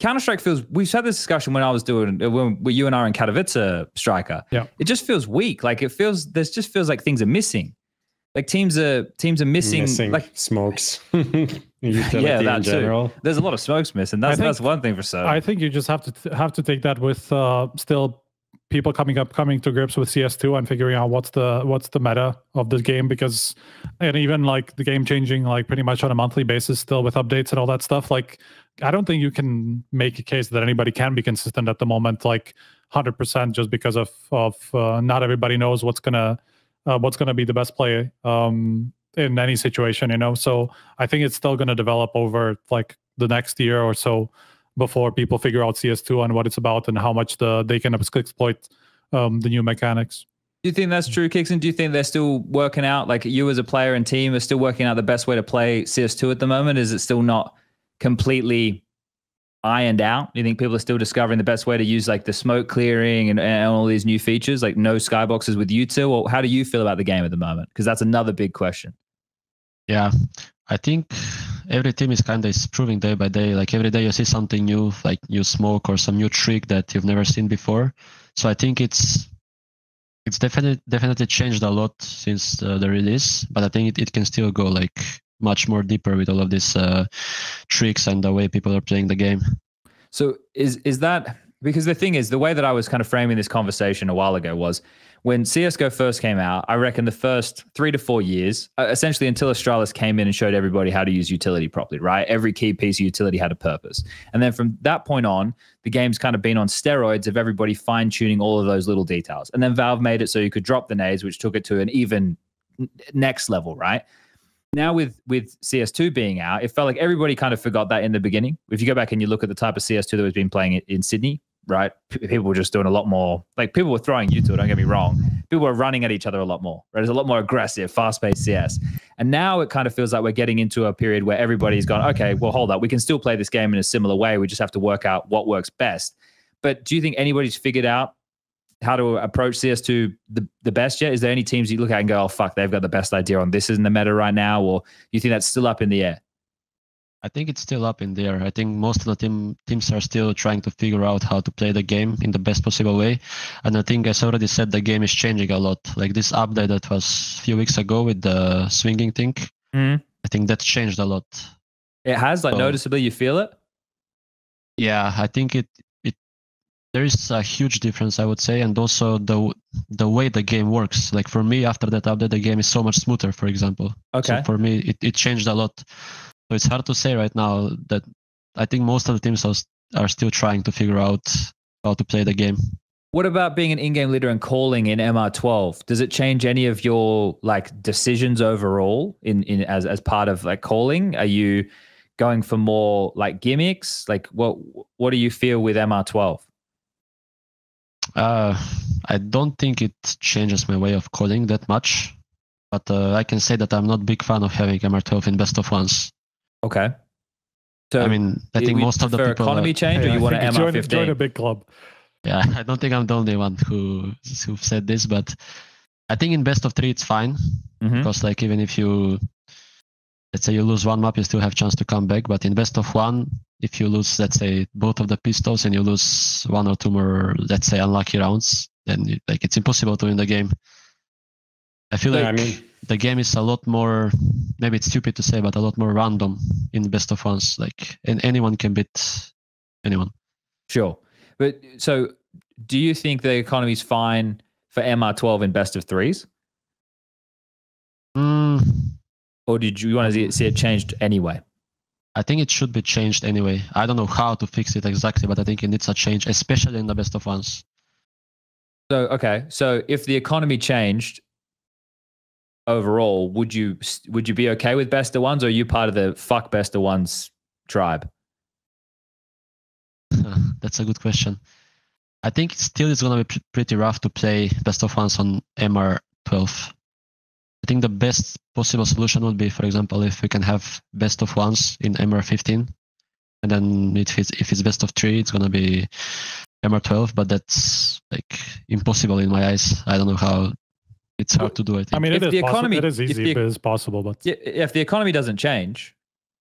Counter Strike feels. We've had this discussion when I was doing uh, when, when you and I were in Katowice striker. Yeah. It just feels weak. Like it feels. This just feels like things are missing. Like teams are teams are missing. missing like smokes. Yeah, that in too. There's a lot of smokes missing. That's think- that's one thing for sure. I think you just have to t- have to take that with uh, still people coming up coming to grips with CS2 and figuring out what's the what's the meta of the game because and even like the game changing like pretty much on a monthly basis still with updates and all that stuff like I don't think you can make a case that anybody can be consistent at the moment like 100% just because of of uh, not everybody knows what's to uh, what's to be the best play um in any situation you know so I think it's still going to develop over like the next year or so before people figure out CS2 and what it's about and how much the they can exploit um, the new mechanics. Do you think that's true, kyxsan? Do you think they're still working out, like you as a player and team are still working out the best way to play CS2 at the moment? Is it still not completely ironed out? Do you think people are still discovering the best way to use like the smoke clearing and, and all these new features, like no skyboxes with you two? Or how do you feel about the game at the moment? Because that's another big question. Yeah, I think every team is kind of improving day by day. Like every day you see something new, like new smoke or some new trick that you've never seen before. So I think it's it's definitely definitely changed a lot since uh, the release. But I think it, it can still go like much more deeper with all of these uh, tricks and the way people are playing the game. So is is that because the thing is the way that I was kind of framing this conversation a while ago was when CS:GO first came out. I reckon the first three to four years, uh, essentially until Astralis came in and showed everybody how to use utility properly. Right, every key piece of utility had a purpose, and then from that point on, the game's kind of been on steroids of everybody fine tuning all of those little details. And then Valve made it so you could drop the nades, which took it to an even next level. Right now with with CS2 being out, it felt like everybody kind of forgot that in the beginning. If you go back and you look at the type of CS2 that was being playing in, Sydney, right? P- people were just doing a lot more. Like people were throwing you to it. Don't get me wrong, people were running at each other a lot more. Right? It's a lot more aggressive, fast-paced CS. And now it kind of feels like we're getting into a period where everybody's gone, okay, well, hold up, we can still play this game in a similar way. We just have to work out what works best. But do you think anybody's figured out how to approach CS2 the, the best yet? Is there any teams you look at and go, oh fuck, they've got the best idea on this in the meta right now, or you think that's still up in the air? I think it's still up in there. I think most of the team teams are still trying to figure out how to play the game in the best possible way. And I think, as already said, the game is changing a lot. Like this update that was a few weeks ago with the swinging thing, Mhm. I think that's changed a lot. It has, like So- noticeably, you feel it. Yeah, I think it there is a huge difference, I would say, and also the the way the game works. Like for me, after that update, the game is so much smoother. For example, Okay. So for me, it, it changed a lot. So it's hard to say right now that I think most of the teams are, are still trying to figure out how to play the game. What about being an in-game leader and calling in MR12? Does it change any of your like decisions overall in in as as part of like calling? Are you going for more like gimmicks? Like what what do you feel with MR12? Uh, I don't think it changes my way of coding that much, but uh, I can say that I'm not a big fan of having MR12 in best of ones. Okay. So I mean, I think most of the people. economy change, or you I want an think join, join a big club. yeah, I don't think I'm the only one who who said this, but I think in best of three it's fine Mhm. because like even if you let's say you lose one map, you still have chance to come back. But in best of one, if you lose let's say both of the pistols and you lose one or two more let's say unlucky rounds, then you, like it's impossible to win the game. I feel Yeah, like I mean, the game is a lot more maybe it's stupid to say but a lot more random in best of ones like and anyone can beat anyone Sure. But so do you think the economy is fine for MR12 in best of threes? mm, Or did you want to see it, changed anyway? i think it should be changed anyway i don't know how to fix it exactly but i think it needs a change especially in the best of ones So okay, so if the economy changed overall, would you would you be okay with best of ones, or are you part of the fuck best of ones tribe? that's a good question i think still it's going to be pr- pretty rough to play best of ones on mr12 i think the best possible solution would be for example if we can have best of ones in mr15 and then if it's if it's best of three it's going to be mr12 but that's like impossible in my eyes i don't know how it's hard to do i think I mean, If it is, the economy- it is if easy, the- but it's possible. But If the economy doesn't change,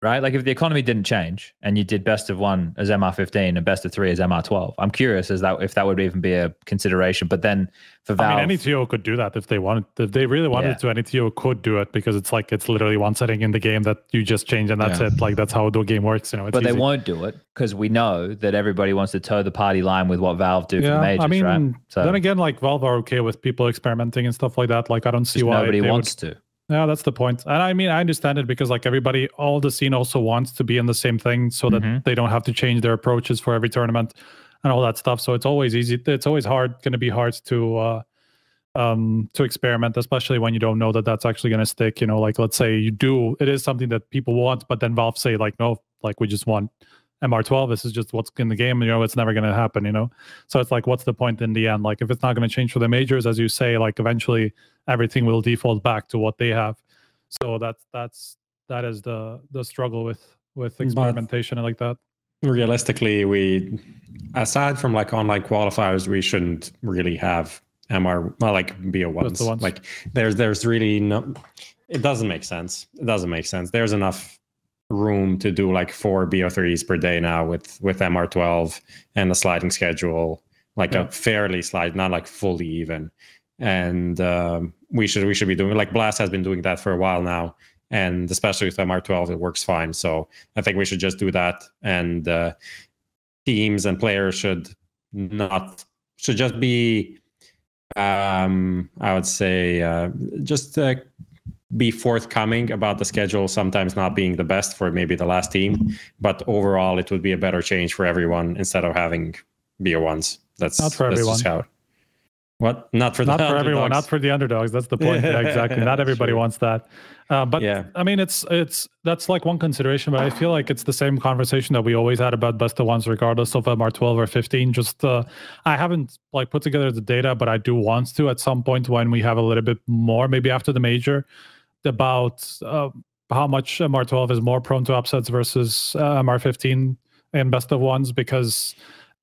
right? Like if the economy didn't change and you did best of one as MR15 and best of three as MR12, I'm curious as that if that would even be a consideration. But then for Valve, I mean, any TO could do that if they wanted. If they really wanted Yeah. to, any TO could do it because it's like it's literally one setting in the game that you just change and that's Yeah. it. Like that's how the game works. You know, but they won't do it because we know that everybody wants to toe the party line with what Valve do for the Yeah, majors, I mean, right? So then again, like Valve are okay with people experimenting and stuff like that. Like I don't see why nobody wants to. Yeah, that's the point. And I mean, I understand it because like everybody, all the scene also wants to be in the same thing so that Mhm. they don't have to change their approaches for every tournament and all that stuff. So it's always easy. It's always hard, going to be hard to. uh um to experiment especially when you don't know that that's actually going to stick you know like let's say you do it is something that people want but then valve say like no like we just want mr12 this is just what's in the game you know it's never going to happen you know so it's like what's the point in the end like if it's not going to change for the majors as you say like eventually everything will default back to what they have so that's that's that is the the struggle with with But- experimentation and like that realistically, we aside from like online qualifiers, we shouldn't really have MR well, like BO ones. ones. Like there's there's really no. It doesn't make sense. It doesn't make sense. There's enough room to do like four BO3s per day now with with MR12 and a sliding schedule, like Yeah. a fairly slide, not like fully even. And um, we should we should be doing like Blast has been doing that for a while now, and especially with MR12, it works fine. So I think we should just do that, and uh, teams and players should not should just be, um, I would say, uh, just uh, be forthcoming about the schedule. Sometimes not being the best for maybe the last team, but overall, it would be a better change for everyone instead of having BO ones. That's Not for that's everyone. Just how, What? Not for not the for everyone, not underdogs. for the underdogs. That's the point. Yeah, exactly. Not everybody Sure. wants that. Uh, but Yeah. I mean, it's it's that's like one consideration. But I feel like it's the same conversation that we always had about best of ones, regardless of MR12 or 15. Just uh, I haven't like put together the data, but I do want to at some point when we have a little bit more, maybe after the major, about uh, how much MR12 is more prone to upsets versus uh, MR15 in best of ones because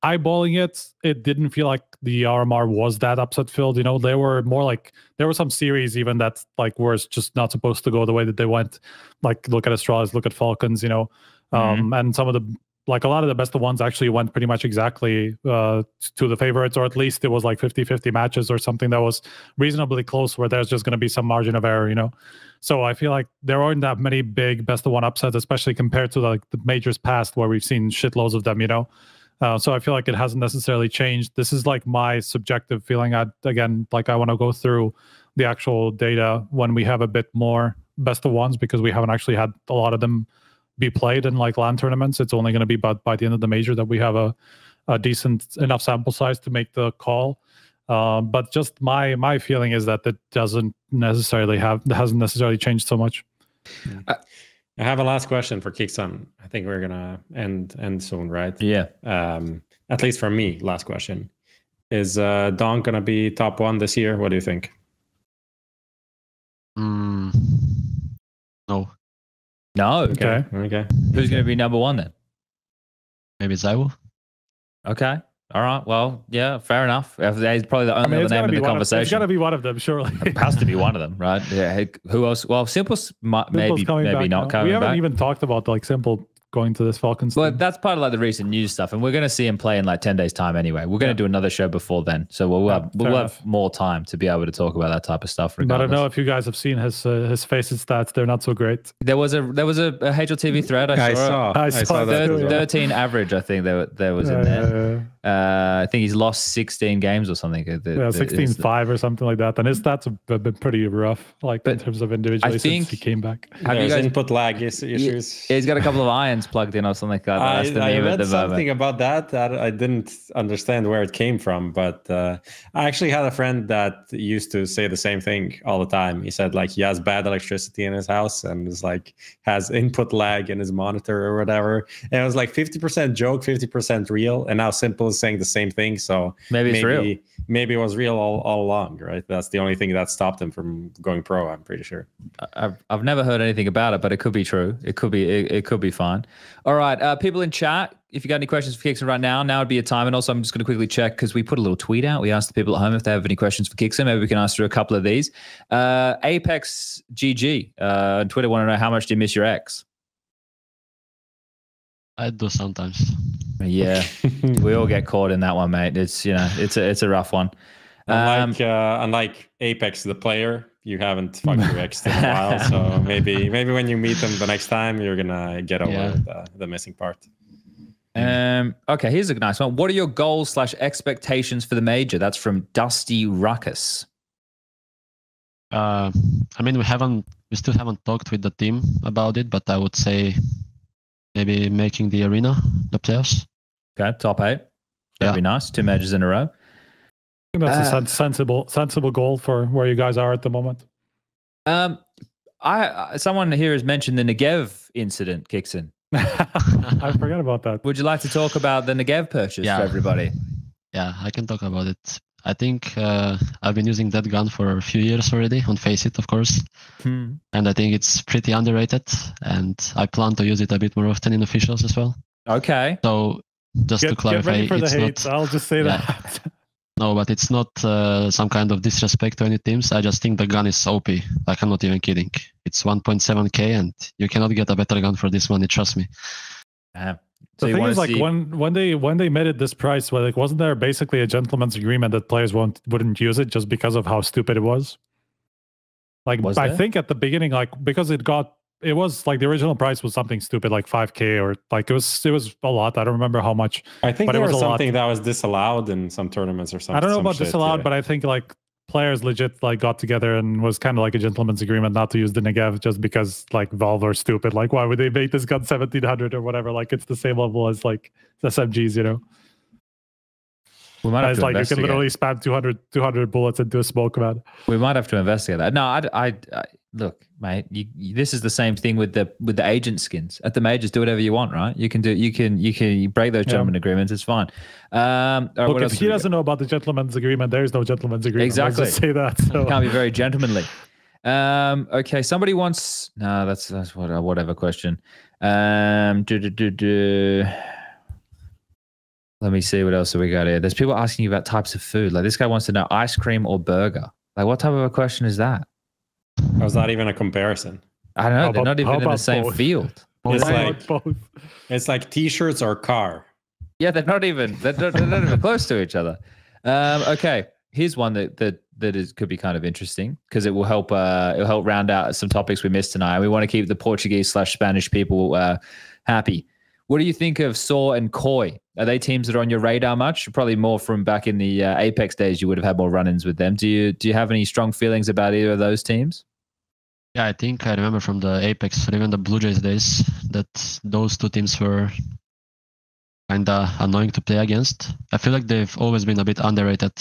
eyeballing it, it didn't feel like the RMR was that upset filled. You know, they were more like there were some series even that like were just not supposed to go the way that they went. Like look at Astralis, look at Falcons, you know, um, and some of the like a lot of the best of ones actually went pretty much exactly uh, to the favorites, or at least it was like 50 50 matches or something that was reasonably close where there's just going to be some margin of error, you know. So I feel like there aren't that many big best of one upsets, especially compared to like the majors past where we've seen shitloads of them, you know. Uh, so I feel like it hasn't necessarily changed. This is like my subjective feeling. I again, like I want to go through the actual data when we have a bit more best of ones because we haven't actually had a lot of them be played in like land tournaments. It's only going to be about by the end of the major that we have a, a decent enough sample size to make the call. Um, but just my my feeling is that it doesn't necessarily have hasn't necessarily changed so much. I have a last question for kyxsan. I think we're gonna end end soon, right? Yeah. Um, at least for me, last question. Is uh Donk gonna be top one this year? What do you think? Mm, no, No. Okay. Okay. Who's going to be number one then? maybe ZywOo. Okay. All right. Well, yeah, fair enough. If He's probably the I only mean, other name in the one of, it's conversation. got to be one of them, surely. It has to be one of them, right? Yeah. Who else? Well, s1mple's might, s1mple's maybe maybe back not now. coming We haven't back. even talked about like s1mple going to this Falcons. But thing. that's part of like the recent news stuff, and we're going to see him play in like ten days' time anyway. We're going to Yeah. do another show before then, so we'll, Yeah, have, we'll have more time to be able to talk about that type of stuff. But I don't know if you guys have seen his uh, his FACEIT stats. They're not so great. There was a there was a, a HLTV thread I saw. I it. saw. I I saw saw that that. too, as Thir- well. 13 average, I think there, there was in there. Uh, I think he's lost 16 games or something. Uh, the- yeah, the- 16 is- 5 or something like that. And his stats have have been pretty rough, like in terms of individually think- since he came back. Have you guys- input lag is- issues. He's got a couple of irons plugged in or something like that. I, I read something about that that I didn't understand where it came from, but uh, I actually had a friend that used to say the same thing all the time. He said like he has bad electricity in his house and is like has input lag in his monitor or whatever. And it was like 50% joke, 50% real. And now s1mple is saying the same thing. So Maybe it's real. maybe it was real all, all along, right? That's the only thing that stopped him from going pro, I'm pretty sure. I've, I've never heard anything about it, but it could be true. It could be it, it could be fine. All right, uh, people in chat, if you got any questions for kyxsan right now, now would be a time. And also, I'm just going to quickly check because we put a little tweet out. We asked the people at home if they have any questions for kyxsan. Maybe we can answer a couple of these. Uh, Apeks GG uh, on Twitter want to know how much do you miss your ex? I do sometimes. Yeah, we all get caught in that one, mate. It's you know, it's a it's a rough one. Um, Unlike, uh, unlike apEX, the player, you haven't fucked your ex in a while. So maybe maybe when you meet them the next time, you're gonna get over Yeah. the, the missing part. Um, okay, here's a nice one. What are your goals slash expectations for the major? That's from Dusty Ruckus. Uh, I mean, we haven't, we still haven't talked with the team about it, but I would say maybe making the arena, the playoffs. Okay, top eight. That'd Yeah. be nice. Two majors in a row. I think that's a Uh, sen- sensible sensible goal for where you guys are at the moment. Um, I I- someone here has mentioned the Negev incident, kyxsan. I forgot about that. Would you like to talk about the Negev purchase Yeah. for everybody? Yeah, I can talk about it. I think uh, I've been using that gun for a few years already on FACEIT, of course, Hmm. and I think it's pretty underrated. And I plan to use it a bit more often in officials as well. Okay. So just to Get, get clarify, ready for the it's hate. not I'll just say Yeah. that. No, but it's not uh, some kind of disrespect to any teams. I just think the gun is OP. Like I'm not even kidding. It's 1.7k, and you cannot get a better gun for this money. Trust me. Damn. The So you thing is, like see- when when they when they made it this price, well, like wasn't there basically a gentleman's agreement that players won't wouldn't use it just because of how stupid it was? Like Was I there? think at the beginning, like because it got it was like the original price was something stupid like 5k or like it was it was a lot. I don't remember how much. I think But it was was something that was disallowed in some tournaments or something. I don't know about shit, disallowed, yeah. but I think like players legit like got together and was kind of like a gentleman's agreement not to use the Negev just because like Valve are stupid. Like why would they make this gun 1700 or whatever? Like it's the same level as like SMGs, you know. We might have It's to like you can investigate. literally spam 200, 200 bullets into a smoke, man. We might have to investigate that. No, I, I, I look, mate. You, you, this is the same thing with the with the agent skins at the majors. Do whatever you want, right? You can do. You can. You can you break those Yeah. gentlemen agreements. It's fine. Um, right, Look, if he doesn't know about the gentleman's agreement, there is no gentleman's agreement. Exactly. say that. So. can't be very gentlemanly. Um, okay, somebody wants. No, that's that's what whatever question. Um, do, do, do, do. Let me see what else have we got here. There's people asking you about types of food. Like this guy wants to know ice cream or burger. Like what type of a question is that? How's that even a comparison? I don't know. How They're about- not even in the same both? field. It's like both? it's like t-shirts or car. Yeah, they're not even they're not, they're not even close to each other. Um, okay, here's one that that that is could be kind of interesting because it will help uh it'll help round out some topics we missed tonight. And we want to keep the Portuguese slash Spanish people uh happy. What do you think of sAw and KOI? Are they teams that are on your radar much? Probably more from back in the uh, Apeks days. You would have had more run-ins with them. Do you do you have any strong feelings about either of those teams? Yeah, I think I remember from the Apeks or even the BLUEJAYS days that those two teams were kinda annoying to play against. I feel like they've always been a bit underrated.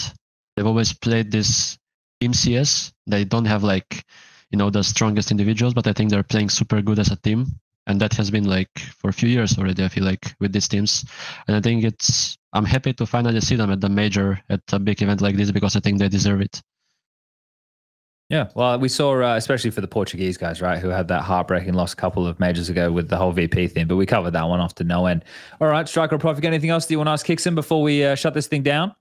They've always played this team CS. They don't have like, you know, the strongest individuals, but I think they're playing super good as a team. And that has been like for a few years already, I feel like, with these teams. And I think it's I'm happy to finally see them at the major at a big event like this because I think they deserve it. Yeah, well, we saw, uh, especially for the Portuguese guys, right, who had that heartbreaking loss a couple of majors ago with the whole VP thing, but we covered that one off to no end. All right, Striker or Profit, anything else that you want to ask kyxsan before we uh, shut this thing down?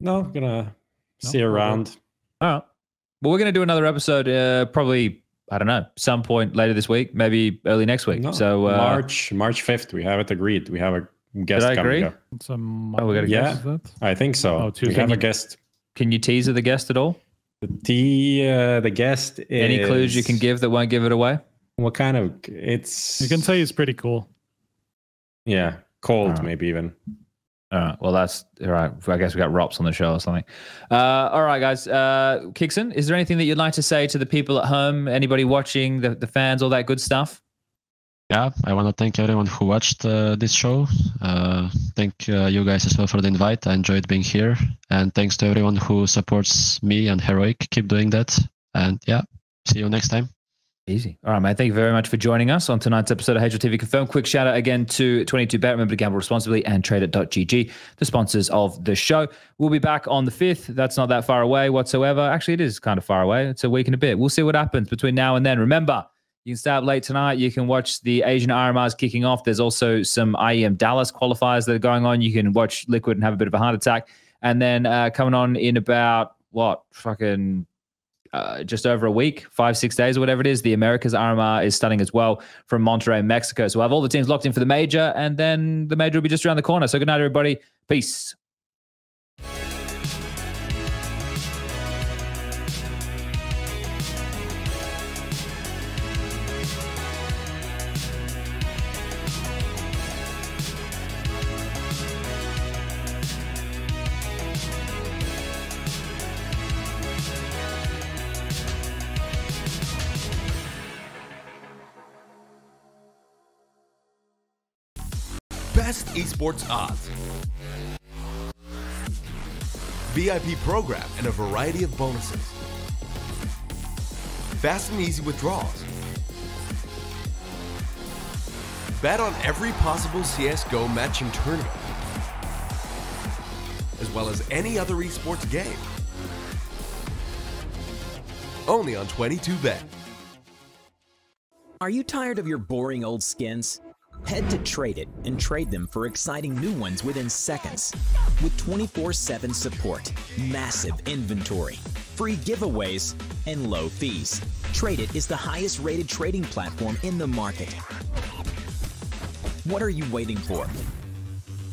No, gonna see No, okay. around. All right. Well, we're going to do another episode uh, probably, I don't know, some point later this week, maybe early next week. No, so, uh, March March fifth, we have it agreed. We have a guest I coming agree? up. Some Oh, we gotta Yeah. guess, is? I think so. Oh, we Tuesday. have Can a guest. can you teaser the guest at all? The uh, the guest. Any clues you can give that won't give it away? What kind of? It's You can say it's pretty cool. yeah, cold Alright. maybe even. All right. Well, that's all right. I guess we got ropz on the show or something. Uh, all right, guys. Uh, kyxsan, is there anything that you'd like to say to the people at home, anybody watching, the, the fans, all that good stuff? yeah, I want to thank everyone who watched uh, this show. Uh, thank uh, you guys as well for the invite. I enjoyed being here. And thanks to everyone who supports me and Heroic. Keep doing that. And yeah, see you next time. Easy. All right, mate. Thank you very much for joining us on tonight's episode of HLTV Confirmed. Quick shout out again to 22bet. Remember to gamble responsibly and trade .gg, the sponsors of the show. We'll be back on the 5th. That's not that far away whatsoever. Actually, it is kind of far away. It's a week and a bit. We'll see what happens between now and then. Remember, you can stay up late tonight. You can watch the Asian RMRs kicking off. There's also some IEM Dallas qualifiers that are going on. You can watch Liquid and have a bit of a heart attack. And then uh, coming on in about, what, fucking uh, just over a week, five, six days or whatever it is. The Americas RMR is starting as well from Monterrey, Mexico. So we'll have all the teams locked in for the major, and then the major will be just around the corner. So good night, everybody. Peace. Best esports odds. VIP program and a variety of bonuses. Fast and easy withdrawals. Bet on every possible CSGO matching tournament, as well as any other esports game. Only on 22bet. Are you tired of your boring old skins? Head to Trade It and trade them for exciting new ones within seconds. With 24 7 support, massive inventory, free giveaways, and low fees. Trade It is the highest rated trading platform in the market. What are you waiting for?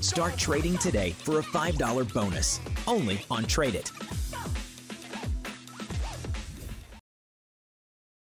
Start trading today for a $5 bonus only on Trade It.